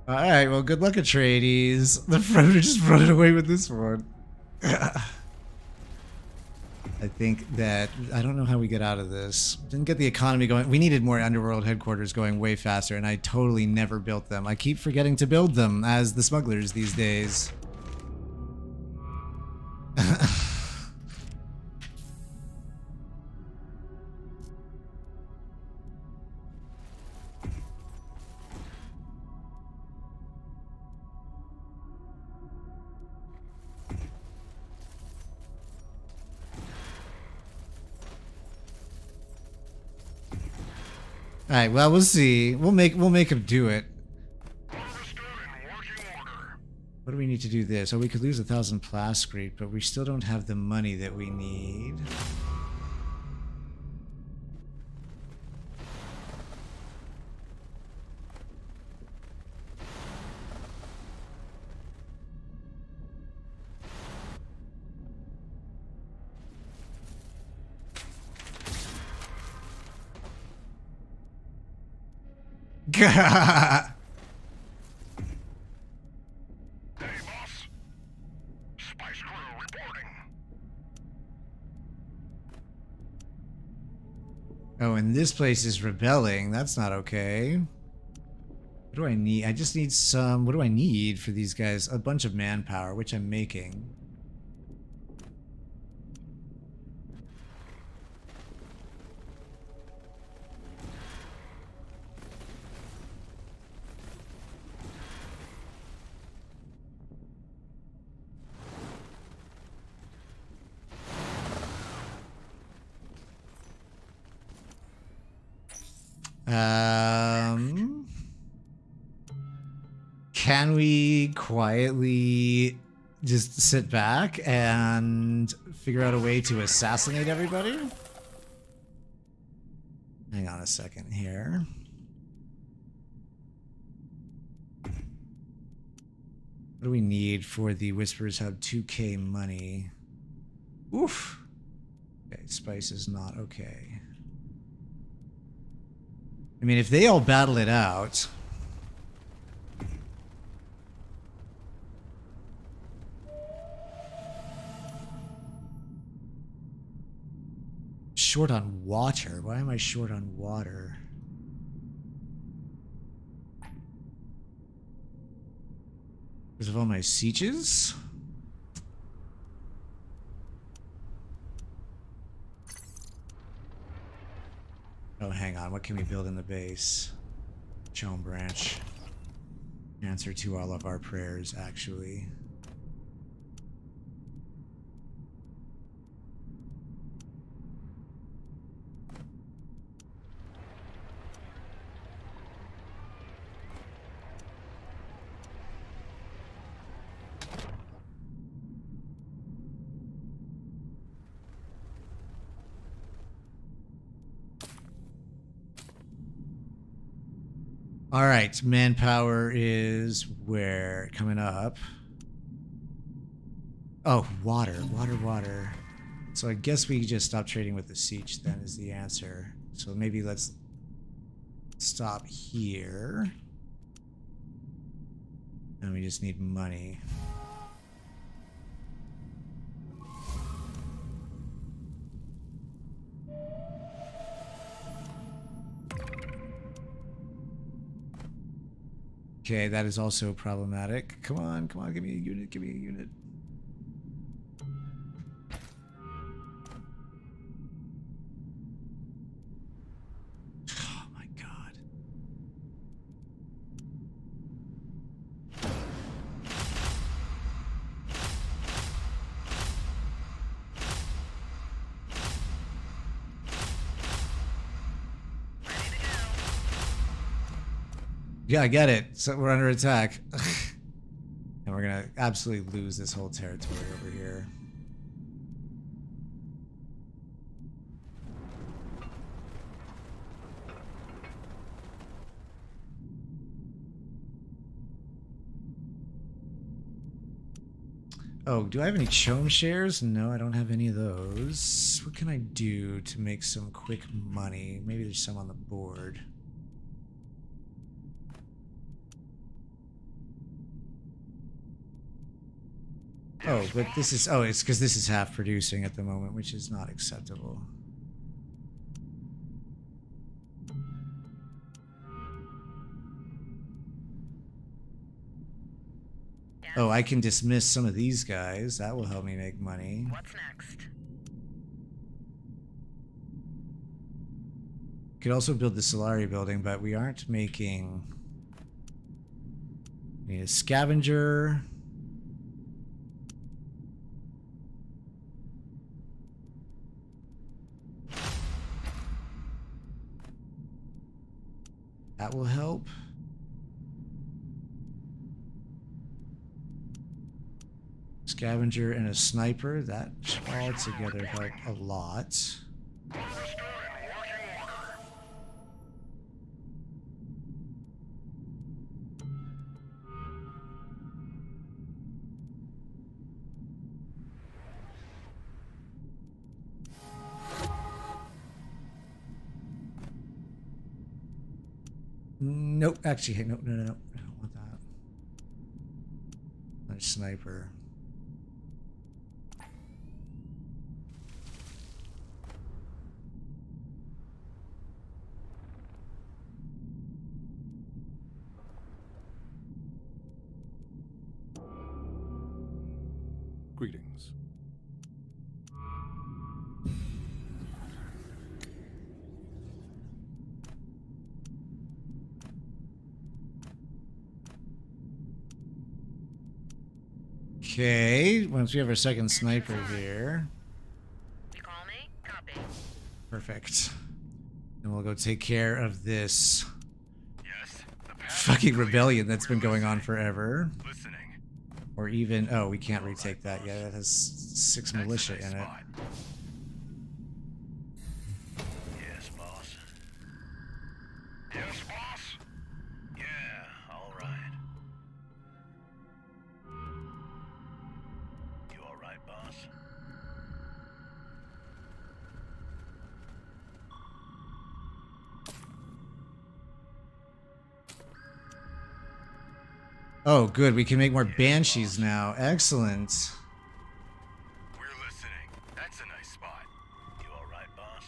Alright, well, good luck, Atreides. (laughs) The friend just running away with this one. (laughs) I think that I don't know how we get out of this. Didn't get the economy going. We needed more underworld headquarters going way faster, and I totally never built them. I keep forgetting to build them as the smugglers these days. All right, well, we'll see. We'll make we'll make him do it. What do we need to do this? Oh, we could lose a thousand plascrete, but we still don't have the money that we need.
Hey, boss. Spice crew reporting.
Oh, and this place is rebelling. That's not okay. What do I need? I just need some. What do I need for these guys? A bunch of manpower, which I'm making. Quietly just sit back and figure out a way to assassinate everybody? Hang on a second here. What do we need for the Whispers Hub 2k money? Oof. Okay, spice is not okay. I mean, if they all battle it out, short on water. Why am I short on water? Because of all my sieges? Oh, hang on. What can we build in the base? CHOAM branch. Answer to all of our prayers, actually. All right, manpower is where coming up. Oh, water, water, water. So I guess we just stop trading with the siege. Then is the answer. So maybe let's stop here. And we just need money. Okay, that is also problematic. Come on, come on, give me a unit, give me a unit. Yeah, I get it. So we're under attack. (sighs) and we're gonna absolutely lose this whole territory over here. Oh, do I have any CHOAM shares? No, I don't have any of those. What can I do to make some quick money? Maybe there's some on the board. Oh, but this is oh, it's because this is half producing at the moment, which is not acceptable. Oh, I can dismiss some of these guys. That will help me make money.
What's next?
Could also build the Solari building, but we aren't making. We need a scavenger. That will help. Scavenger and a sniper, that all together help a lot. Actually, no, no, no, no, I don't want that. Nice sniper. Once we have our second sniper here. Perfect. And we'll go take care of this
Yes.
Fucking rebellion that's been going on forever.
Listening.
Or even, oh, we can't retake that yet. That has six militia in it. Good, we can make more banshees now. Excellent.
We're listening. That's a nice spot. You all right, boss?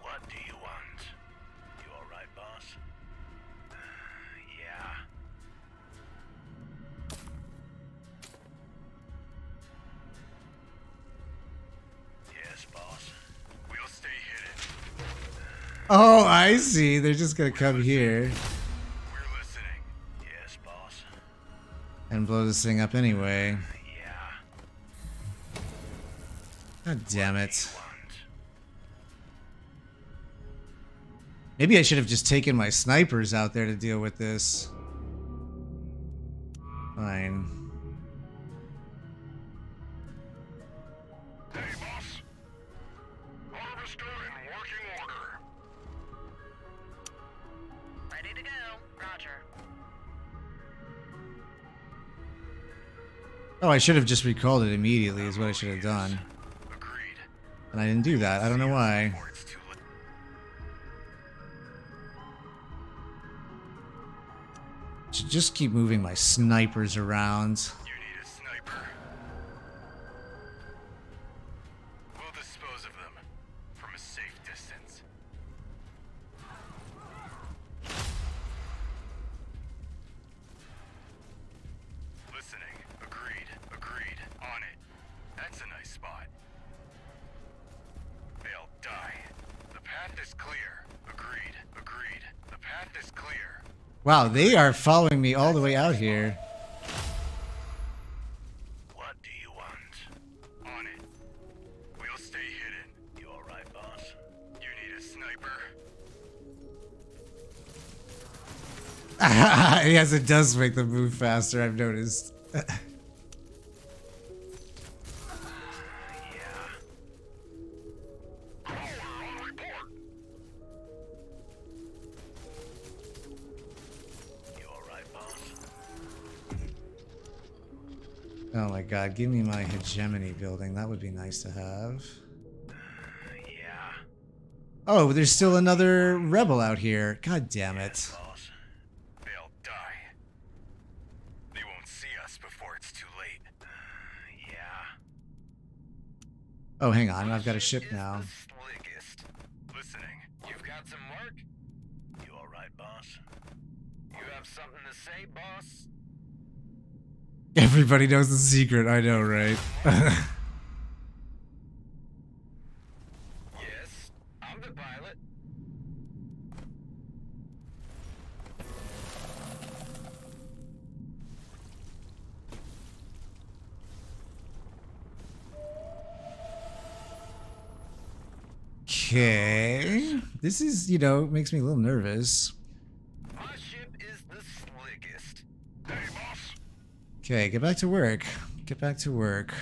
What do you want? You all right, boss? Uh, yeah. Yes, boss.
We'll stay hidden.
Oh, I see. They're just gonna come here. And blow this thing up anyway. God damn it. Maybe I should have just taken my snipers out there to deal with this. Fine. Oh, I should have just recalled it immediately is what I should have done.
Agreed.
And I didn't do that. I don't know why.
Or it's too late.
Should just keep moving my snipers around. Wow, they are following me all the way out here.
What do you want? On it. We'll stay hidden. You alright, boss? You need a sniper? (laughs)
yes, it does make them move faster, I've noticed. (laughs) god, give me my hegemony building. That would be nice to have.
Yeah.
Oh, there's still another rebel out here. God damn it.
They'll die. They won't see us before it's too late. Yeah.
Oh, hang on. I've got a ship now.
the slickest. Listening. You've got some work? You alright, boss? You have something to say, boss?
Everybody knows the secret. I know, right? (laughs)
Yes, I'm the pilot. (laughs)
Okay. This is, you know, makes me a little nervous.
My ship is the slickest. Hey, boss.
Okay, get back to work. Get back to work.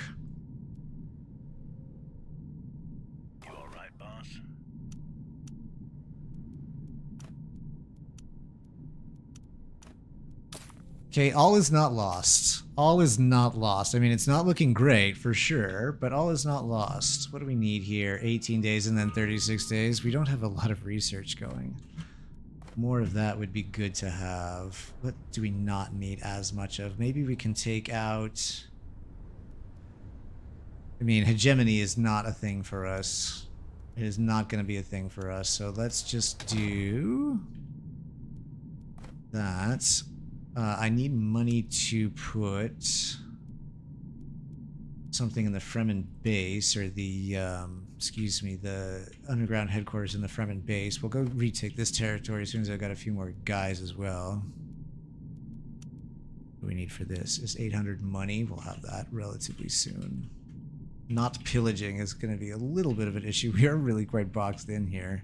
You alright, boss?
Okay, all is not lost. All is not lost. I mean, it's not looking great for sure, but all is not lost. What do we need here? 18 days and then 36 days. We don't have a lot of research going. More of that would be good to have. What do we not need as much of? Maybe we can take out. I mean, hegemony is not a thing for us. It is not going to be a thing for us. So let's just do that. Uh, I need money to put something in the Fremen base, or the, um, excuse me, the underground headquarters in the Fremen base. We'll go retake this territory as soon as I've got a few more guys as well. What we need for this? Is 800 money. We'll have that relatively soon. Not pillaging is going to be a little bit of an issue. (laughs) We are really quite boxed in here.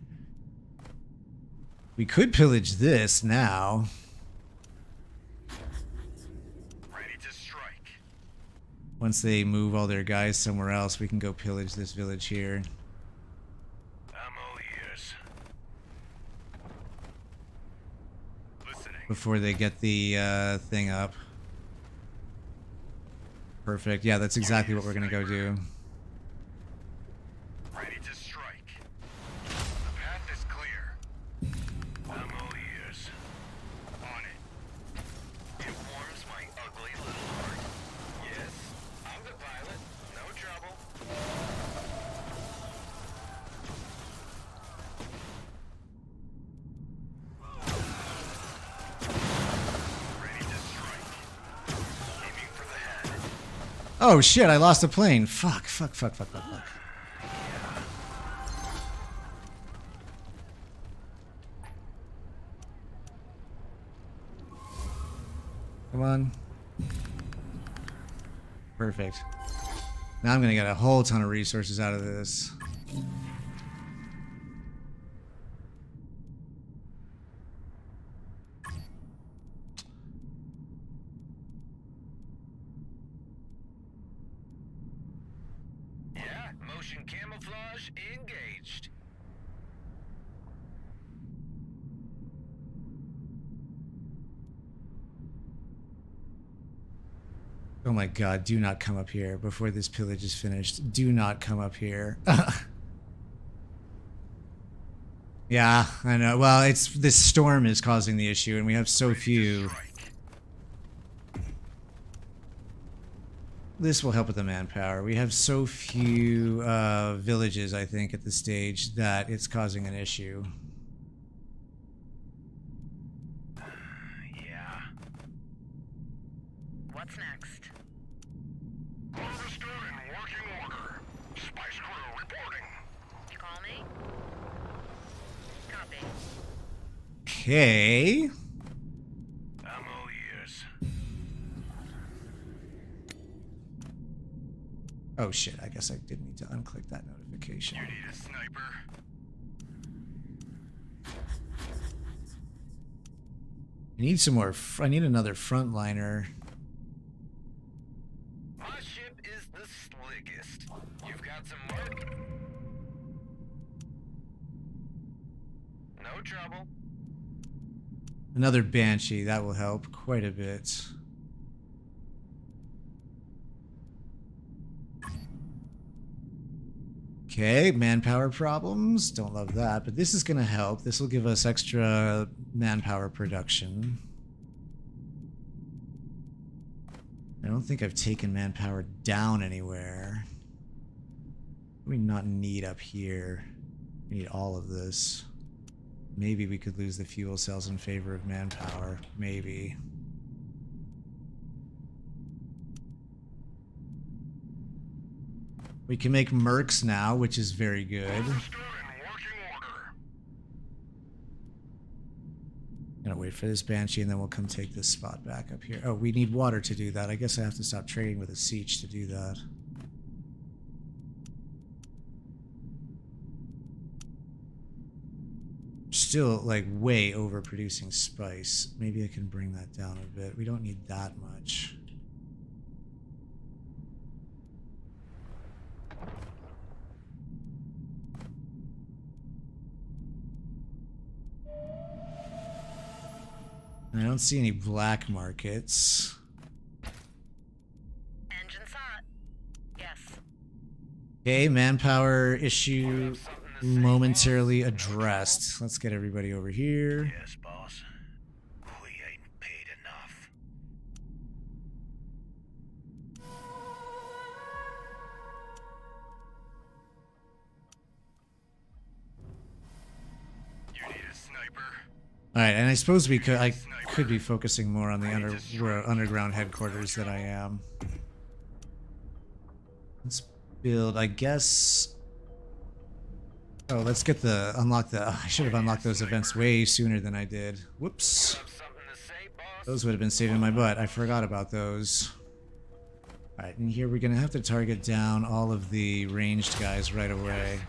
We could pillage this now.
Ready to strike.
Once they move all their guys somewhere else, we can go pillage this village here.
I'm all ears. Listening.
before they get the uh, thing up. Perfect. Yeah, that's exactly what we're gonna go do. Oh shit, I lost a plane. Fuck, fuck, fuck, fuck, fuck, fuck. Come on. Perfect. Now I'm gonna get a whole ton of resources out of this. Oh my god, do not come up here before this pillage is finished. Do not come up here. (laughs) yeah, I know. Well, it's this storm is causing the issue and we have so few. This will help with the manpower. We have so few uh, villages, I think, at this stage that it's causing an issue.
Yeah.
What's next?
Harvester in working order. Spice crew reporting.
You call me? Copy.
Okay.
I'm all ears.
Oh shit, I guess I did need to unclick that notification.
You need a sniper.
I need some more. I need another frontliner.
My ship is the slickest. You've got some work. No trouble.
Another Banshee, that will help quite a bit. Okay, manpower problems. Don't love that, but this is going to help. This will give us extra manpower production. I don't think I've taken manpower down anywhere. We not need up here? We need all of this. Maybe we could lose the fuel cells in favor of manpower. Maybe. We can make mercs now, which is very good. Gonna wait for this banshee and then we'll come take this spot back up here. Oh, we need water to do that. I guess I have to stop trading with a sietch to do that. Still, like, way overproducing spice. Maybe I can bring that down a bit. We don't need that much. I don't see any black markets.
Engine's hot. Yes.
Okay, manpower issue
Something to say,
momentarily addressed. Let's get everybody over here.
Yes, boss. We ain't paid enough. You need a sniper.
All right, and I suppose we could I could be focusing more on the under, underground headquarters than I am. Let's build, I guess. Oh, let's get the unlock the. (laughs) I should have unlocked those events way sooner than I did. Whoops. Those would have been saving my butt. I forgot about those. Alright, and here we're gonna have to target down all of the ranged guys right away.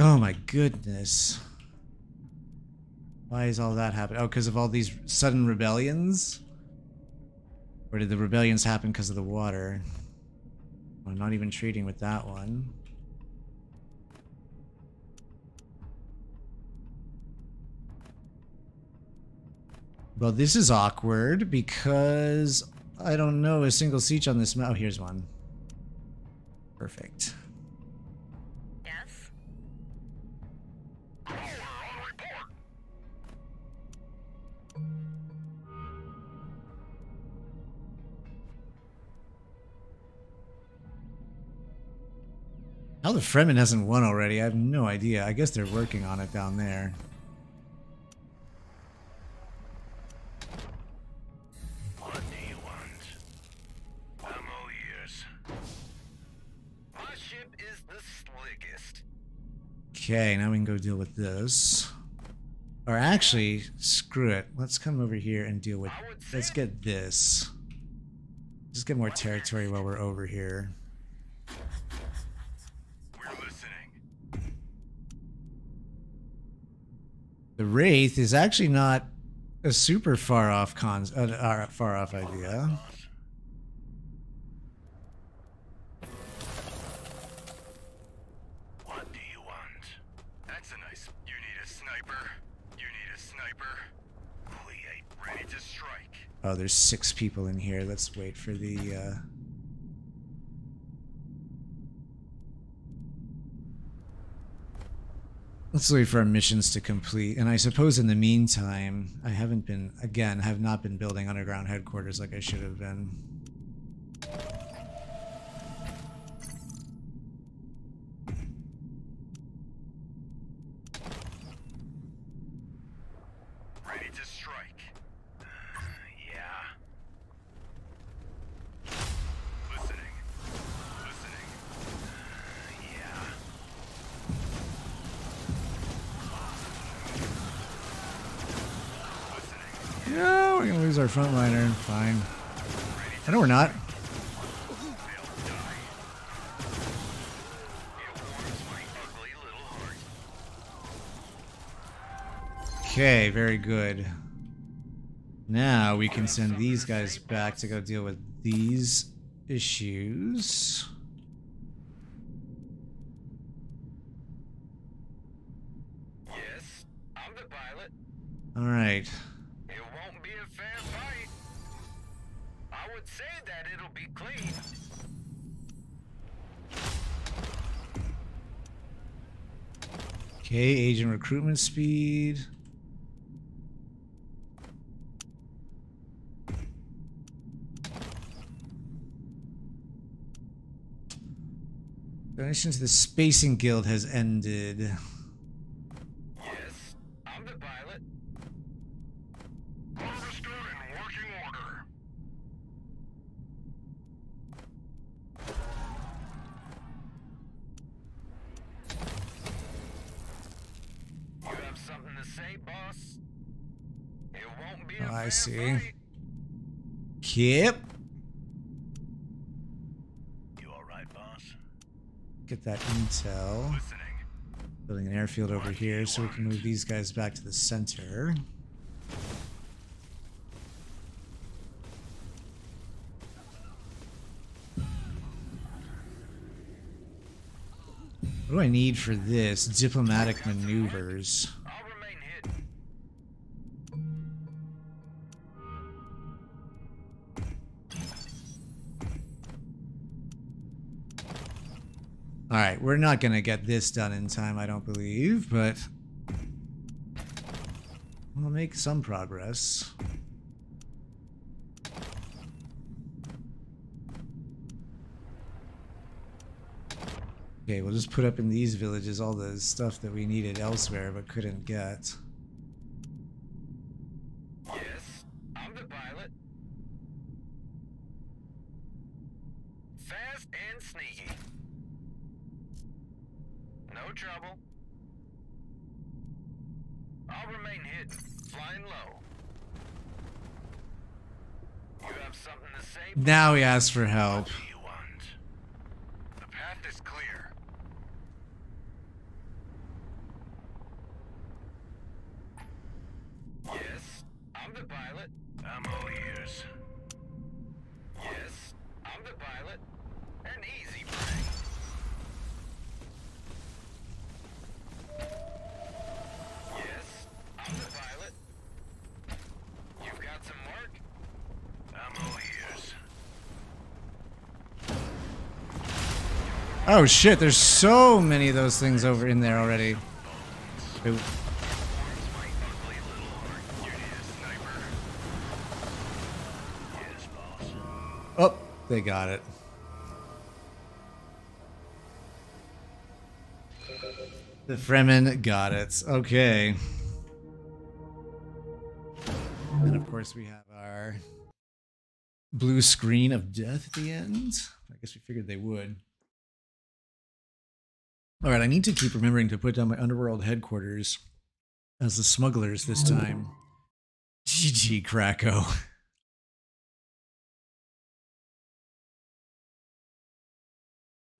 Oh my goodness. Why is all that happening? Oh, because of all these sudden rebellions? Or did the rebellions happen because of the water? I'm not even treating with that one. Well, this is awkward because I don't know a single sietch on this map. Oh, here's one. Perfect. How the Fremen hasn't won already, I have no idea. I guess they're working on it down there.
What do you want? I'm all ears. My ship is the slickest.
Okay, now we can go deal with this. Or actually, screw it. Let's come over here and deal with... Let's get this. Just get more territory while we're over here.
We're listening.
The Wraith is actually not a super far off cons uh, uh, far off idea.
What do you want? That's a nice. You need a sniper. You need a sniper. We ain't ready to strike.
Oh, there's six people in here. Let's wait for the uh Let's wait for our missions to complete. And I suppose in the meantime, I haven't been again, have not been building underground headquarters like I should have been. Yeah, we're gonna lose our frontliner. Fine. I know we're not.
They'll die. It warms my ugly little heart.
Okay, very good. Now we can send these guys back to go deal with these issues.
Yes, I'm the pilot.
All right.
Clean.
Okay, agent recruitment speed. Donation to the Spacing Guild has ended. I see. Yep.
You all right, boss?
Get that intel.
Listening.
Building an airfield over here so we can move these guys back to the center. What do I need for this? Diplomatic maneuvers. Alright, we're not gonna get this done in time, I don't believe, but... We'll make some progress. Okay, we'll just put up in these villages all the stuff that we needed elsewhere but couldn't get.
Yes, I'm the pilot. Fast and sneaky. No trouble. I'll remain hidden, flying low. You have something to say?
Now he asks for help.
What do you want? The path is clear. Yes, I'm the pilot. I'm all ears. Yes, I'm the pilot. An easy break. Yes, I'm the pilot. You've got some work? I'm all ears.
Oh shit, there's so many of those things over in there already. Oop. Oh, they got it. The Fremen got it. Okay. And of course we have our blue screen of death at the end. I guess we figured they would. All right, I need to keep remembering to put down my underworld headquarters as the smugglers this time. GG, Krakow.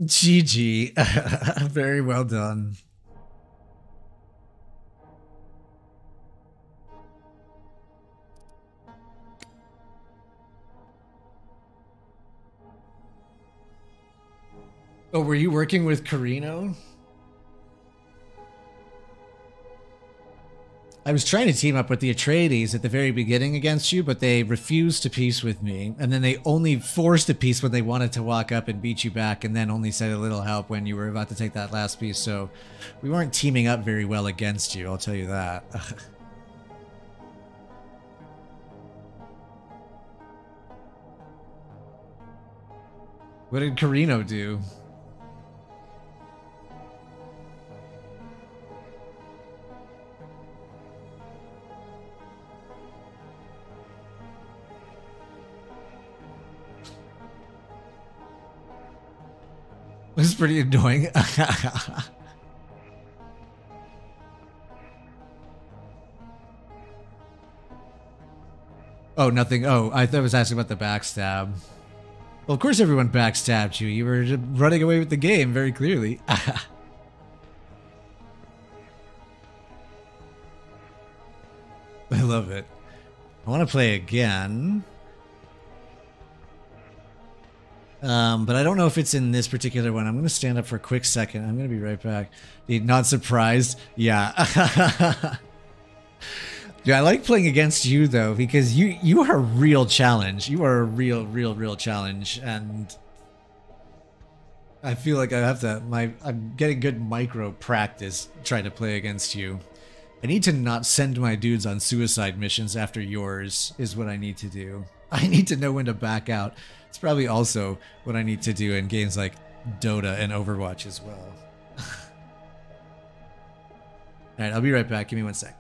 GG. (laughs) Very well done. Oh, were you working with Corrino? I was trying to team up with the Atreides at the very beginning against you, but they refused to peace with me. And then they only forced a peace when they wanted to walk up and beat you back, and then only said a little help when you were about to take that last piece. So we weren't teaming up very well against you, I'll tell you that. (laughs) what did Corrino do? Pretty annoying. (laughs) oh, nothing. Oh, I thought I was asking about the backstab. Well, of course everyone backstabbed you. You were running away with the game very clearly. (laughs) I love it. I want to play again. Um, but I don't know if it's in this particular one. I'm going to stand up for a quick second. I'm going to be right back. Not surprised? Yeah. (laughs) yeah, I like playing against you though because you you are a real challenge. You are a real, real, real challenge, and I feel like I have to. My I'm getting good micro practice trying to play against you. I need to not send my dudes on suicide missions after yours. Is what I need to do. (laughs) I need to know when to back out. It's probably also what I need to do in games like Dota and Overwatch as well. (laughs) Alright, I'll be right back. Give me one sec.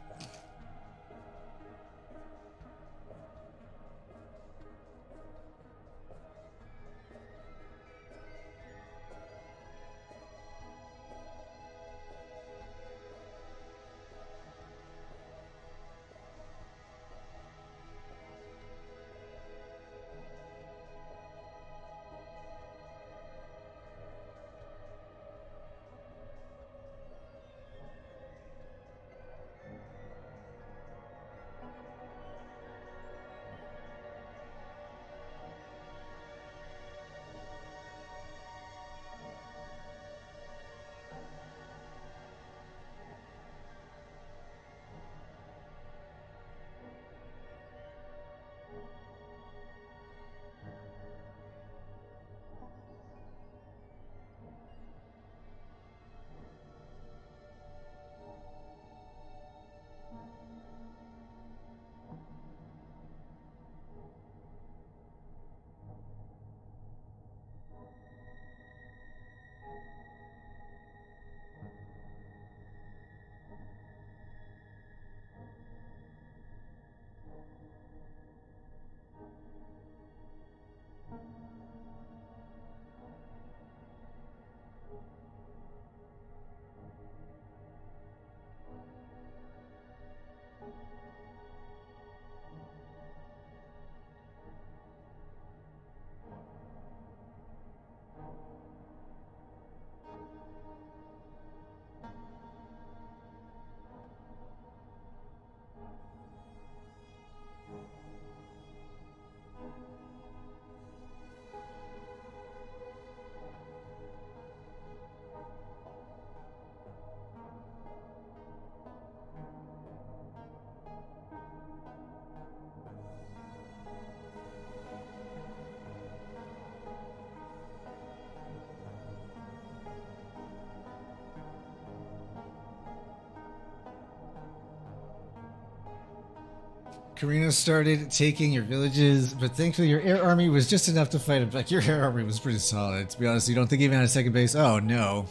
Corrino started taking your villages, but thankfully your air army was just enough to fight it back. Your air army was pretty solid. To be honest, you don't think even had a second base? Oh, no.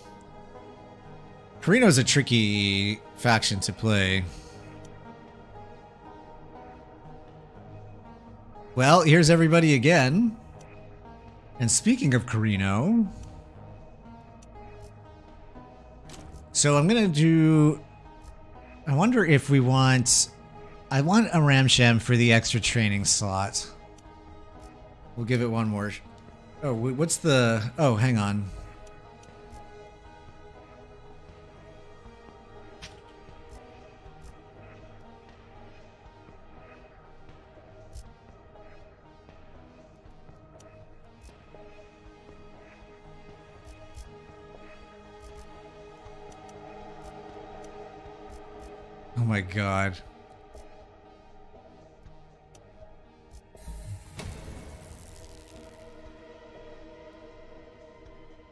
Corrino's a tricky faction to play. Well, here's everybody again. And speaking of Corrino, so I'm gonna do. I wonder if we want. I want a Ramsham for the extra training slot. We'll give it one more. Oh, what's the? Oh, hang on. Oh my god.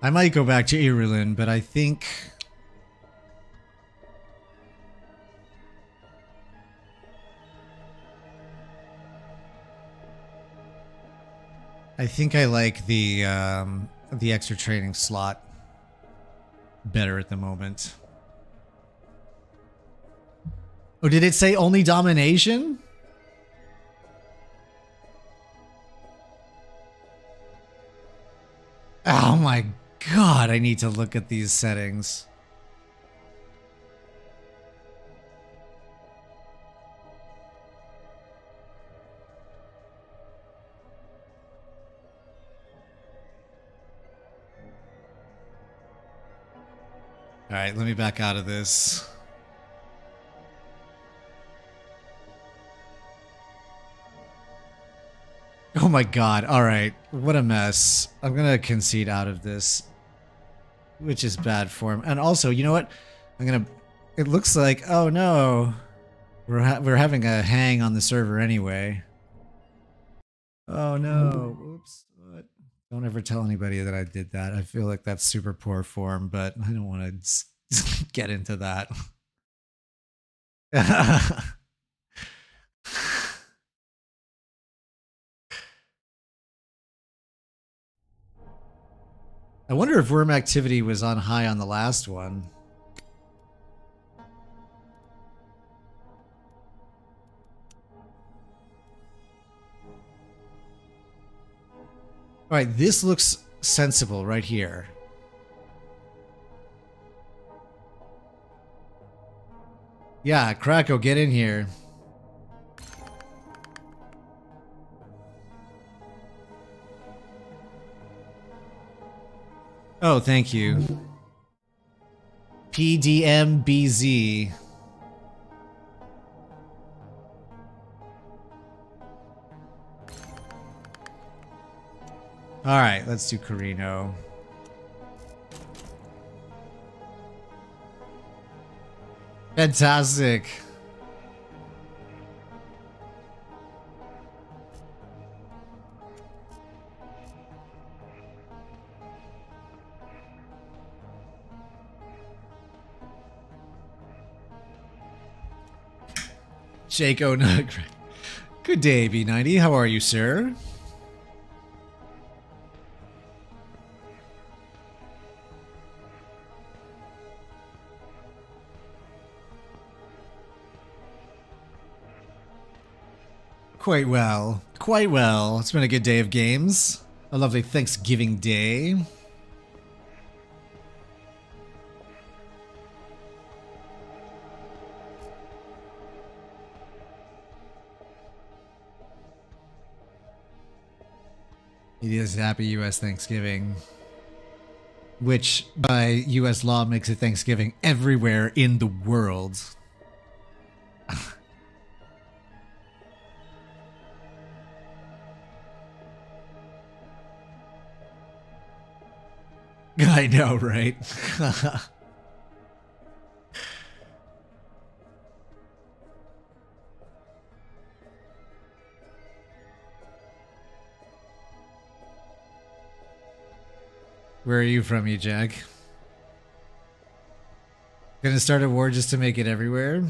I might go back to Irulan, but I think I think I like the um, the extra training slot better at the moment. Oh, did it say only domination? Oh my god, I need to look at these settings. All right, let me back out of this. Oh my god. All right. What a mess. I'm going to concede out of this, which is bad form. And also, you know what? I'm to It looks like oh no. We're ha- we're having a hang on the server anyway. Oh no. Oops. What? Don't ever tell anybody that I did that. I feel like that's super poor form, but I don't want to (laughs) get into that. (laughs) I wonder if worm activity was on high on the last one. All right, this looks sensible right here. Yeah, Krakow, get in here. Oh, thank you. PDMBZ. All right, let's do Corrino. Fantastic. Jake O'Nug. (laughs) Uh, good day, B90. How are you, sir? Quite well. Quite well. It's been a good day of games. A lovely Thanksgiving day. It is happy U.S. Thanksgiving. Which, by U.S. law, makes it Thanksgiving everywhere in the world. (laughs) I know, right? (laughs) Where are you from, you Jack? Gonna start a war just to make it everywhere?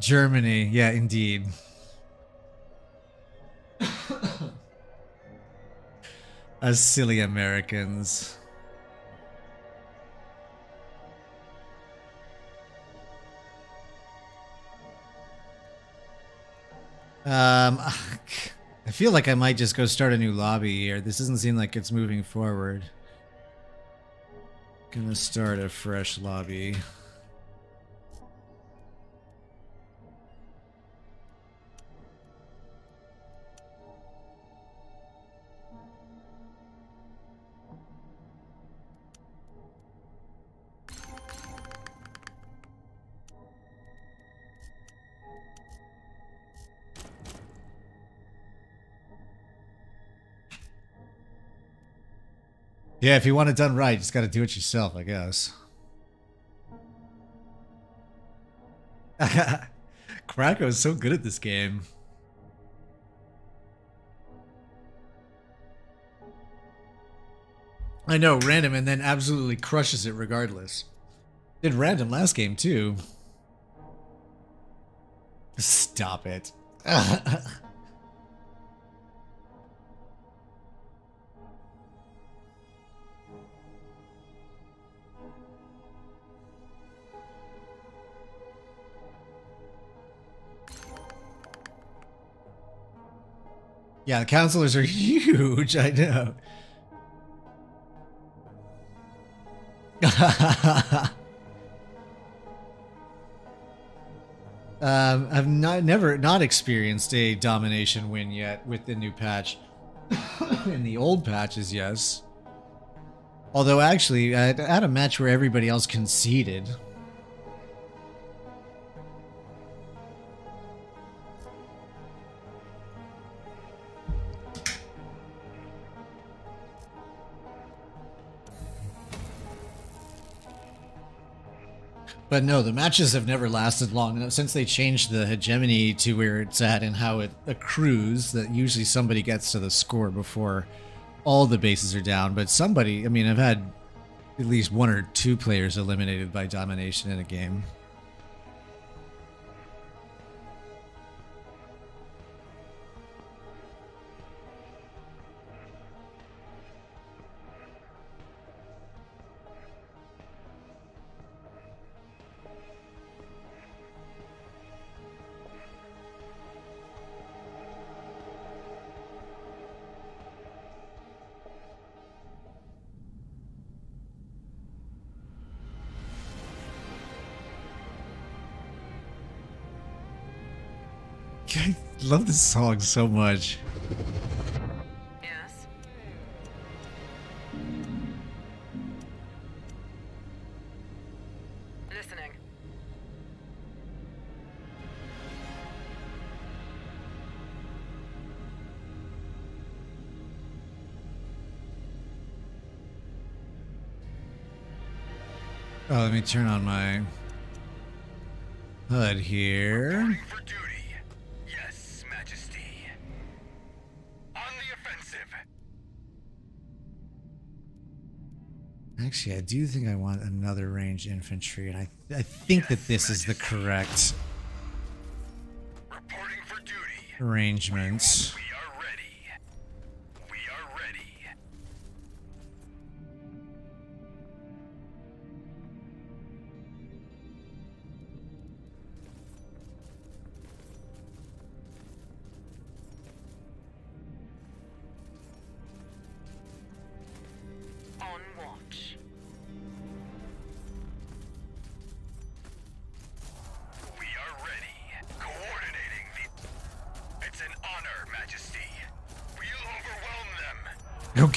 Germany, yeah, indeed. (coughs) Us silly Americans. Um, I feel like I might just go start a new lobby here. This doesn't seem like it's moving forward. Gonna start a fresh lobby. Yeah, if you want it done right, you just gotta do it yourself, I guess. (laughs) Krako is so good at this game. I know, random, and then absolutely crushes it regardless. Did random last game, too. Stop it. (laughs) Yeah, the counselors are (laughs) huge, I know. (laughs) um, I've not never not experienced a domination win yet with the new patch. (coughs) In the old patches, yes. Although actually, I had a match where everybody else conceded. But no, the matches have never lasted long. Since they changed the hegemony to where it's at and how it accrues, that usually somebody gets to the score before all the bases are down. But somebody, I mean, I've had at least one or two players eliminated by domination in a game. Love this song so much.
Yes? Listening.
Oh, let me turn on my HUD here. Actually, I do think I want another ranged infantry, and I I think that this is the correct
Reporting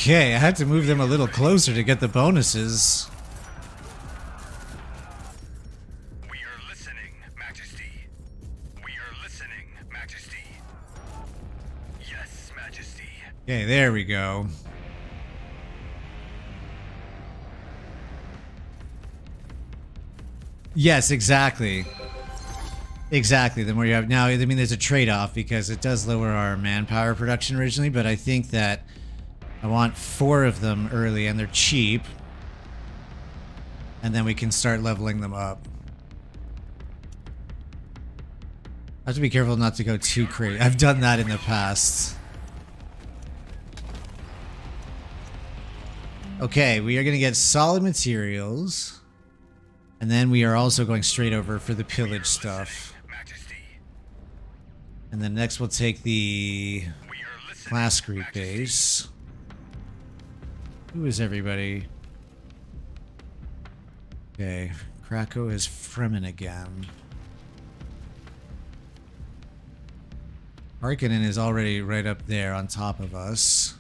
Okay, I had to move them a little closer to get the bonuses.
We are listening, Majesty. We are listening, Majesty. Yes, Majesty.
Okay, there we go. Yes, exactly. Exactly. The more you have now, I mean, there's a trade-off because it does lower our manpower production originally, but I think that I want four of them early, and they're cheap, and then we can start leveling them up. I have to be careful not to go too crazy. I've done that in the past. Okay, we are going to get solid materials. And then we are also going straight over for the pillage stuff. And then next we'll take the. Class
Majesty.
base. Who is everybody? Okay, Krakow is Fremen again. Harkonnen is already right up there on top of us.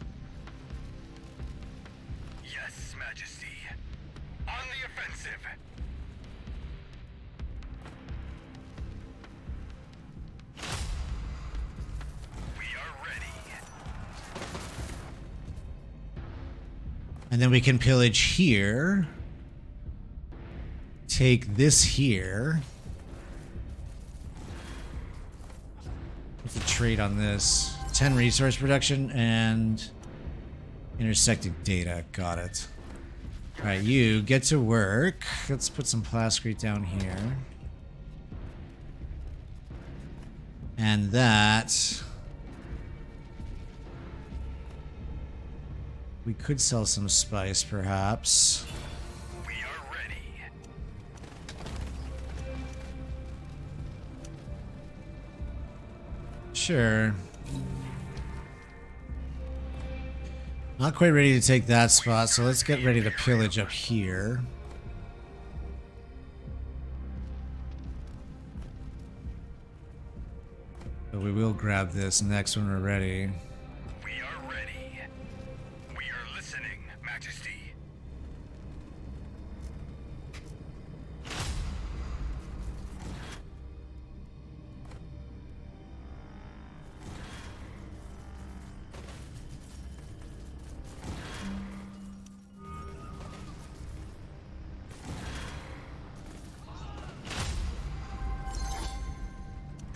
And then we can pillage here. Take this here. What's the trade on this? 10 resource production and intersecting data. Got it. Alright, you get to work. Let's put some plascrete down here. And that. We could sell some spice, perhaps.
We are ready.
Sure. Not quite ready to take that spot, so let's get ready to pillage up here. But we will grab this next when we're ready.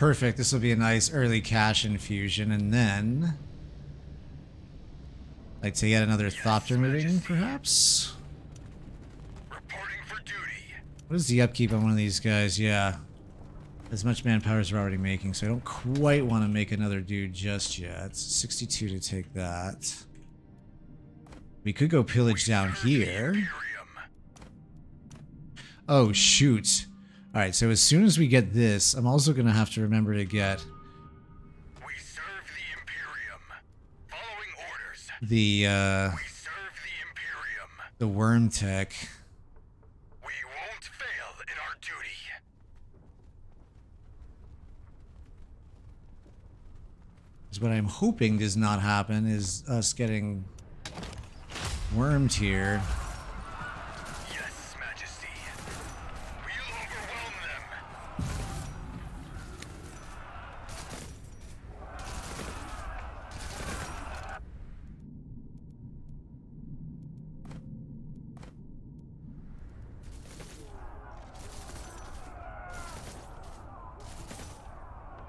Perfect. This will be a nice early cash infusion, and then... Like to get another Thopter moving, perhaps?
Reporting for duty.
What is the upkeep on one of these guys? Yeah. As much manpower as we're already making, so I don't quite want to make another dude just yet. 62 to take that. We could go pillage down here. Oh, shoot. Alright, so as soon as we get this, I'm also going to have to remember to get
We serve the Imperium. Following orders.
the, uh,
We serve the Imperium.
the worm tech.
We won't fail in our duty.
Because what I'm hoping does not happen is us getting wormed here.
Yes, Majesty. We'll overwhelm them.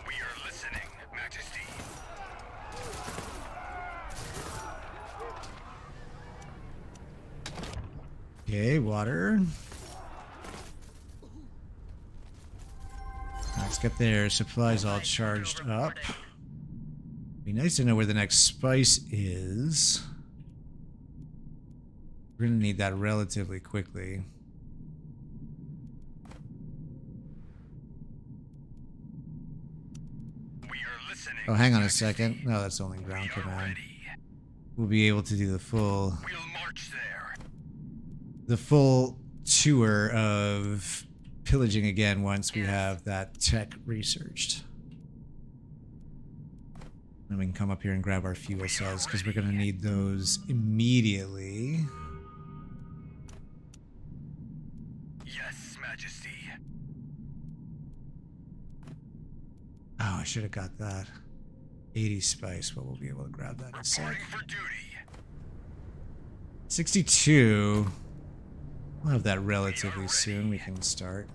We are listening, Majesty.
Okay, water. Their supplies all charged up. Be nice to know where the next spice is. We're gonna need that relatively quickly.
We are listening.
Oh, hang on a second. No, that's only ground command. We'll be able to do the full
We'll march there.
the full tour of pillaging again once we have that tech researched. Then we can come up here and grab our fuel cells because we're going to need those immediately.
Yes, Majesty.
Oh, I should have got that. 80 spice, but we'll be able to grab that in a sec.
Reporting for duty.
62. We'll have that relatively soon. We can start.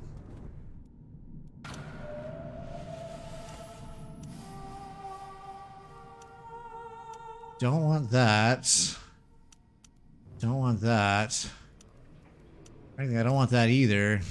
Don't want that. Don't want that. Frankly, I don't want that either.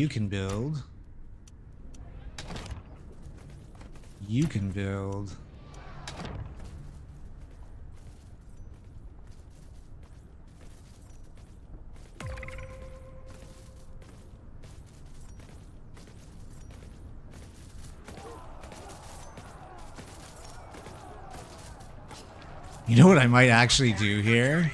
You can build. You can build. You know what I might actually do here?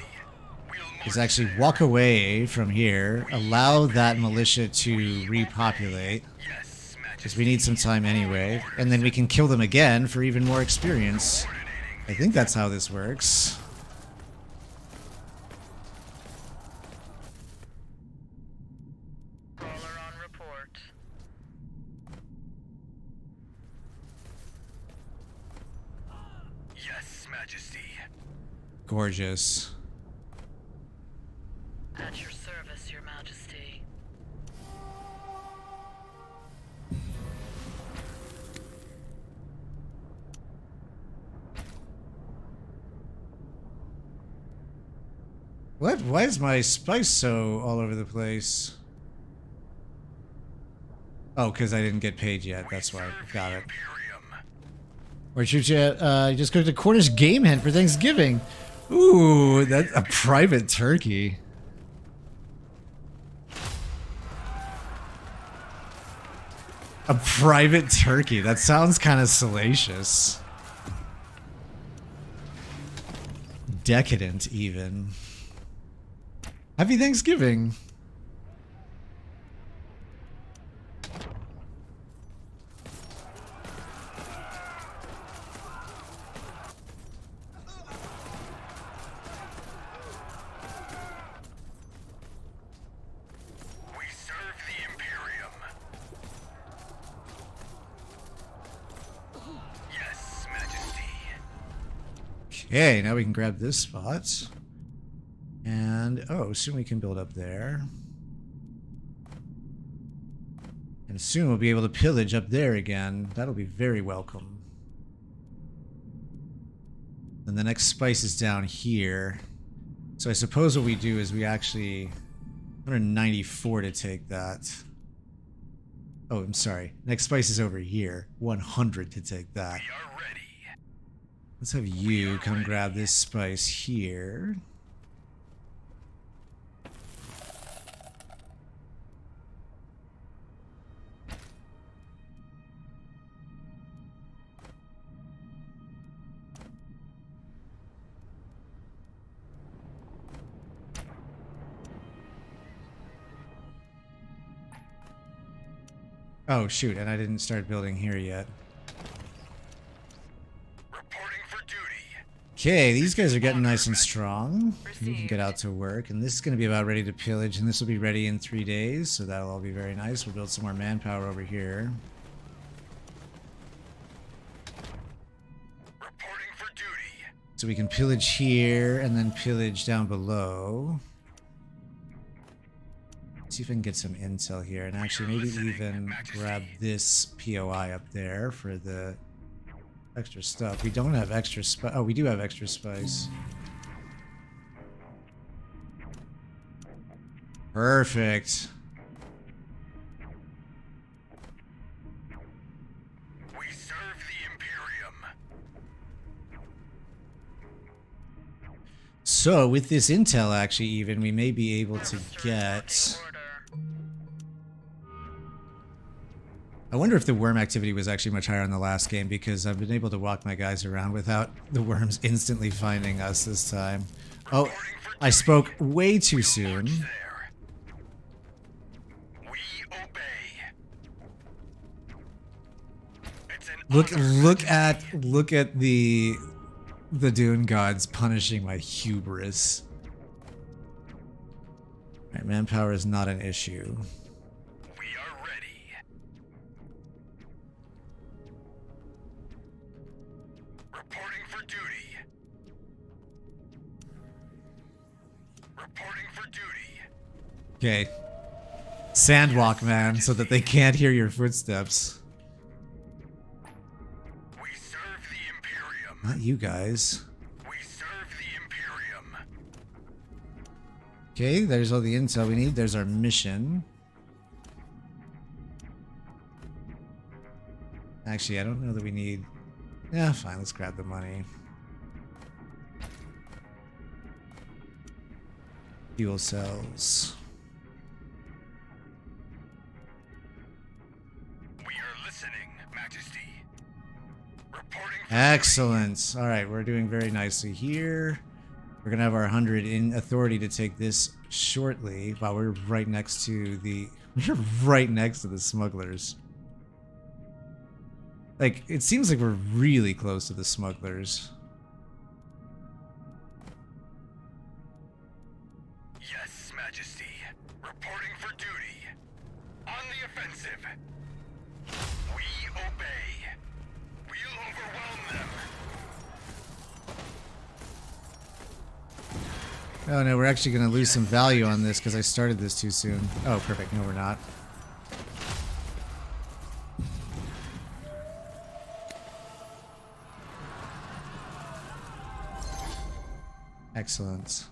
Is actually walk away from here, allow that militia to repopulate,
Yes,
because we need some time anyway, and then we can kill them again for even more experience. I think that's how this works.
Caller on report.
Yes, Majesty.
Gorgeous. Is my spice so all over the place? Oh, because I didn't get paid yet. That's why. Got it. Or shoot you, uh, you just cooked a Cornish game hen for Thanksgiving. Ooh, that's a private turkey. A private turkey. That sounds kind of salacious. Decadent, even. Happy Thanksgiving.
We serve the Imperium. Yes, Majesty.
Okay, now we can grab this spot. And, oh, soon we can build up there. And soon we'll be able to pillage up there again. That'll be very welcome. And the next spice is down here. So I suppose what we do is we actually... 194 to take that. Oh, I'm sorry. Next spice is over here. 100 to take that.
We are ready.
Let's have you come grab this spice here. Oh shoot, and I didn't start building here yet.
Reporting for duty.
Okay, these guys are getting nice and strong. We can get out to work, and this is going to be about ready to pillage, and this will be ready in three days, so that'll all be very nice. We'll build some more manpower over here.
Reporting for duty.
So we can pillage here, and then pillage down below. See if I can get some intel here, and actually maybe even grab this POI up there for the extra stuff. We don't have extra spice. Oh, we do have extra spice. Perfect.
We serve the Imperium.
So with this intel, actually, even we may be able to get. I wonder if the worm activity was actually much higher in the last game because I've been able to walk my guys around without the worms instantly finding us this time. Oh, I spoke way too soon. Look, look at, look at the, the Dune gods punishing my hubris. Alright, manpower is not an issue. Okay. Sandwalk, man, so that they can't hear your footsteps. Not you guys. Okay, there's all the intel we need. There's our mission. Actually, I don't know that we need... Yeah, fine, let's grab the money. Fuel cells. Excellent. All right, we're doing very nicely here. We're gonna have our hundred in authority to take this shortly. Wow, we're right next to the (laughs) we're right next to the smugglers. Like it seems like we're really close to the smugglers. Oh no, we're actually gonna lose some value on this because I started this too soon. Oh, perfect. No, we're not. Excellent.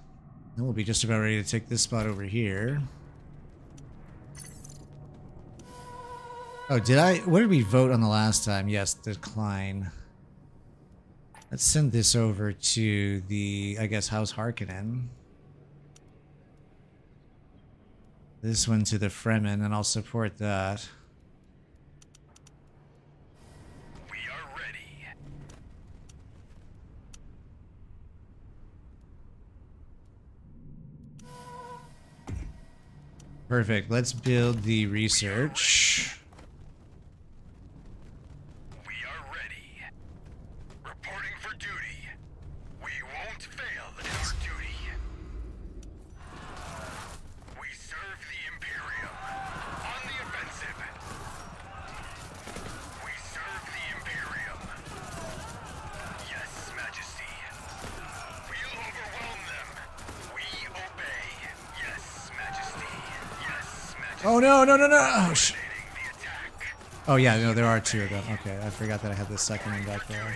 Then we'll be just about ready to take this spot over here. Oh, did I? Where did we vote on the last time? Yes, decline. Let's send this over to the, I guess, House Harkonnen. This one to the Fremen, and I'll support that.
We are ready.
Perfect. Let's build the research. Oh no, no, no, no! Oh, sh- oh yeah, no, there are two of them. Okay, I forgot that I had the second one back there.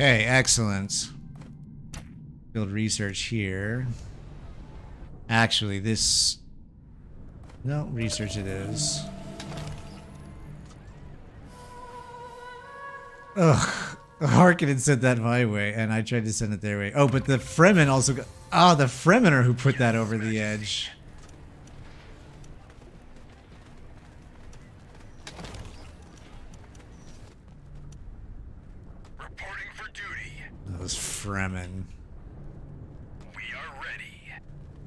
Okay, excellent. Build research here. Actually, this... No, research it is. Ugh. Harkonnen sent that my way, and I tried to send it their way. Oh, but the Fremen also got... Oh, the Fremen are who put that over the edge.
Reporting for duty.
Those Fremen.
We are ready.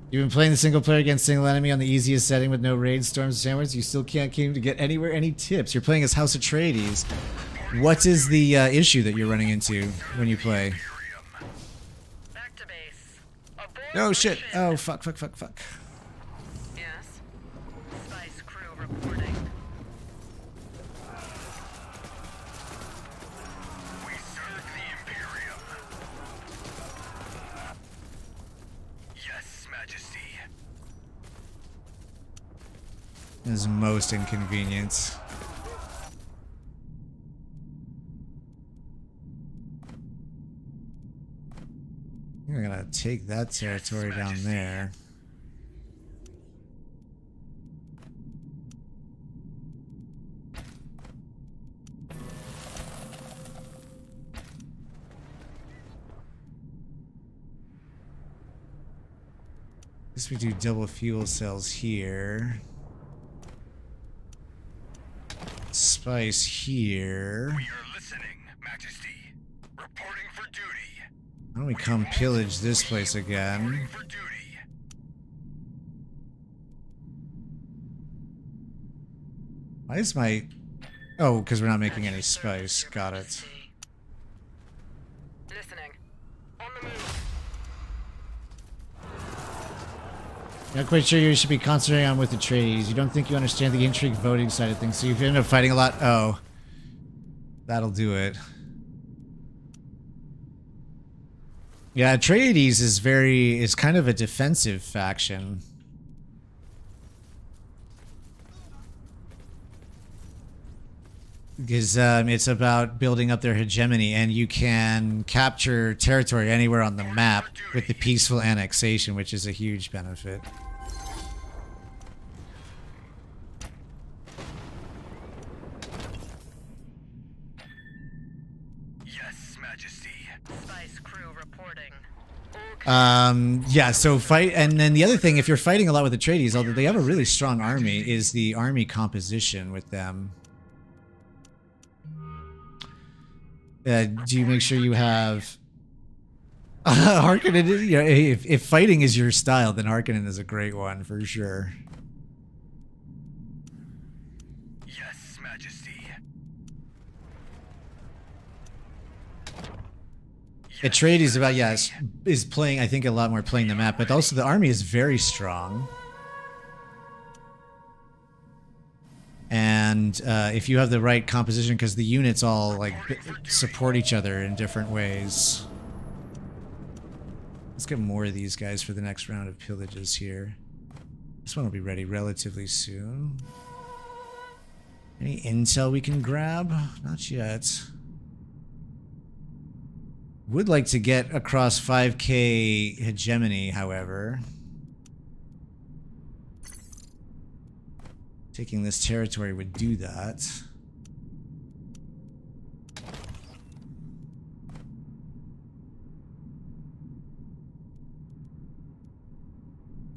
You've been playing the single player against single enemy on the easiest setting with no raids, storms, and sandwiches. You still can't seem to get anywhere any tips. You're playing as House Atreides. What is the uh, issue that you're running into when you play?
Imperium.
Back to base.
Oh shit! Oh fuck! Fuck! Fuck! Fuck!
Yes. Spice crew reporting.
Is most inconvenient. We're gonna take that territory down there. Guess we do double fuel cells here. Spice here.
We are listening, Majesty. Reporting for duty.
Why don't we come pillage this place again? Why is my... Oh, because we're not making any spice. Got it. Not quite sure you should be concentrating on with the trades. You don't think you understand the intrigue voting side of things, so you end up fighting a lot. Oh. That'll do it. Yeah, Atreides is very is kind of a defensive faction. Because um, it's about building up their hegemony, and you can capture territory anywhere on the map with the peaceful annexation, which is a huge benefit.
Yes, Majesty.
Spice crew reporting.
Um, yeah, so fight, and then the other thing, if you're fighting a lot with the Atreides, although they have a really strong army, is the army composition with them. Uh, do you make sure you have uh, (laughs) Harkonnen? You know, if, if fighting is your style, then Harkonnen is a great one for sure.
Yes, Majesty.
Atreides is about yes is playing. I think a lot more playing the map, but also the army is very strong. And uh, if you have the right composition, because the units all like support each other in different ways. Let's get more of these guys for the next round of pillages here. This one will be ready relatively soon. Any intel we can grab? Not yet. Would like to get across 5k hegemony, however. Taking this territory would do that.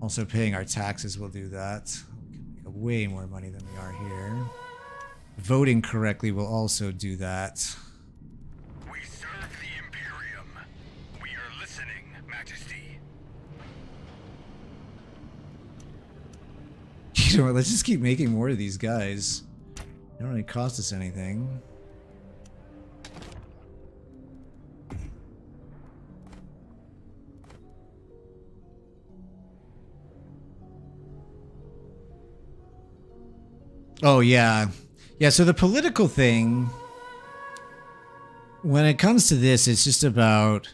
Also paying our taxes will do that. We can make way more money than we are here. Voting correctly will also do that.
We serve the Imperium. We are listening, Majesty. (laughs)
You know what? Let's just keep making more of these guys. They don't really cost us anything. Oh yeah, yeah. So the political thing, when it comes to this, it's just about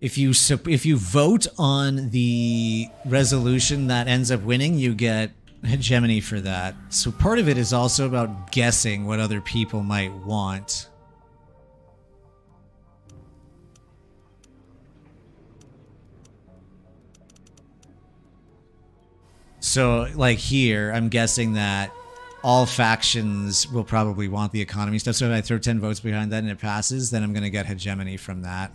if you if you vote on the resolution that ends up winning, you get hegemony for that. So part of it is also about guessing what other people might want. So like here, I'm guessing that all factions will probably want the economy stuff. So if I throw 10 votes behind that and it passes, then I'm going to get hegemony from that.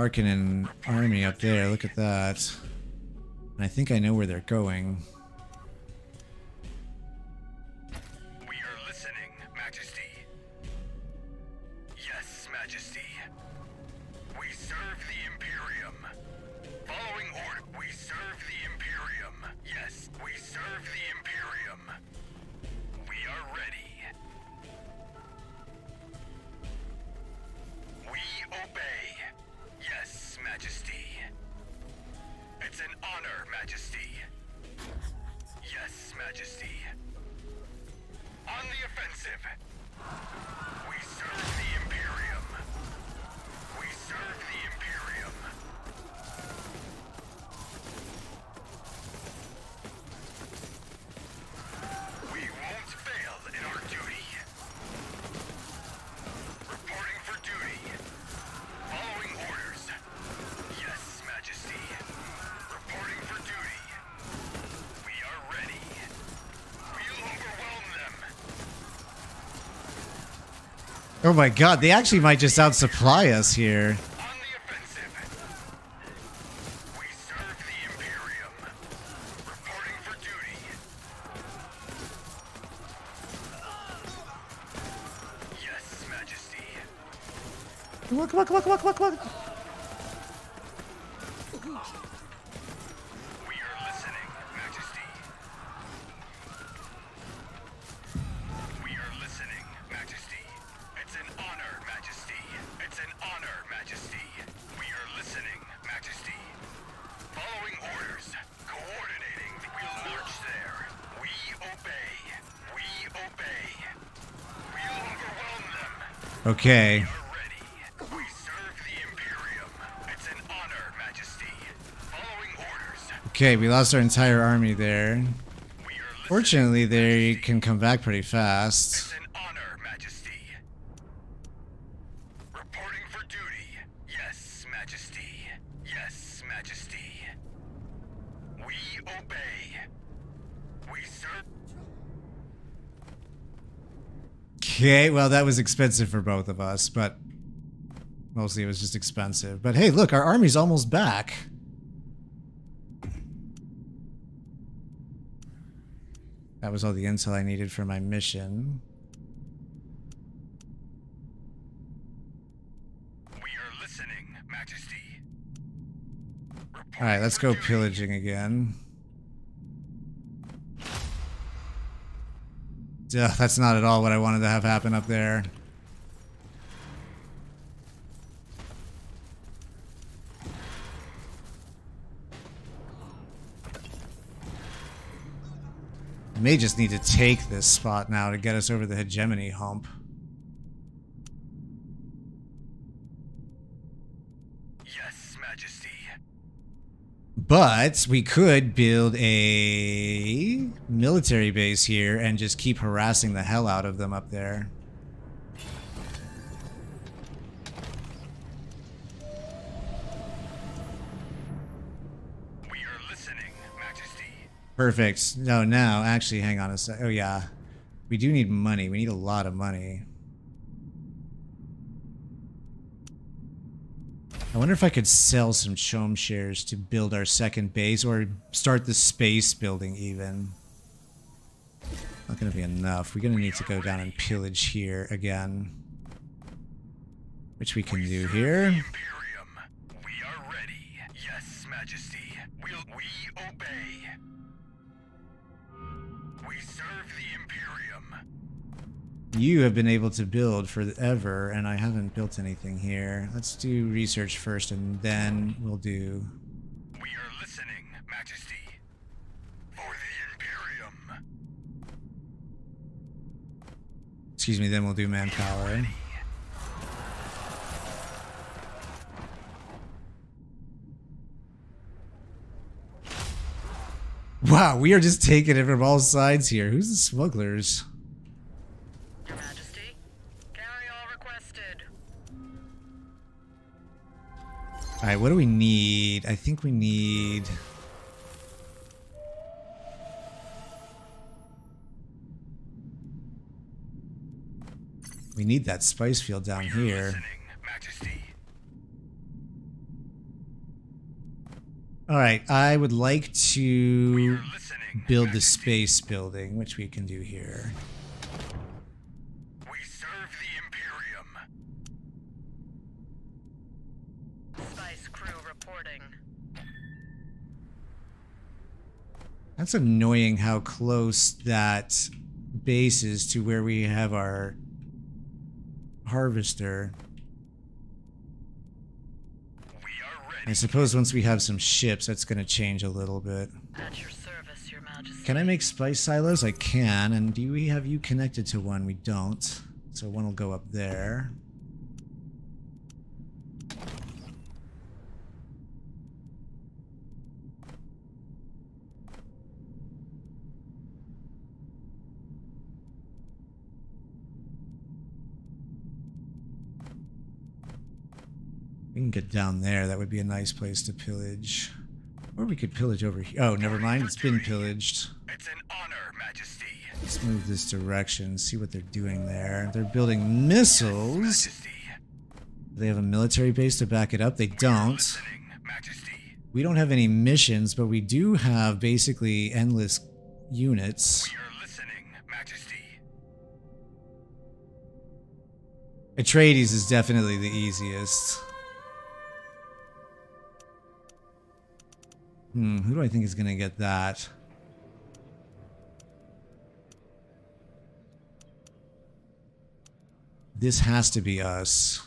Harkonnen army up there. Look at that. And I think I know where they're going. Oh my god, they actually might just outsupply us here.
Orders.
Okay, we lost our entire army there. Fortunately, they can come back pretty fast.
It's an honor, Majesty. Reporting for duty. Yes, Majesty. Yes, Majesty. We obey. We serve.
Okay, well, that was expensive for both of us, but mostly it was just expensive. But hey, look, our army's almost back. That was all the intel I needed for my mission.
We are listening, Majesty. Reporting
Alright, let's go pillaging again. Ugh, that's not at all what I wanted to have happen up there. I may just need to take this spot now to get us over the hegemony hump.
Yes, Majesty.
But we could build a military base here and just keep harassing the hell out of them up there. Perfect. No, now, actually, hang on a sec. Oh, yeah. We do need money. We need a lot of money. I wonder if I could sell some CHOAM shares to build our second base or start the space building even. Not gonna be enough. We're gonna need to go down and pillage here again. Which we can do here.
Imperium. We are ready. Yes, Majesty. We'll we obey.
You have been able to build forever, and I haven't built anything here. Let's do research first, and then we'll do...
We are listening, Majesty. For the Imperium.
Excuse me, then we'll do manpower. Wow, we are just taking it from all sides here. Who's the smugglers? Alright, what do we need? I think we need... We need that spice field down here.
Majesty.
Alright, I would like to build the space building, which we can do here.
We serve the Imperium.
Spice crew reporting.
That's annoying how close that base is to where we have our harvester.
We are
I suppose once we have some ships, that's going to change a little bit.
At your service, Your Majesty.
Can I make spice silos? I can. And do we have you connected to one? We don't. So one will go up there. We can get down there. That would be a nice place to pillage. Or we could pillage over here. Oh, never mind. It's been pillaged.
It's an honor, Majesty.
Let's move this direction, see what they're doing there. They're building missiles.
Majesty.
They have a military base to back it up. They don't. We don't have any missions, but we do have basically endless units.
We are listening, Majesty.
Atreides is definitely the easiest. Hmm, who do I think is going to get that? This has to be us.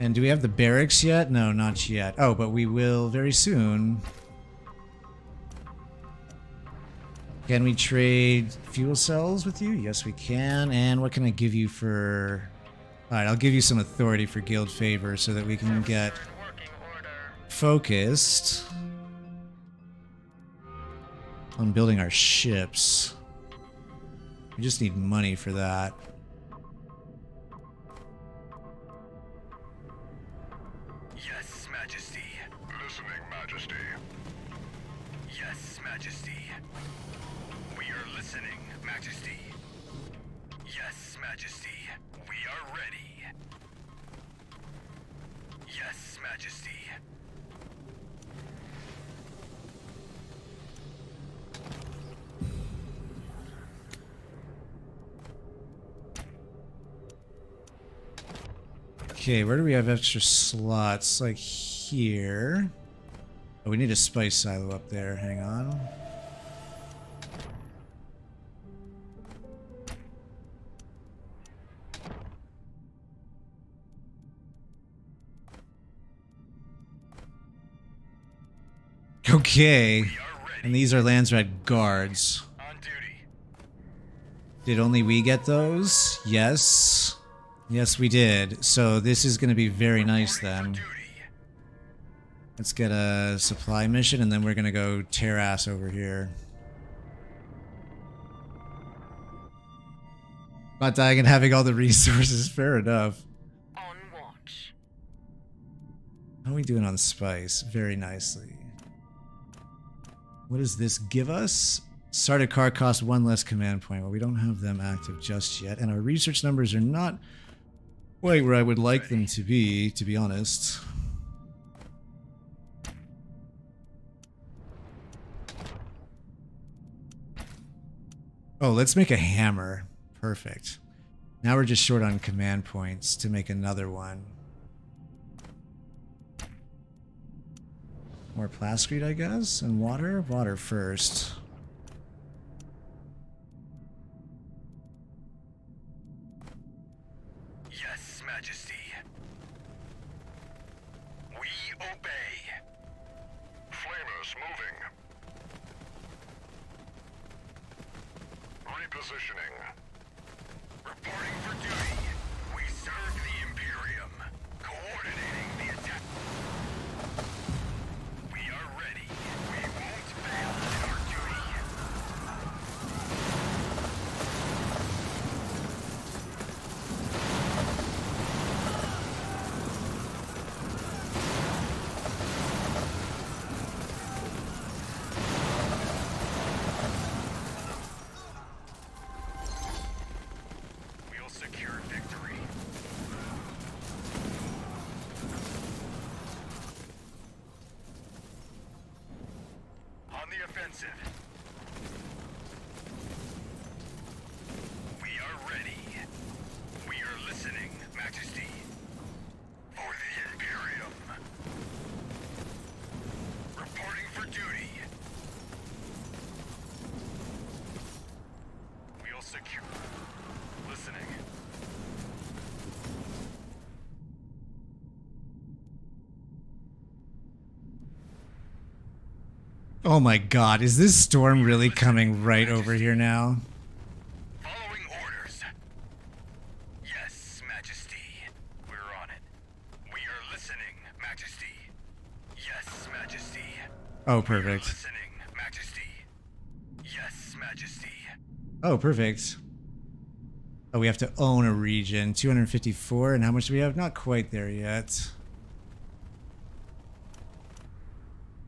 And do we have the barracks yet? No, not yet. Oh, but we will very soon. Can we trade fuel cells with you? Yes, we can. And what can I give you for... Alright, I'll give you some authority for guild favor so that we can get focused on building our ships. We just need money for that. Okay, where do we have extra slots? Like here. Oh, we need a spice silo up there. Hang on. Okay.
We are ready.
And these are Landsraad guards.
On duty.
Did only we get those? Yes. Yes, we did. So this is going to be very nice then. Let's get a supply mission and then we're going to go tear ass over here. Not dying and having all the resources, (laughs) fair enough.
On watch.
How are we doing on spice? Very nicely. What does this give us? Sardaukar cost one less command point. Well, we don't have them active just yet, and our research numbers are not quite where I would like them to be, to be honest. Oh, let's make a hammer. Perfect. Now we're just short on command points to make another one. More plascrete, I guess? And water? Water first. Oh my god, is this storm really coming right over here now?
Following orders. Yes, Majesty. We're on it. We are listening, Majesty. Yes, Majesty.
Oh, perfect.
listening, Majesty. Yes, Majesty.
Oh, perfect. Oh, we have to own a region. 254, and how much do we have? Not quite there yet.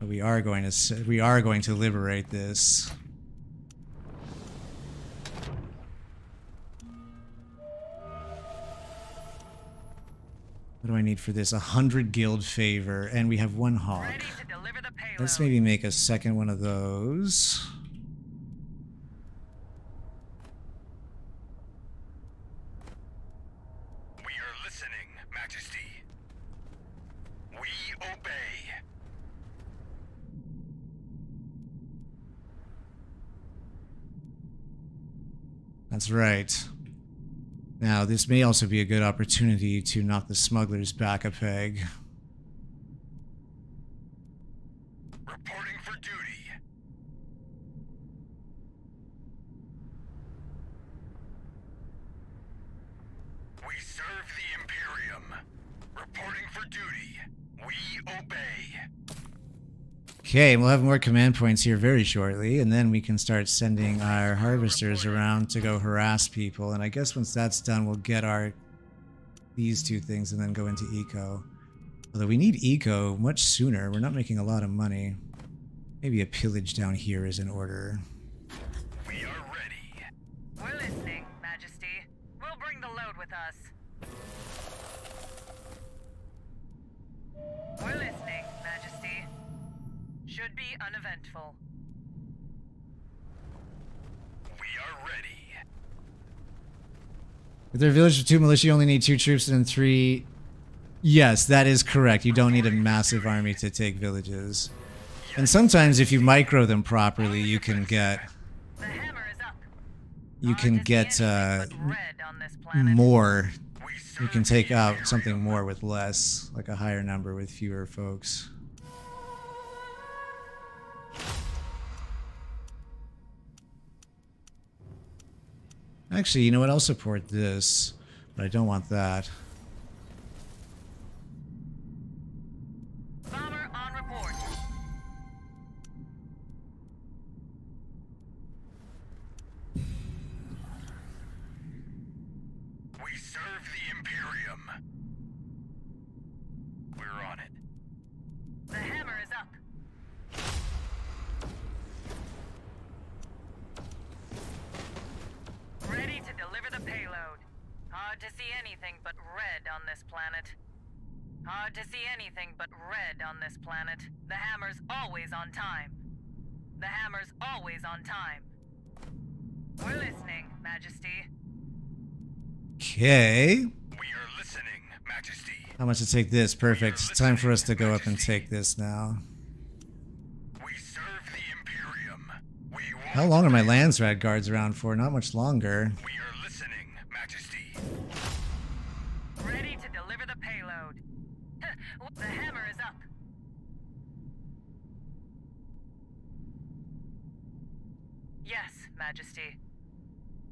But we are going to we are going to liberate this. What do I need for this? A hundred guild favor, and we have one hog.
Ready to deliver the payload.
Let's maybe make a second one of those.
We are listening, Majesty. We obey.
That's right. Now, this may also be a good opportunity to knock the smugglers back a peg.
Reporting for duty. We serve the Imperium. Reporting for duty. We obey.
Okay, we'll have more command points here very shortly, and then we can start sending our harvesters around to go harass people. And I guess once that's done, we'll get our these two things and then go into eco. Although we need eco much sooner. We're not making a lot of money. Maybe a pillage down here is in order.
Should be uneventful.
We are ready.
With their village of two militia, you only need two troops and three. Yes, that is correct. You don't need a massive army to take villages. And sometimes, if you micro them properly, you can get
The hammer is up.
you can get uh,
but red on this planet.
more. You can take out something more with less, like a higher number with fewer folks. Actually, you know what? I'll support this, but I don't want that.
Hard to see anything but red on this planet. The hammer's always on time. The hammer's always on time. We're listening, Majesty.
Okay.
We are listening, Majesty.
How much to take this? Perfect. Time for us to go up and take this now.
We serve the Imperium. We won't
How long are my Landsraad guards around for? Not much longer.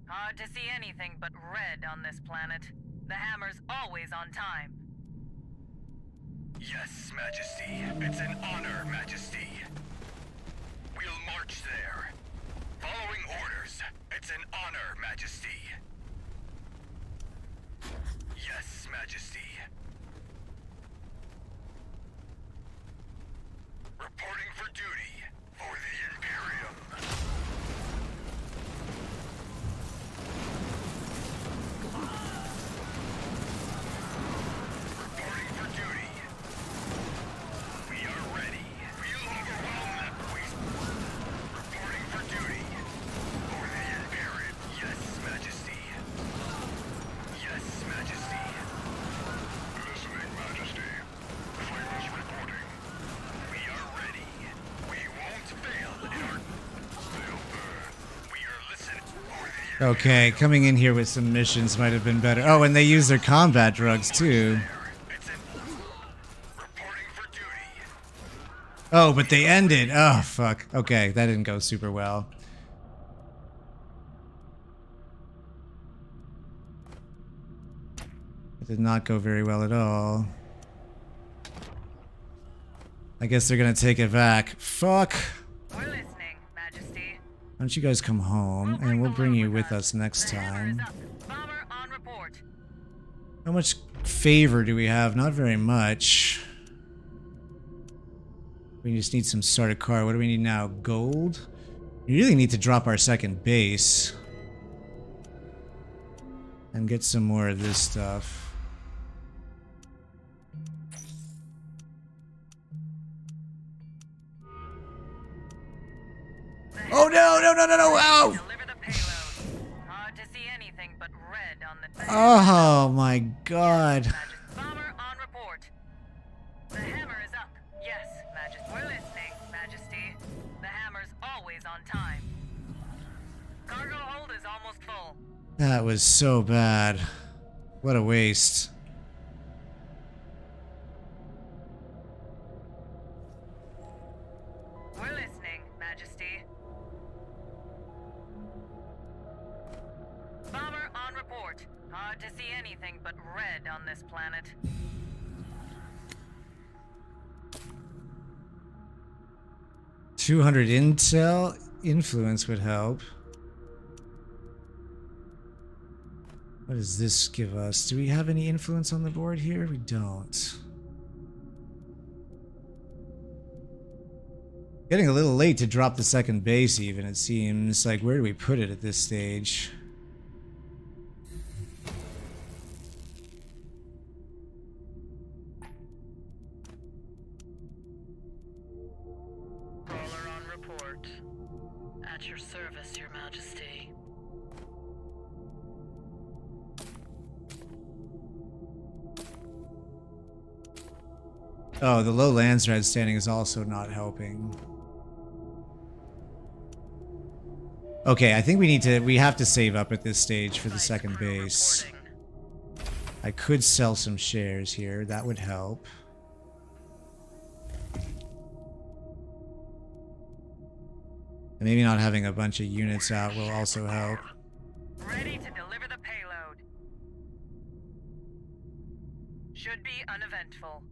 Hard to see anything but red on this planet. The hammer's always on time.
Yes, Majesty. It's an honor, Majesty. We'll march there. Following orders. It's an honor, Majesty. Yes, Majesty. Reporting for duty for the Imperium.
Okay, coming in here with some missions might have been better. Oh, and they use their combat drugs too. Oh, but they ended. Oh, fuck. Okay, that didn't go super well. It did not go very well at all. I guess they're gonna take it back. Fuck. Don't you guys come home and we'll bring you with us next
The hammer is
time. How much favor do we have? Not very much. We just need some sort of car. What do we need now? Gold? We really need to drop our second base. And get some more of this stuff. Oh no, no, no, no, no, wow!
Deliver the payload. Hard to see anything but red on the
Oh my god.
Bomber on report. The hammer is up. Yes, Majesty. We're listening, Majesty. The hammer's always on time. Cargo hold is almost full.
That was so bad. What a waste. 200 intel influence would help. What does this give us? Do we have any influence on the board here? We don't. Getting a little late to drop the second base even, it seems. Like, where do we put it at this stage? Oh, the low Landsraad standing is also not helping. Okay, I think we need to, we have to save up at this stage for the second base. I could sell some shares here. That would help. And maybe not having a bunch of units out will also help.
Ready to deliver the payload. Should be uneventful.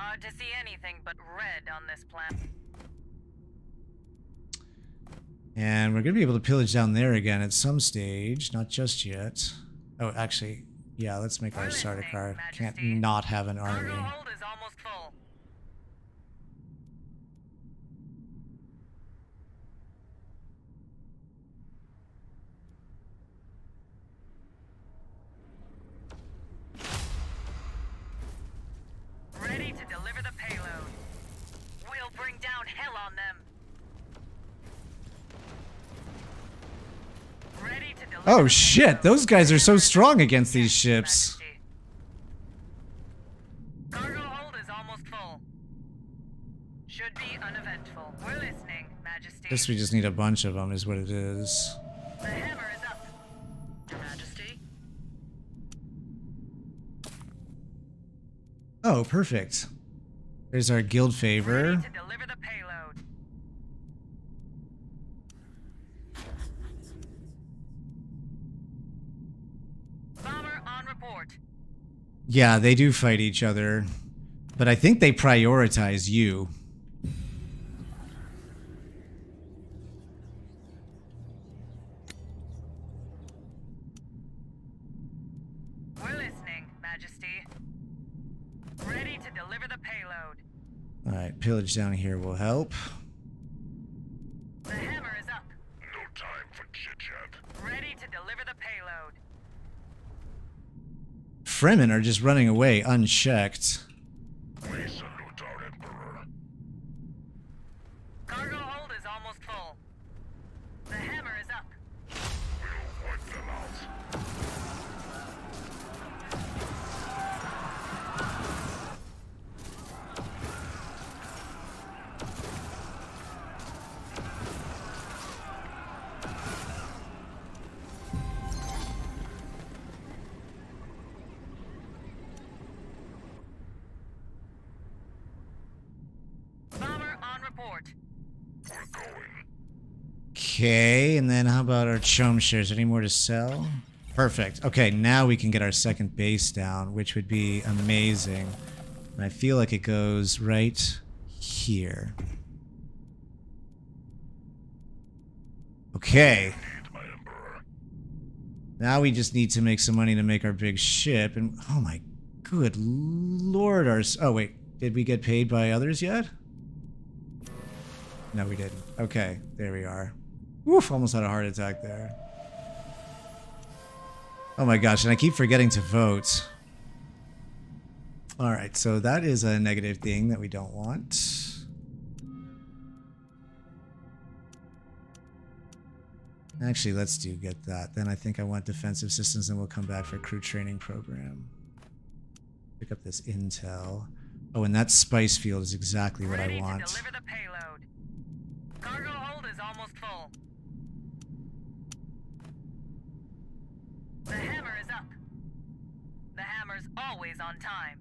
Hard to see anything but red on this planet.
And we're going to be able to pillage down there again at some stage. Not just yet. Oh, actually, yeah, let's make our starter car. Can't not have an army. Oh shit, those guys are so strong against these ships.
Cargo hold is almost full. Should be uneventful. We're listening, Majesty.
Guess we just need a bunch of them, is what it is.
The hammer is up.
Your Majesty.
Oh, perfect. There's our guild favor.
Ready to deliver the payload. Bomber on report.
Yeah, they do fight each other. But I think they prioritize you.
We're listening, Majesty. Ready to deliver the payload.
Alright, pillage down here will help.
The hammer is up.
No time for chit-chat.
Ready to deliver the payload.
Fremen are just running away unchecked. Okay, and then how about our CHOAM shares? Any more to sell? Perfect. Okay, now we can get our second base down, which would be amazing. And I feel like it goes right here. Okay. Now we just need to make some money to make our big ship. And oh my good lord, our. Oh, wait. Did we get paid by others yet? No, we didn't. Okay, there we are. Oof, almost had a heart attack there. Oh my gosh, and I keep forgetting to vote. Alright, so that is a negative thing that we don't want. Actually, let's do get that. Then I think I want defensive systems, and we'll come back for crew training program. Pick up this intel. Oh, and that spice field is exactly what
Ready
I
to
want.
deliver the payload. Cargo The hammer is up. The hammer's always on time.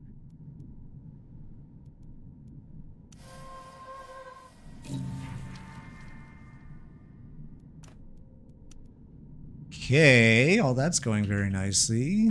Okay, all that's going very nicely.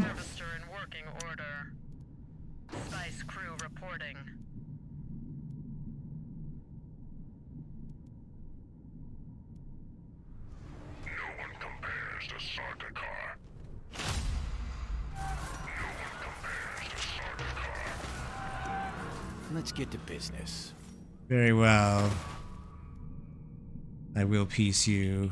Get to business.
Very well. I will piece you.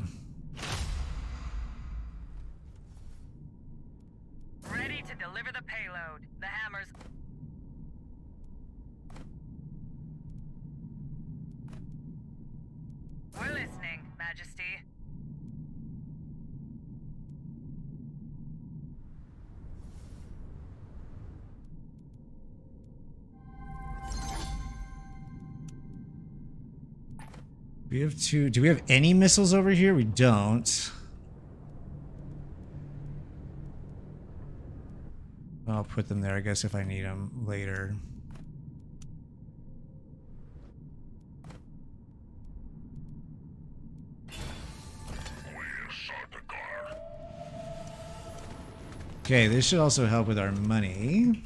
We have two. Do we have any missiles over here? We don't. I'll put them there, I guess, if I need them later. Okay, this should also help with our money.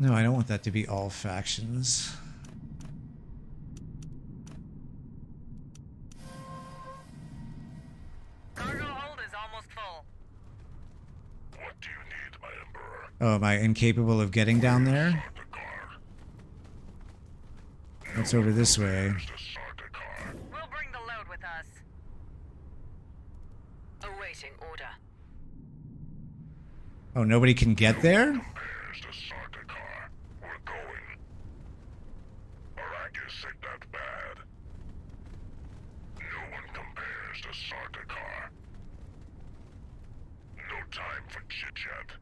No, I don't want that to be all factions.
Cargo hold is almost full.
What do you need, my Emperor?
Oh, am I incapable of getting down there?
Sardaukar.
It's over this way.
We'll bring the load with us.
Awaiting order.
Oh, nobody can get there?
Compares to Sardaukar. We're going. Arrakis ain't that bad. No one compares to Sardaukar. No time for chit-chat.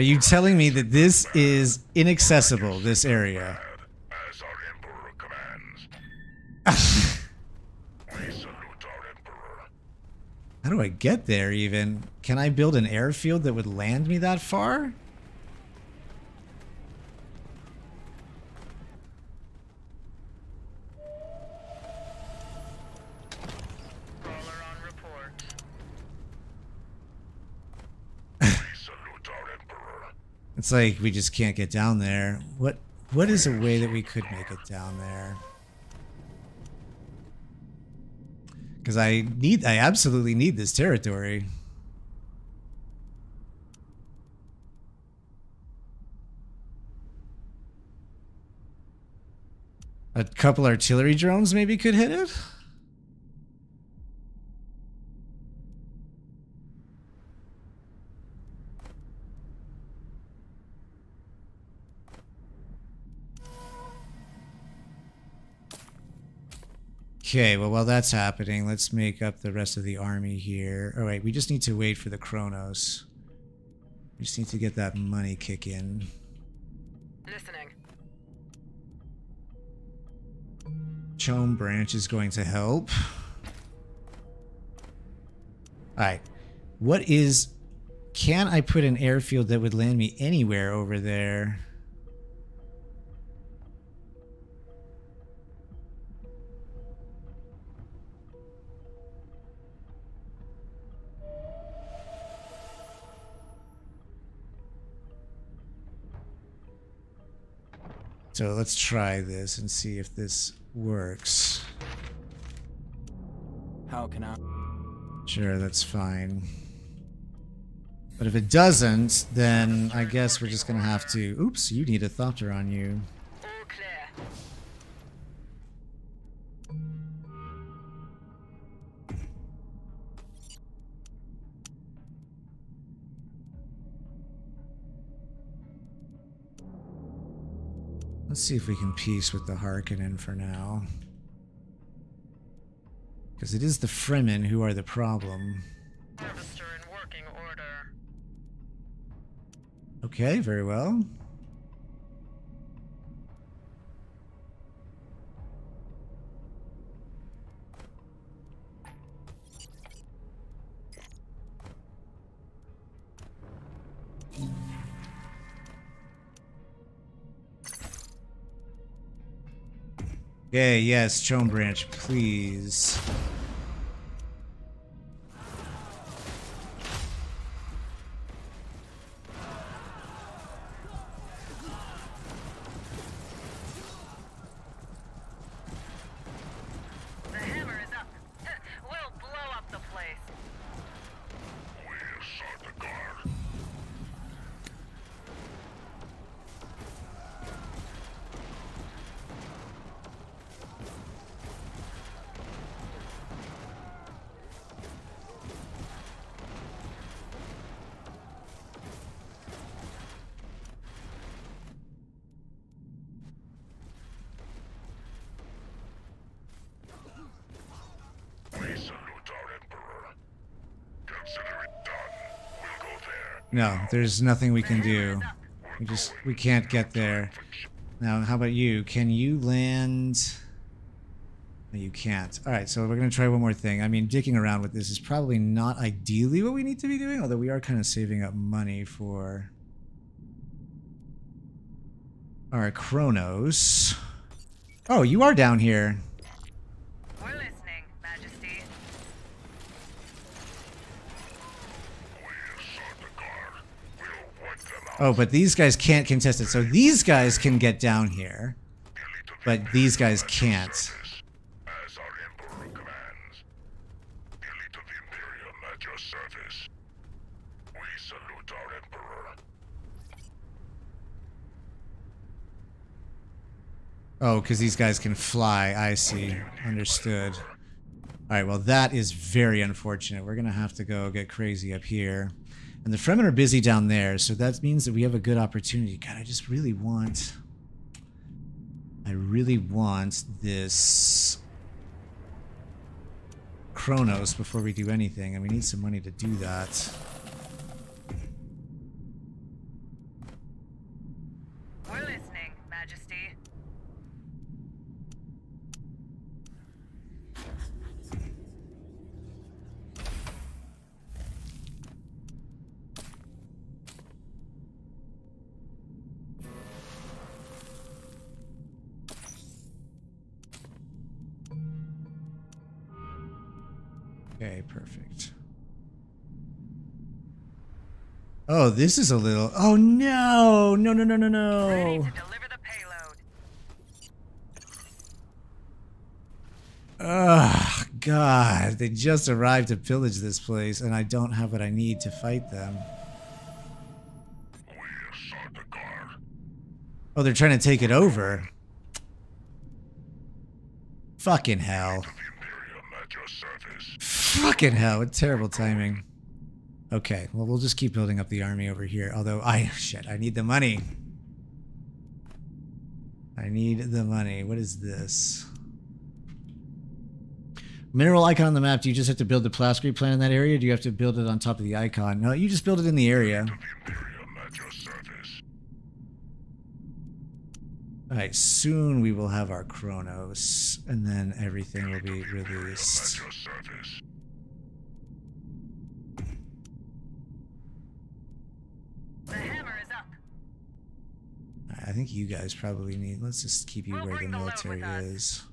Are you telling me that this is inaccessible, this area? (laughs) How do I get there even? Can I build an airfield that would land me that far?
Crawler on report.
We salute our Emperor.
It's like we just can't get down there. What what is a way that we could make it down there? Cuz I need I absolutely need this territory. A couple artillery drones maybe could hit it? Okay, well, while that's happening, let's make up the rest of the army here. Oh, All right, we just need to wait for the Kronos. We just need to get that money kick in.
Listening.
CHOAM branch is going to help. Alright. What is... Can I put an airfield that would land me anywhere over there? So let's try this and see if this works.
How can I?
Sure, that's fine. But if it doesn't, then I guess we're just gonna have to... Oops, you need a Thopter on you.
All clear.
Let's see if we can peace with the Harkonnen for now. Because it is the Fremen who are the problem.
Harvester in working order.
Okay, very well. Okay, yes, CHOAM Branch, please. No, there's nothing we can do. We just we can't get there. Now, how about you? Can you land? No, you can't. All right, so we're gonna try one more thing. I mean, dicking around with this is probably not ideally what we need to be doing, although we are kind of saving up money for our Chronos. Oh, you are down here.
We're listening, Majesty.
We'll sort the guard. We'll wipe them out.
Oh, but these guys can't contest it. So these guys can get down here, but these guys can't. Oh, because these guys can fly. I see. Understood. All right, well, that is very unfortunate. We're going to have to go get crazy up here. And the Fremen are busy down there, so that means that we have a good opportunity. God, I just really want... I really want this... Chronos before we do anything, and we need some money to do that. Oh, this is a little. Oh no! No! No! No! No!
Ready
No!
to deliver the payload.
Ugh, God! They just arrived to pillage this place, and I don't have what I need to fight them.
We'll sort the guard.
Oh, they're trying to take it over. Fucking hell!
The Imperium at your service.
Fucking hell! What terrible timing. Okay, well, we'll just keep building up the army over here. Although, I. (laughs) Shit, I need the money. I need the money. What is this? Mineral icon on the map. Do you just have to build the plascrete plant in that area? Do you have to build it on top of the icon? No, you just build it in the area.
Service.
Alright, soon we will have our Chronos, and then everything will be released.
your service.
The hammer is up.
I think you guys probably need. Let's just keep you
We'll
where the
the
military
us.
is. (laughs)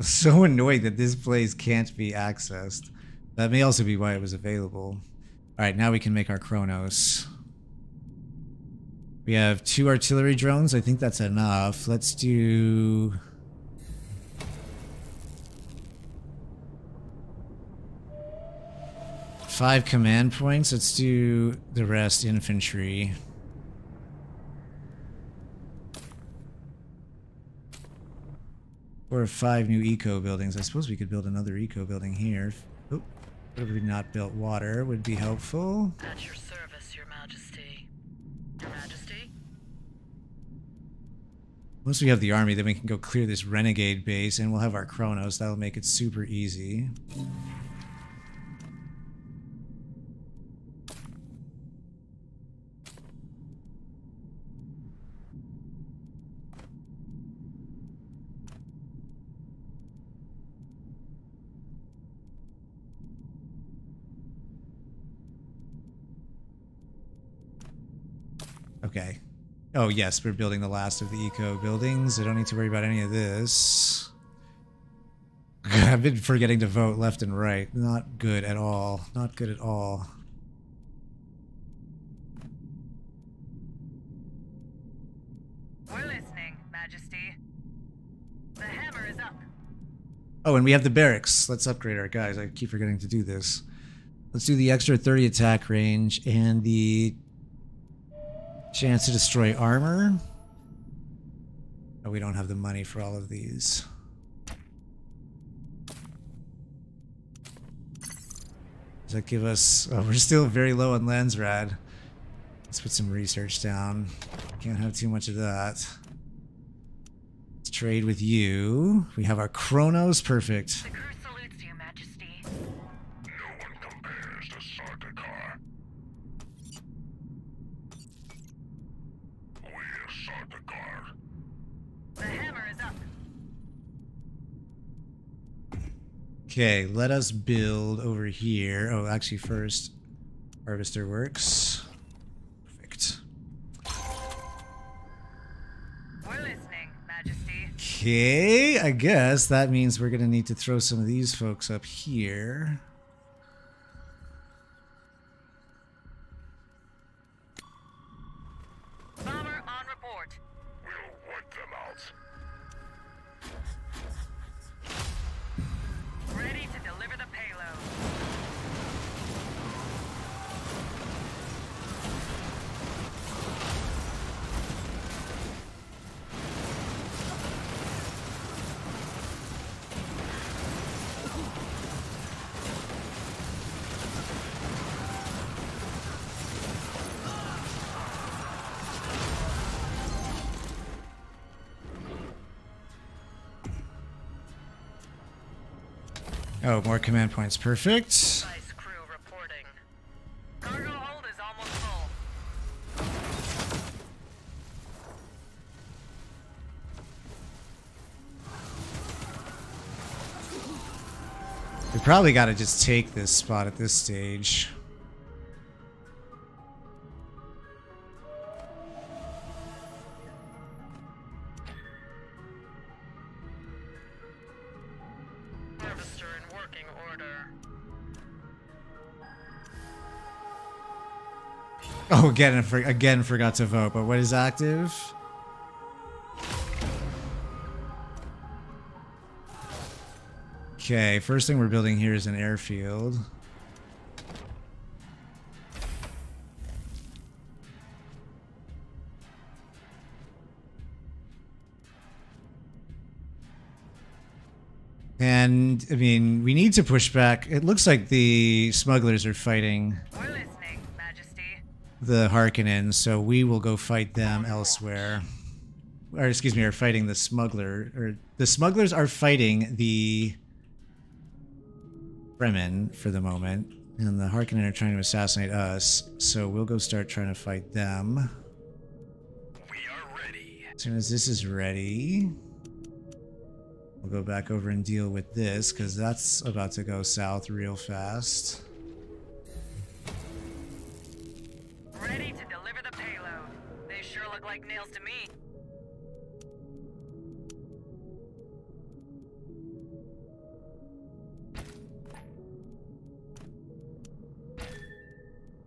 So annoyed that this place can't be accessed. That may also be why it was available. Alright, now we can make our Chronos. We have two artillery drones. I think that's enough. Let's do. Five command points. Let's do the rest infantry. Or five new eco buildings. I suppose we could build another eco building here. Oh, what have we not built? Water would be helpful.
At your service, Your Majesty. Your Majesty?
Once we have the army, then we can go clear this renegade base, and we'll have our Chronos. That'll make it super easy. Okay. Oh, yes, we're building the last of the eco buildings. I don't need to worry about any of this. (laughs) I've been forgetting to vote left and right. Not good at all. Not good at all.
We're listening, Majesty. The hammer is up.
Oh, and we have the barracks. Let's upgrade our guys. I keep forgetting to do this. Let's do the extra 30 attack range and the chance to destroy armor. Oh, we don't have the money for all of these. Does that give us... Oh, we're still very low on Landsraad. Let's put some research down. Can't have too much of that. Let's trade with you. We have our Chronos. Perfect.
The crew salutes you, Majesty.
No one compares to Sardaukar. We're Sardaukar.
The hammer is up.
Okay, let us build over here. Oh, actually, first, Harvester works. Perfect.
We're listening, Majesty.
Okay, I guess that means we're gonna need to throw some of these folks up here. Oh, more command points. Perfect.
Crew reporting. Cargo hold is almost full.
We probably gotta just take this spot at this stage. Oh, again, again forgot to vote. But what is active? Okay, first thing we're building here is an airfield. And I mean, we need to push back. It looks like the smugglers are fighting. The Harkonnen, so we will go fight them elsewhere. Or excuse me, are fighting the smuggler. Or the smugglers are fighting the Fremen for the moment, and the Harkonnen are trying to assassinate us. So we'll go start trying to fight them.
We are ready.
As soon as this is ready, we'll go back over and deal with this because that's about to go south real fast.
Like nails to me.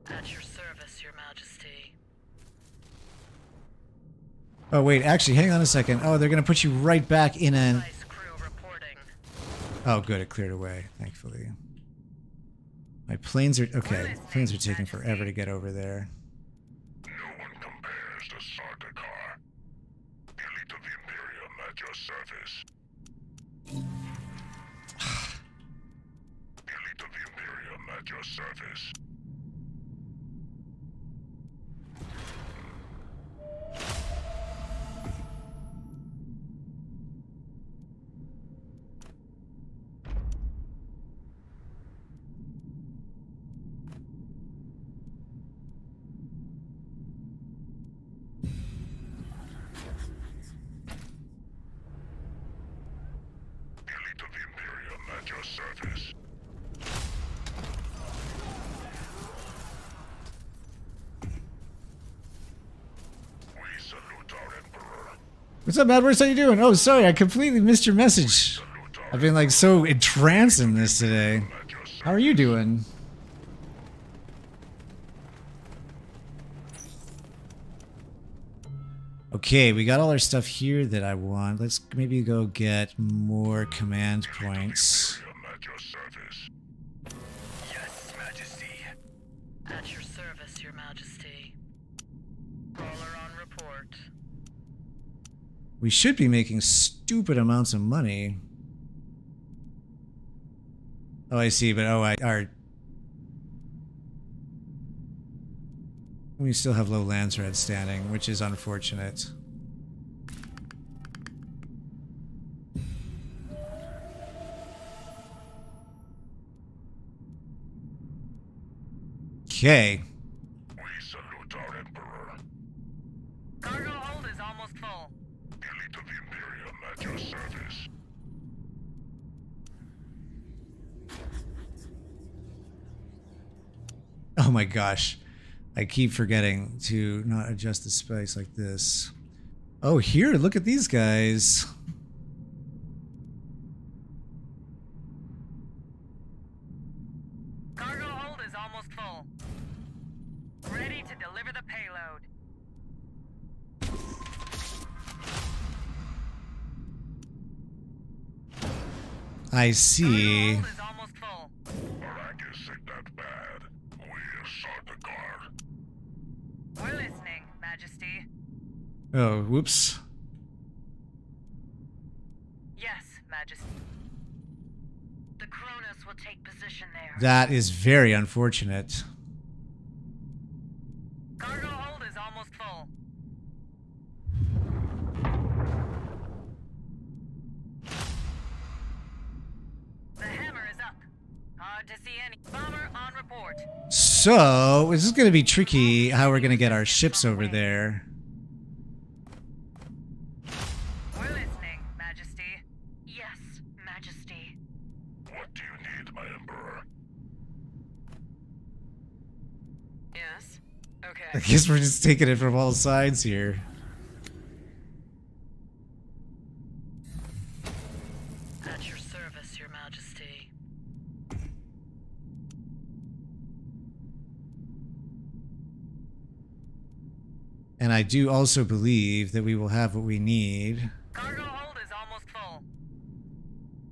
At your service, Your Majesty.
Oh wait, actually, hang on a second. Oh, they're gonna put you right back in an.
Vice crew reporting.
Oh, good, it cleared away, thankfully. My planes are okay. Planes are taking forever to get over there. Up, Madworks? How you doing? Oh, sorry, I completely missed your message. I've been like so entranced in this today. How are you doing? Okay, we got all our stuff here that I want. Let's maybe go get more command points.
I'm at your service.
Yes, Majesty.
At your service, Your Majesty. Caller on report.
We should be making stupid amounts of money. Oh, I see, but oh, I our we still have low Landsraad standing, which is unfortunate. Okay.
We salute our Emperor.
Cargo hold is almost full.
Elite of the Imperium at your service.
Oh my gosh. I keep forgetting to not adjust the space like this. Oh, here, look at these guys.
Cargo hold is almost full. Ready to deliver the payload.
I see. Oh, whoops.
Yes, Majesty.
The Kronos will take position there.
That is very unfortunate.
Cargo hold is almost full. The hammer is up. Hard to see any. Bomber on report.
So, this is going to be tricky how we're going to get our ships over there.
We're listening, Majesty.
Yes, Majesty.
What do you need, my Emperor?
Yes.
I guess we're just taking it from all sides here.
At your service, Your Majesty.
And I do also believe that we will have what we need.
Cargo hold is almost full.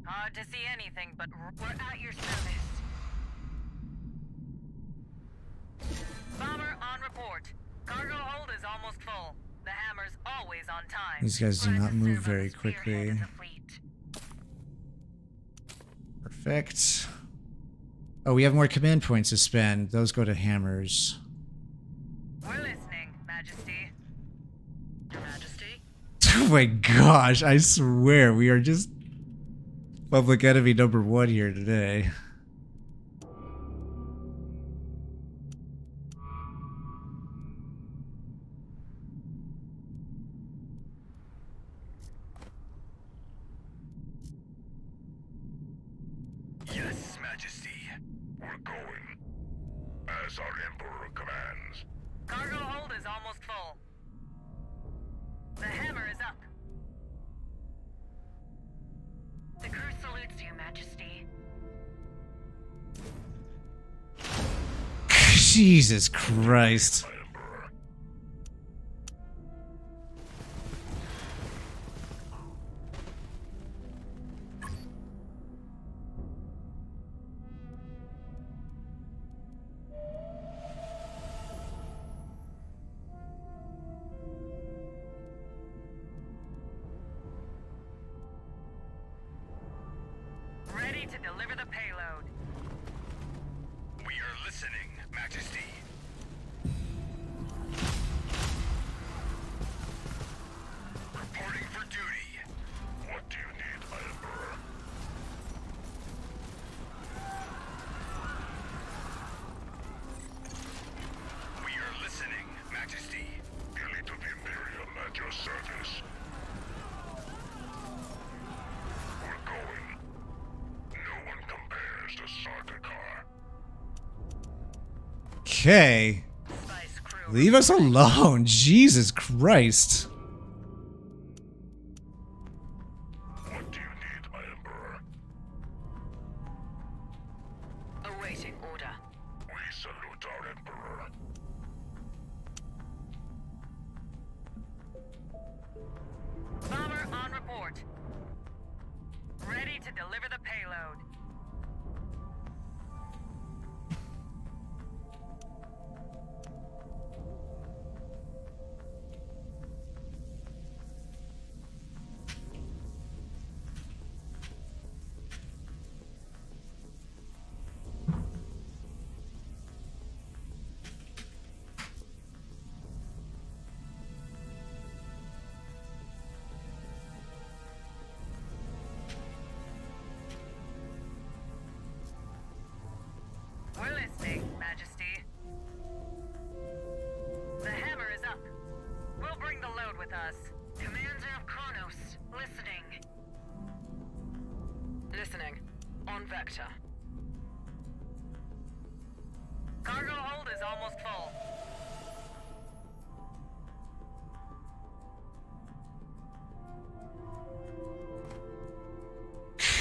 Hard to see anything but
We're at your service.
Report. Cargo hold is almost full. The hammer's always on time.
These guys do not move very quickly.
of the fleet.
Perfect. Oh, we have more command points to spend. Those go to hammers.
We're listening, Majesty.
Your Majesty? (laughs)
Oh my gosh, I swear we are just public enemy number one here today. Jesus Christ. Okay. Leave us alone. (laughs) Jesus Christ.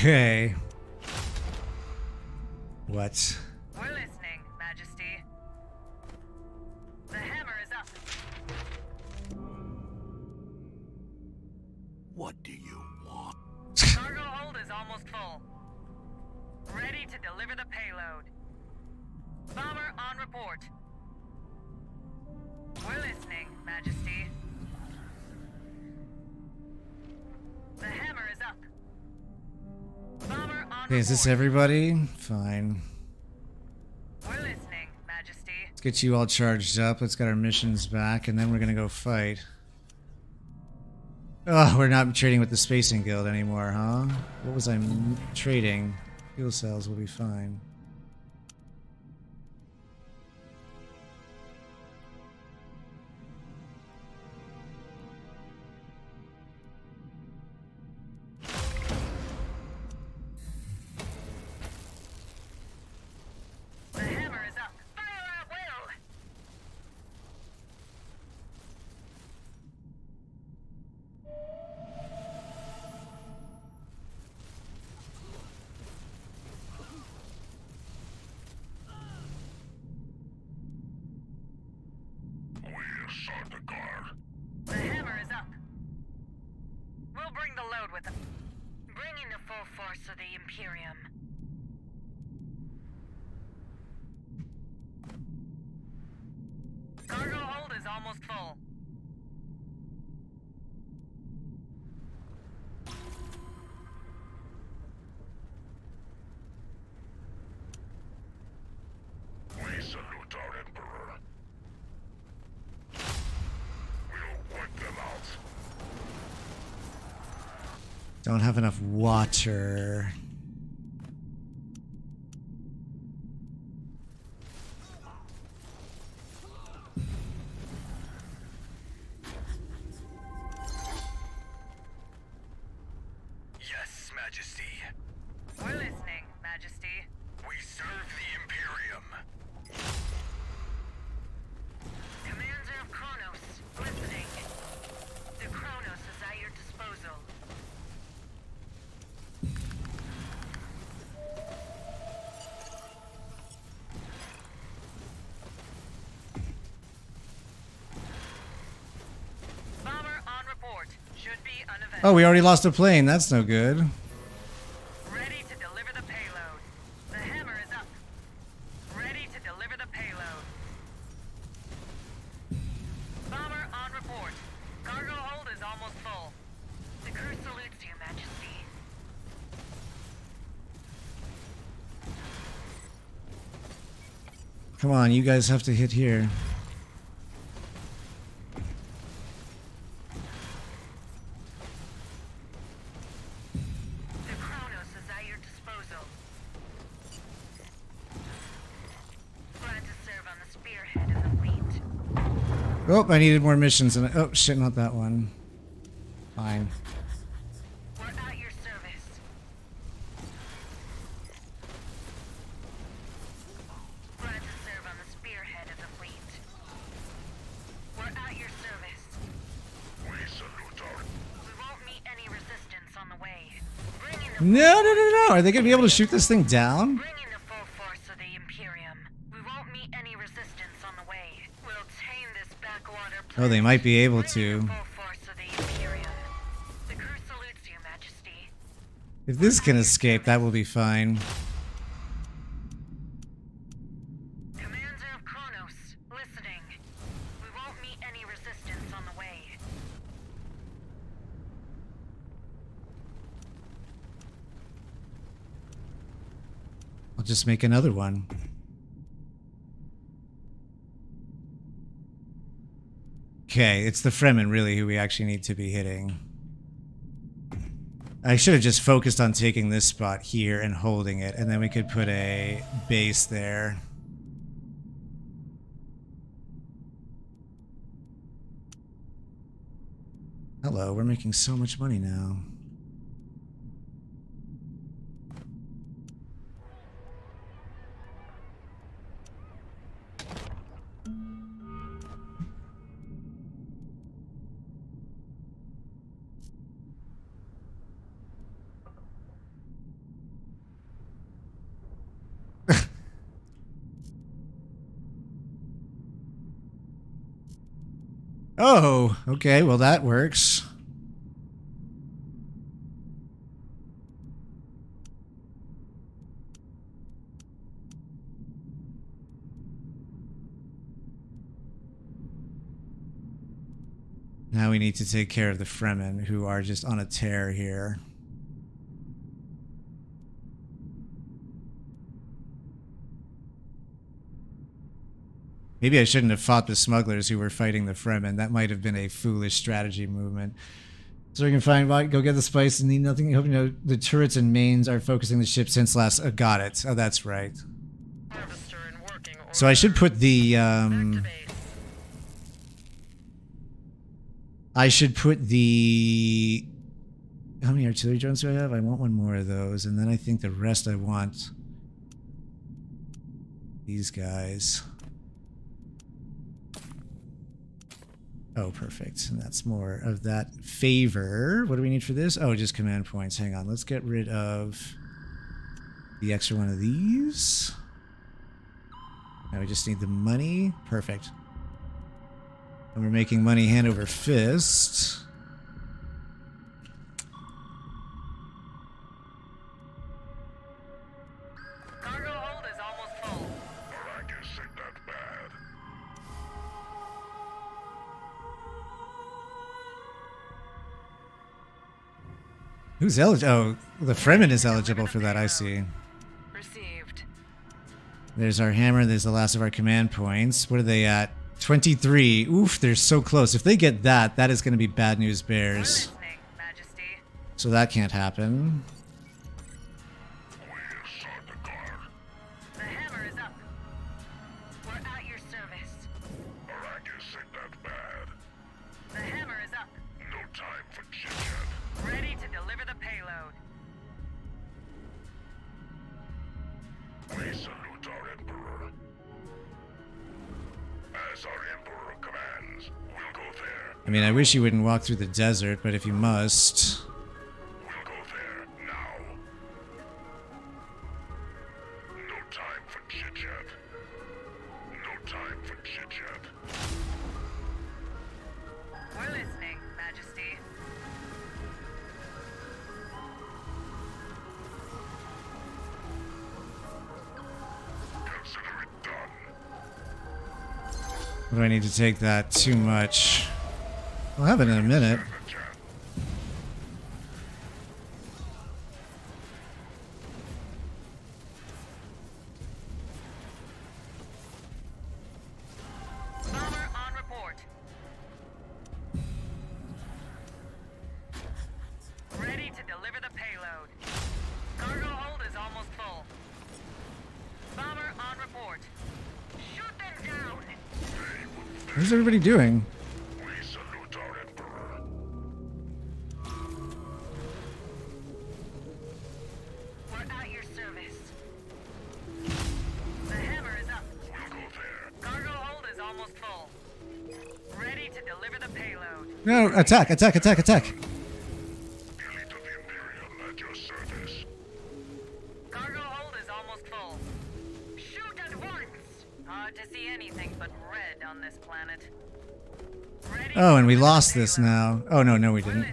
Okay.
Is
this everybody? Fine.
We're listening, Majesty.
Let's get you all charged up. Let's get our missions back, and then we're gonna go fight. Oh, we're not trading with the Spacing Guild anymore, huh? What was I m- trading? Fuel cells will be fine. Enough water. Oh, we already lost a plane. That's no good.
Ready to deliver the payload. The hammer is up. Ready to deliver the payload. Bomber on report. Cargo hold is almost full.
The crew salutes you, Majesty.
Come on, you guys have to hit here. I needed more missions. And I, oh shit, not that one. Fine.
We're at your service. Glad to serve on the spearhead of the fleet. We're at your service.
We salute our
We won't meet any resistance on the way. Bringing the
No, no, no, no. Are they gonna be able to shoot this thing down? Oh, they might be able to.
the full force of the Imperium. The crew salutes you, Majesty.
If this can escape, that will be fine.
Commander of Kronos, listening. We won't meet any resistance on the way.
I'll just make another one. Okay, it's the Fremen really who we actually need to be hitting. I should have just focused on taking this spot here and holding it, and then we could put a base there. Hello, we're making so much money now. Okay. Well, that works. Now we need to take care of the Fremen, who are just on a tear here. Maybe I shouldn't have fought the smugglers who were fighting the Fremen. That might have been a foolish strategy movement. So we can find what? Go get the spice and need nothing. Hope you know the turrets and mains are focusing the ship since last. Oh, got it. Oh, that's right. So I should put the um. I should put the. How many artillery drones do I have? I want one more of those, and then I think the rest I want. These guys. Oh, perfect. And that's more of that favor. What do we need for this? Oh, just command points. Hang on. Let's get rid of the extra one of these. Now we just need the money. Perfect. And we're making money hand over fist. Who's eligible? Oh, the Fremen is eligible for that, I see.
Received.
There's our hammer. There's the last of our command points. What are they at? 23. Oof, they're so close. If they get that, that is going to be bad news bears. So that can't happen. I mean, I wish you wouldn't walk through the desert, but if you must.
We'll go there now. No time for chit-chat. No time for chit-chat.
We're listening, Majesty.
Consider it done.
What do I need to take that too much? I'll have it in a minute.
Bomber on report. Ready to deliver the chat. Bomber on
on attack, attack,
Ready
Oh, and we lost this now. Oh, no, no, we didn't.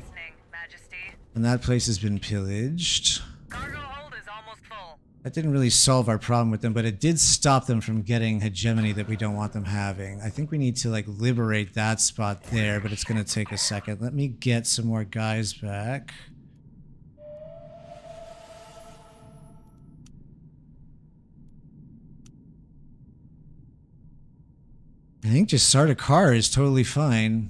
And that place has been pillaged.
Cargo hold is almost full.
That didn't really solve our problem with them, but it did stop them from getting hegemony that we don't want them having. I think we need to like liberate that spot there, but it's going to take a second. Let me get some more guys back. I think just start a car is totally fine.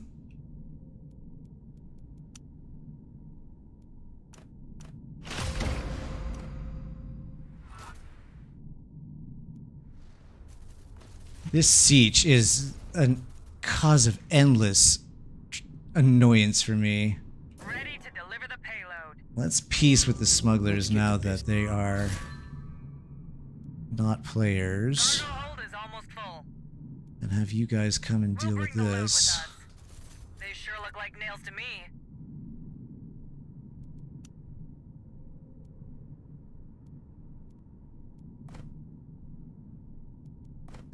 This siege is a cause of endless annoyance for me.
Ready to deliver the payload.
Let's peace with the smugglers now that they are not players.
Hold is almost full.
And have you guys come and
We'll
deal with
bring the load
this.
us. They sure look like nails to me.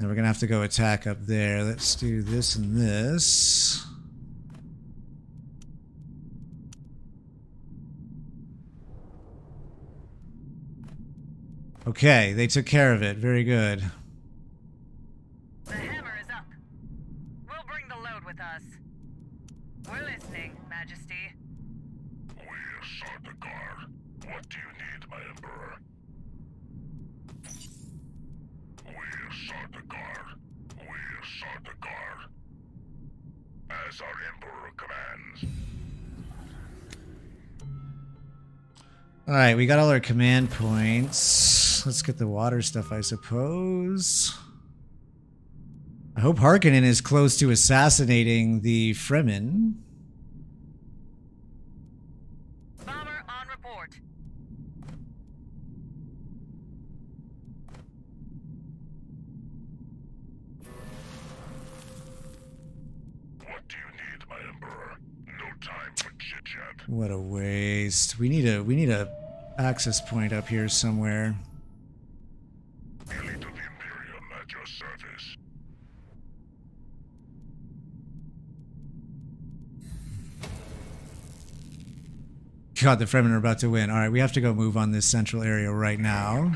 And we're gonna have to go attack up there. Let's do this and this. Okay, they took care of it. Very good.
The hammer is up. We'll bring the load with us. We're listening, Majesty.
We are Sardaukar. What do you need, my Emperor? We Sardaukar. We Sardaukar. As our Emperor commands.
Alright, we got all our command points. Let's get the water stuff, I suppose. I hope Harkonnen is close to assassinating the Fremen.
Bomber on report.
What do you need, my Emperor? No time for chit-chat.
What a waste. We need a we need a access point up here somewhere.
Elite of the Imperium at your service.
God, the Fremen are about to win. Alright, we have to go move on this central area right now.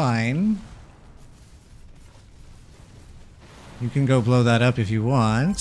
Fine. You can go blow that up if you want.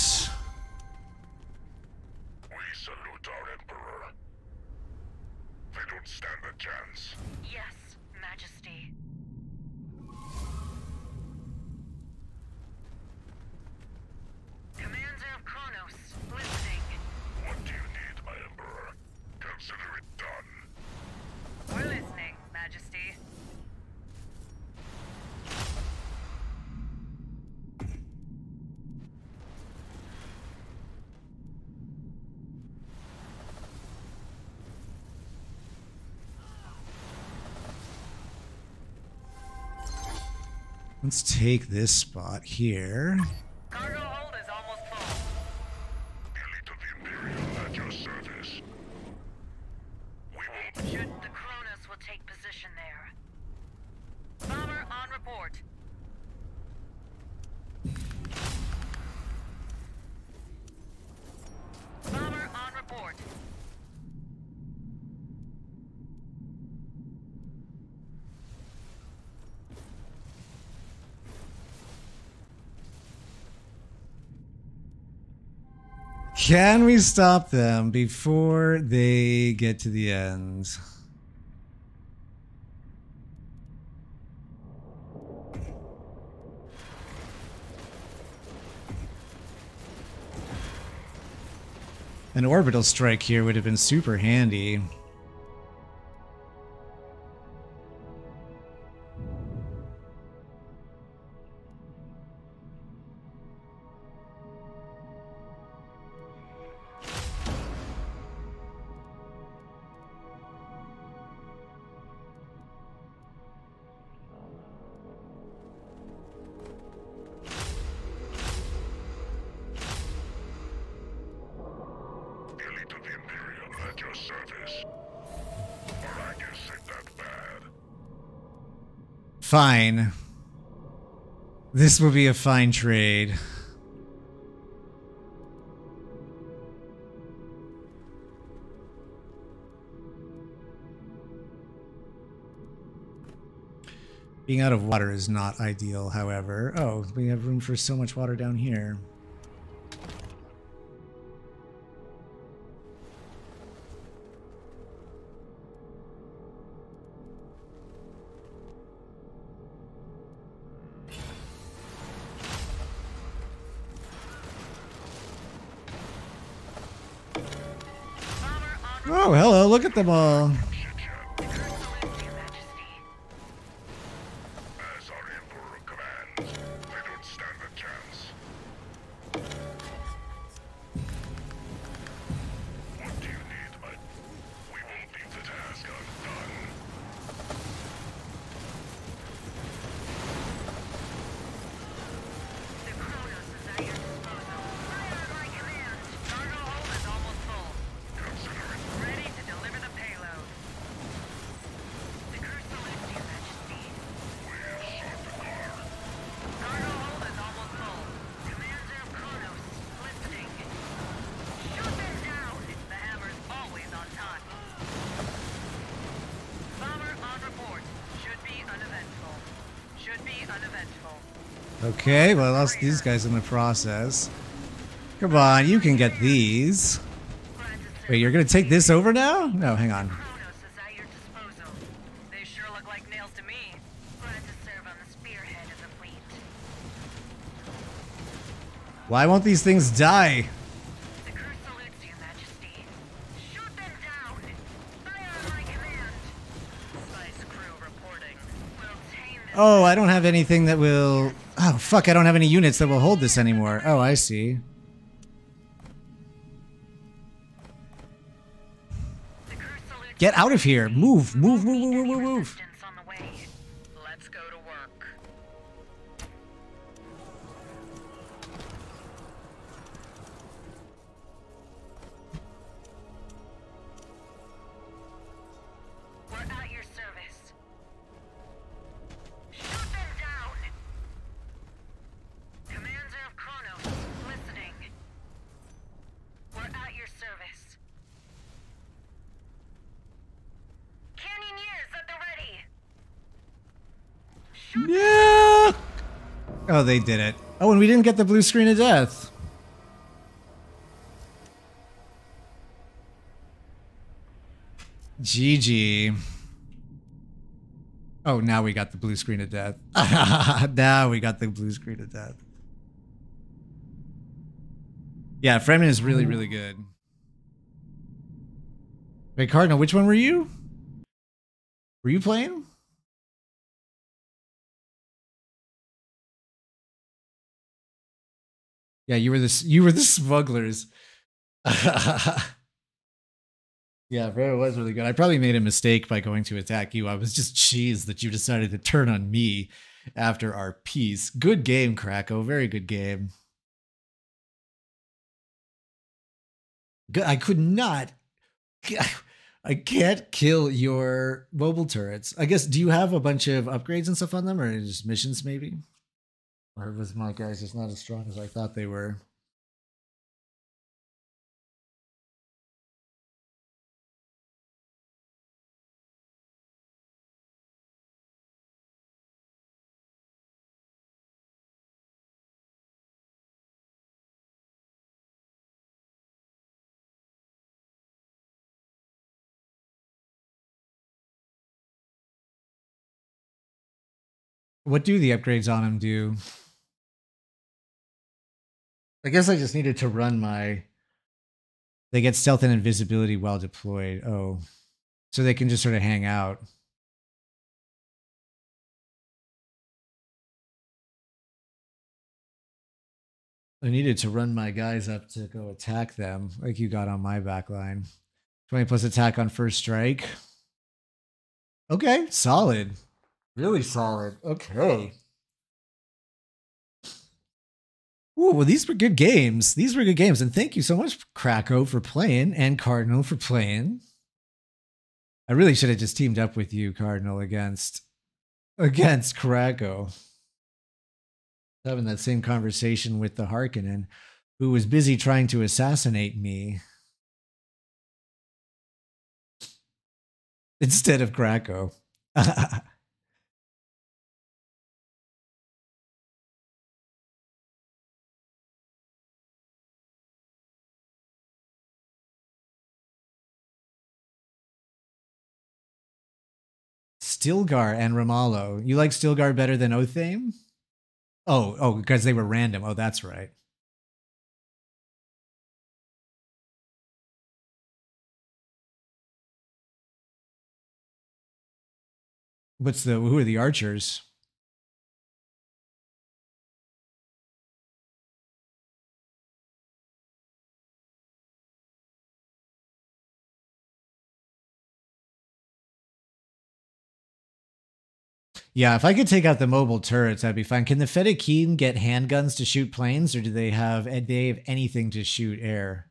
Take this spot here.
Cargo hold is almost full.
Elite of the Imperium at your service. We will...
Should the Kronos will take position there.
Bomber on report. Bomber on report.
Can we stop them before they get to the end? An orbital strike here would have been super handy. Fine. This will be a fine trade. Being out of water is not ideal, however. Oh, we have room for so much water down here. Okay, well, I lost these guys in the process. Come on, you can get these. Wait, you're gonna take this over now? No, hang on. Why won't these things die? Oh, I don't have anything that will... Oh, fuck, I don't have any units that will hold this anymore. Oh, I see. Get out of here. Move, move, move, move, move, move, Oh, they did it. Oh, and we didn't get the blue screen of death. GG. Oh, now we got the blue screen of death. (laughs) now we got the blue screen of death. Yeah, Fremen is really, really good. Wait, Cardinal, which one were you? Were you playing? Yeah, you were the you were the (laughs) smugglers. (laughs) yeah, Vera was really good. I probably made a mistake by going to attack you. I was just cheesed that you decided to turn on me after our peace. Good game, Krakow. Very good game. Good. I could not. (laughs) I can't kill your mobile turrets. I guess. Do you have a bunch of upgrades and stuff on them, or just missions maybe? Or was my guys just not as strong as I thought they were? What do the upgrades on them do? I guess I just needed to run my. They get stealth and invisibility while deployed. Oh. So they can just sort of hang out. I needed to run my guys up to go attack them, like you got on my back line. 20 plus attack on first strike. Okay, solid. Really solid. Okay. Ooh, well, these were good games. These were good games. And thank you so much, Krakow, for playing and Cardinal for playing. I really should have just teamed up with you, Cardinal, against against Krakow. Having that same conversation with the Harkonnen, who was busy trying to assassinate me instead of Krakow. (laughs) Stilgar and Ramallo. You like Stilgar better than Othame? Oh, oh, because they were random. Oh, that's right. What's the who are the archers? Yeah, if I could take out the mobile turrets, that'd be fine. Can the Fedaykin get handguns to shoot planes, or do they have do they have anything to shoot air?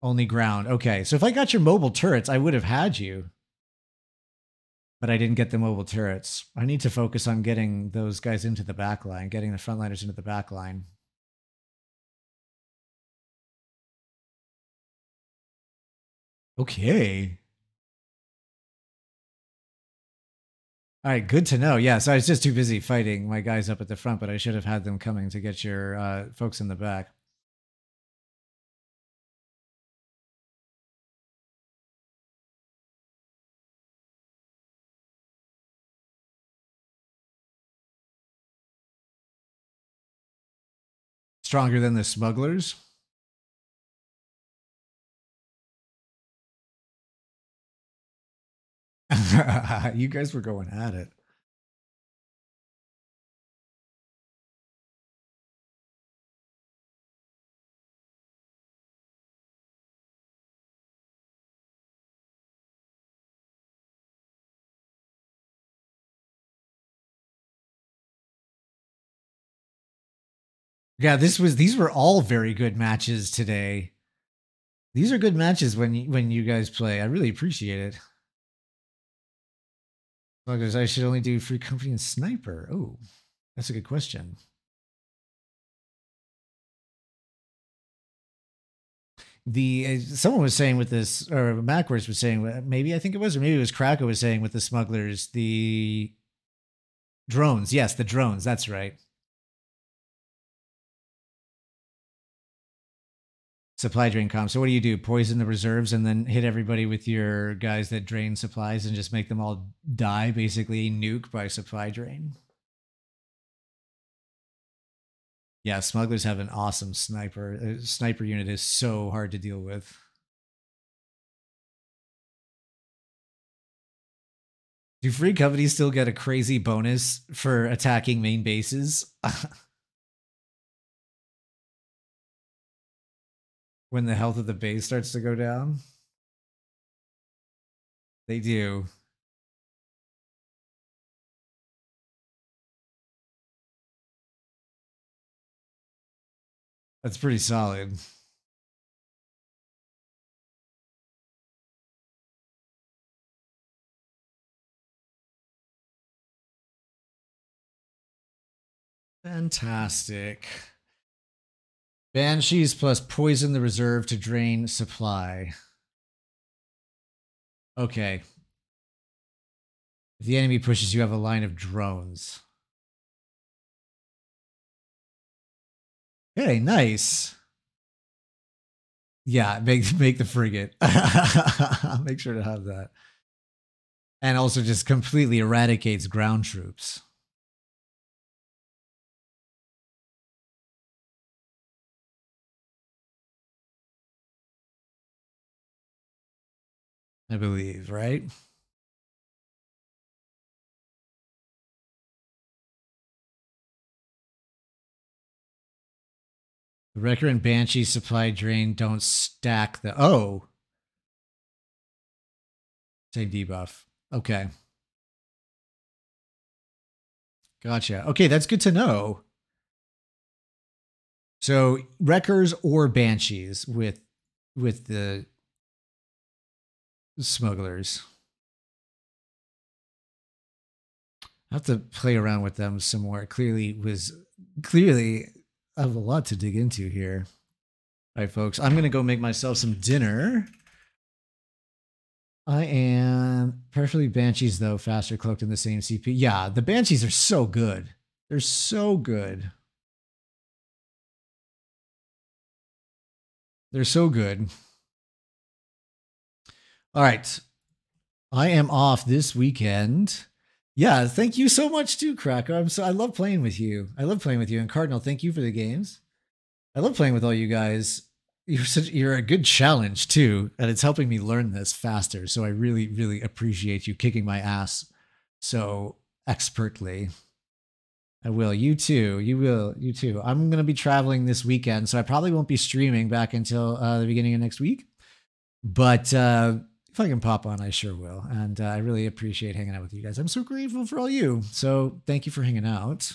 Only ground. Okay, so if I got your mobile turrets, I would have had you. But I didn't get the mobile turrets. I need to focus on getting those guys into the back line, getting the frontliners into the back line. Okay. All right, good to know. Yeah, so I was just too busy fighting my guys up at the front, but I should have had them coming to get your uh, folks in the back. Stronger than the smugglers? (laughs) you guys were going at it. Yeah, this was these were all very good matches today. These are good matches when when you guys play. I really appreciate it. Because I should only do free company and sniper. Oh, that's a good question. The uh, someone was saying with this, or Macworth was saying, uh, maybe I think it was, or maybe it was Krakow was saying with the smugglers, the drones. Yes, the drones. That's right. Supply drain comp. So what do you do? Poison the reserves and then hit everybody with your guys that drain supplies and just make them all die, basically nuke by supply drain. Yeah, smugglers have an awesome sniper. A uh, sniper unit is so hard to deal with. Do free companies still get a crazy bonus for attacking main bases? (laughs) when the health of the base starts to go down. They do. That's pretty solid. Fantastic. Banshees plus poison the reserve to drain supply. Okay. If the enemy pushes, you have a line of drones. Okay, nice. Yeah, make (laughs) make the frigate. (laughs) make sure to have that. And also just completely eradicates ground troops. I believe, right? The Wrecker and Banshee supply drain don't stack the. Oh! Same debuff. Okay. Gotcha. Okay, that's good to know. So wreckers or banshees with with the smugglers. I have to play around with them some more. Clearly was clearly I have a lot to dig into here. All right, folks. I'm gonna go make myself some dinner. I am perfectly banshees though, faster cloaked in the same CP. Yeah, the banshees are so good. They're so good. They're so good. All right. I am off this weekend. Yeah, thank you so much too, Cracker. I'm so I love playing with you. I love playing with you. And Cardinal, thank you for the games. I love playing with all you guys. You're such you're a good challenge too, and it's helping me learn this faster. So I really, really appreciate you kicking my ass so expertly. I will. You too. You will. You too. I'm going to be traveling this weekend, so I probably won't be streaming back until uh, the beginning of next week. But uh, if I can pop on, I sure will. And uh, I really appreciate hanging out with you guys. I'm so grateful for all you. So thank you for hanging out.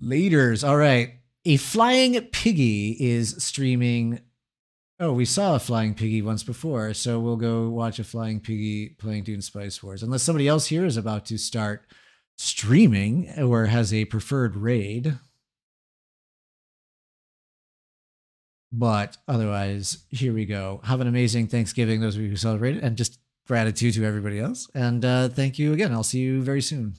Leaders. All right. A Flying Piggy is streaming. Oh, we saw a Flying Piggy once before, so we'll go watch a Flying Piggy playing Dune Spice Wars. Unless somebody else here is about to start streaming or has a preferred raid. But otherwise, here we go. Have an amazing Thanksgiving, those of you who celebrate it, and just gratitude to everybody else. And uh, thank you again. I'll see you very soon.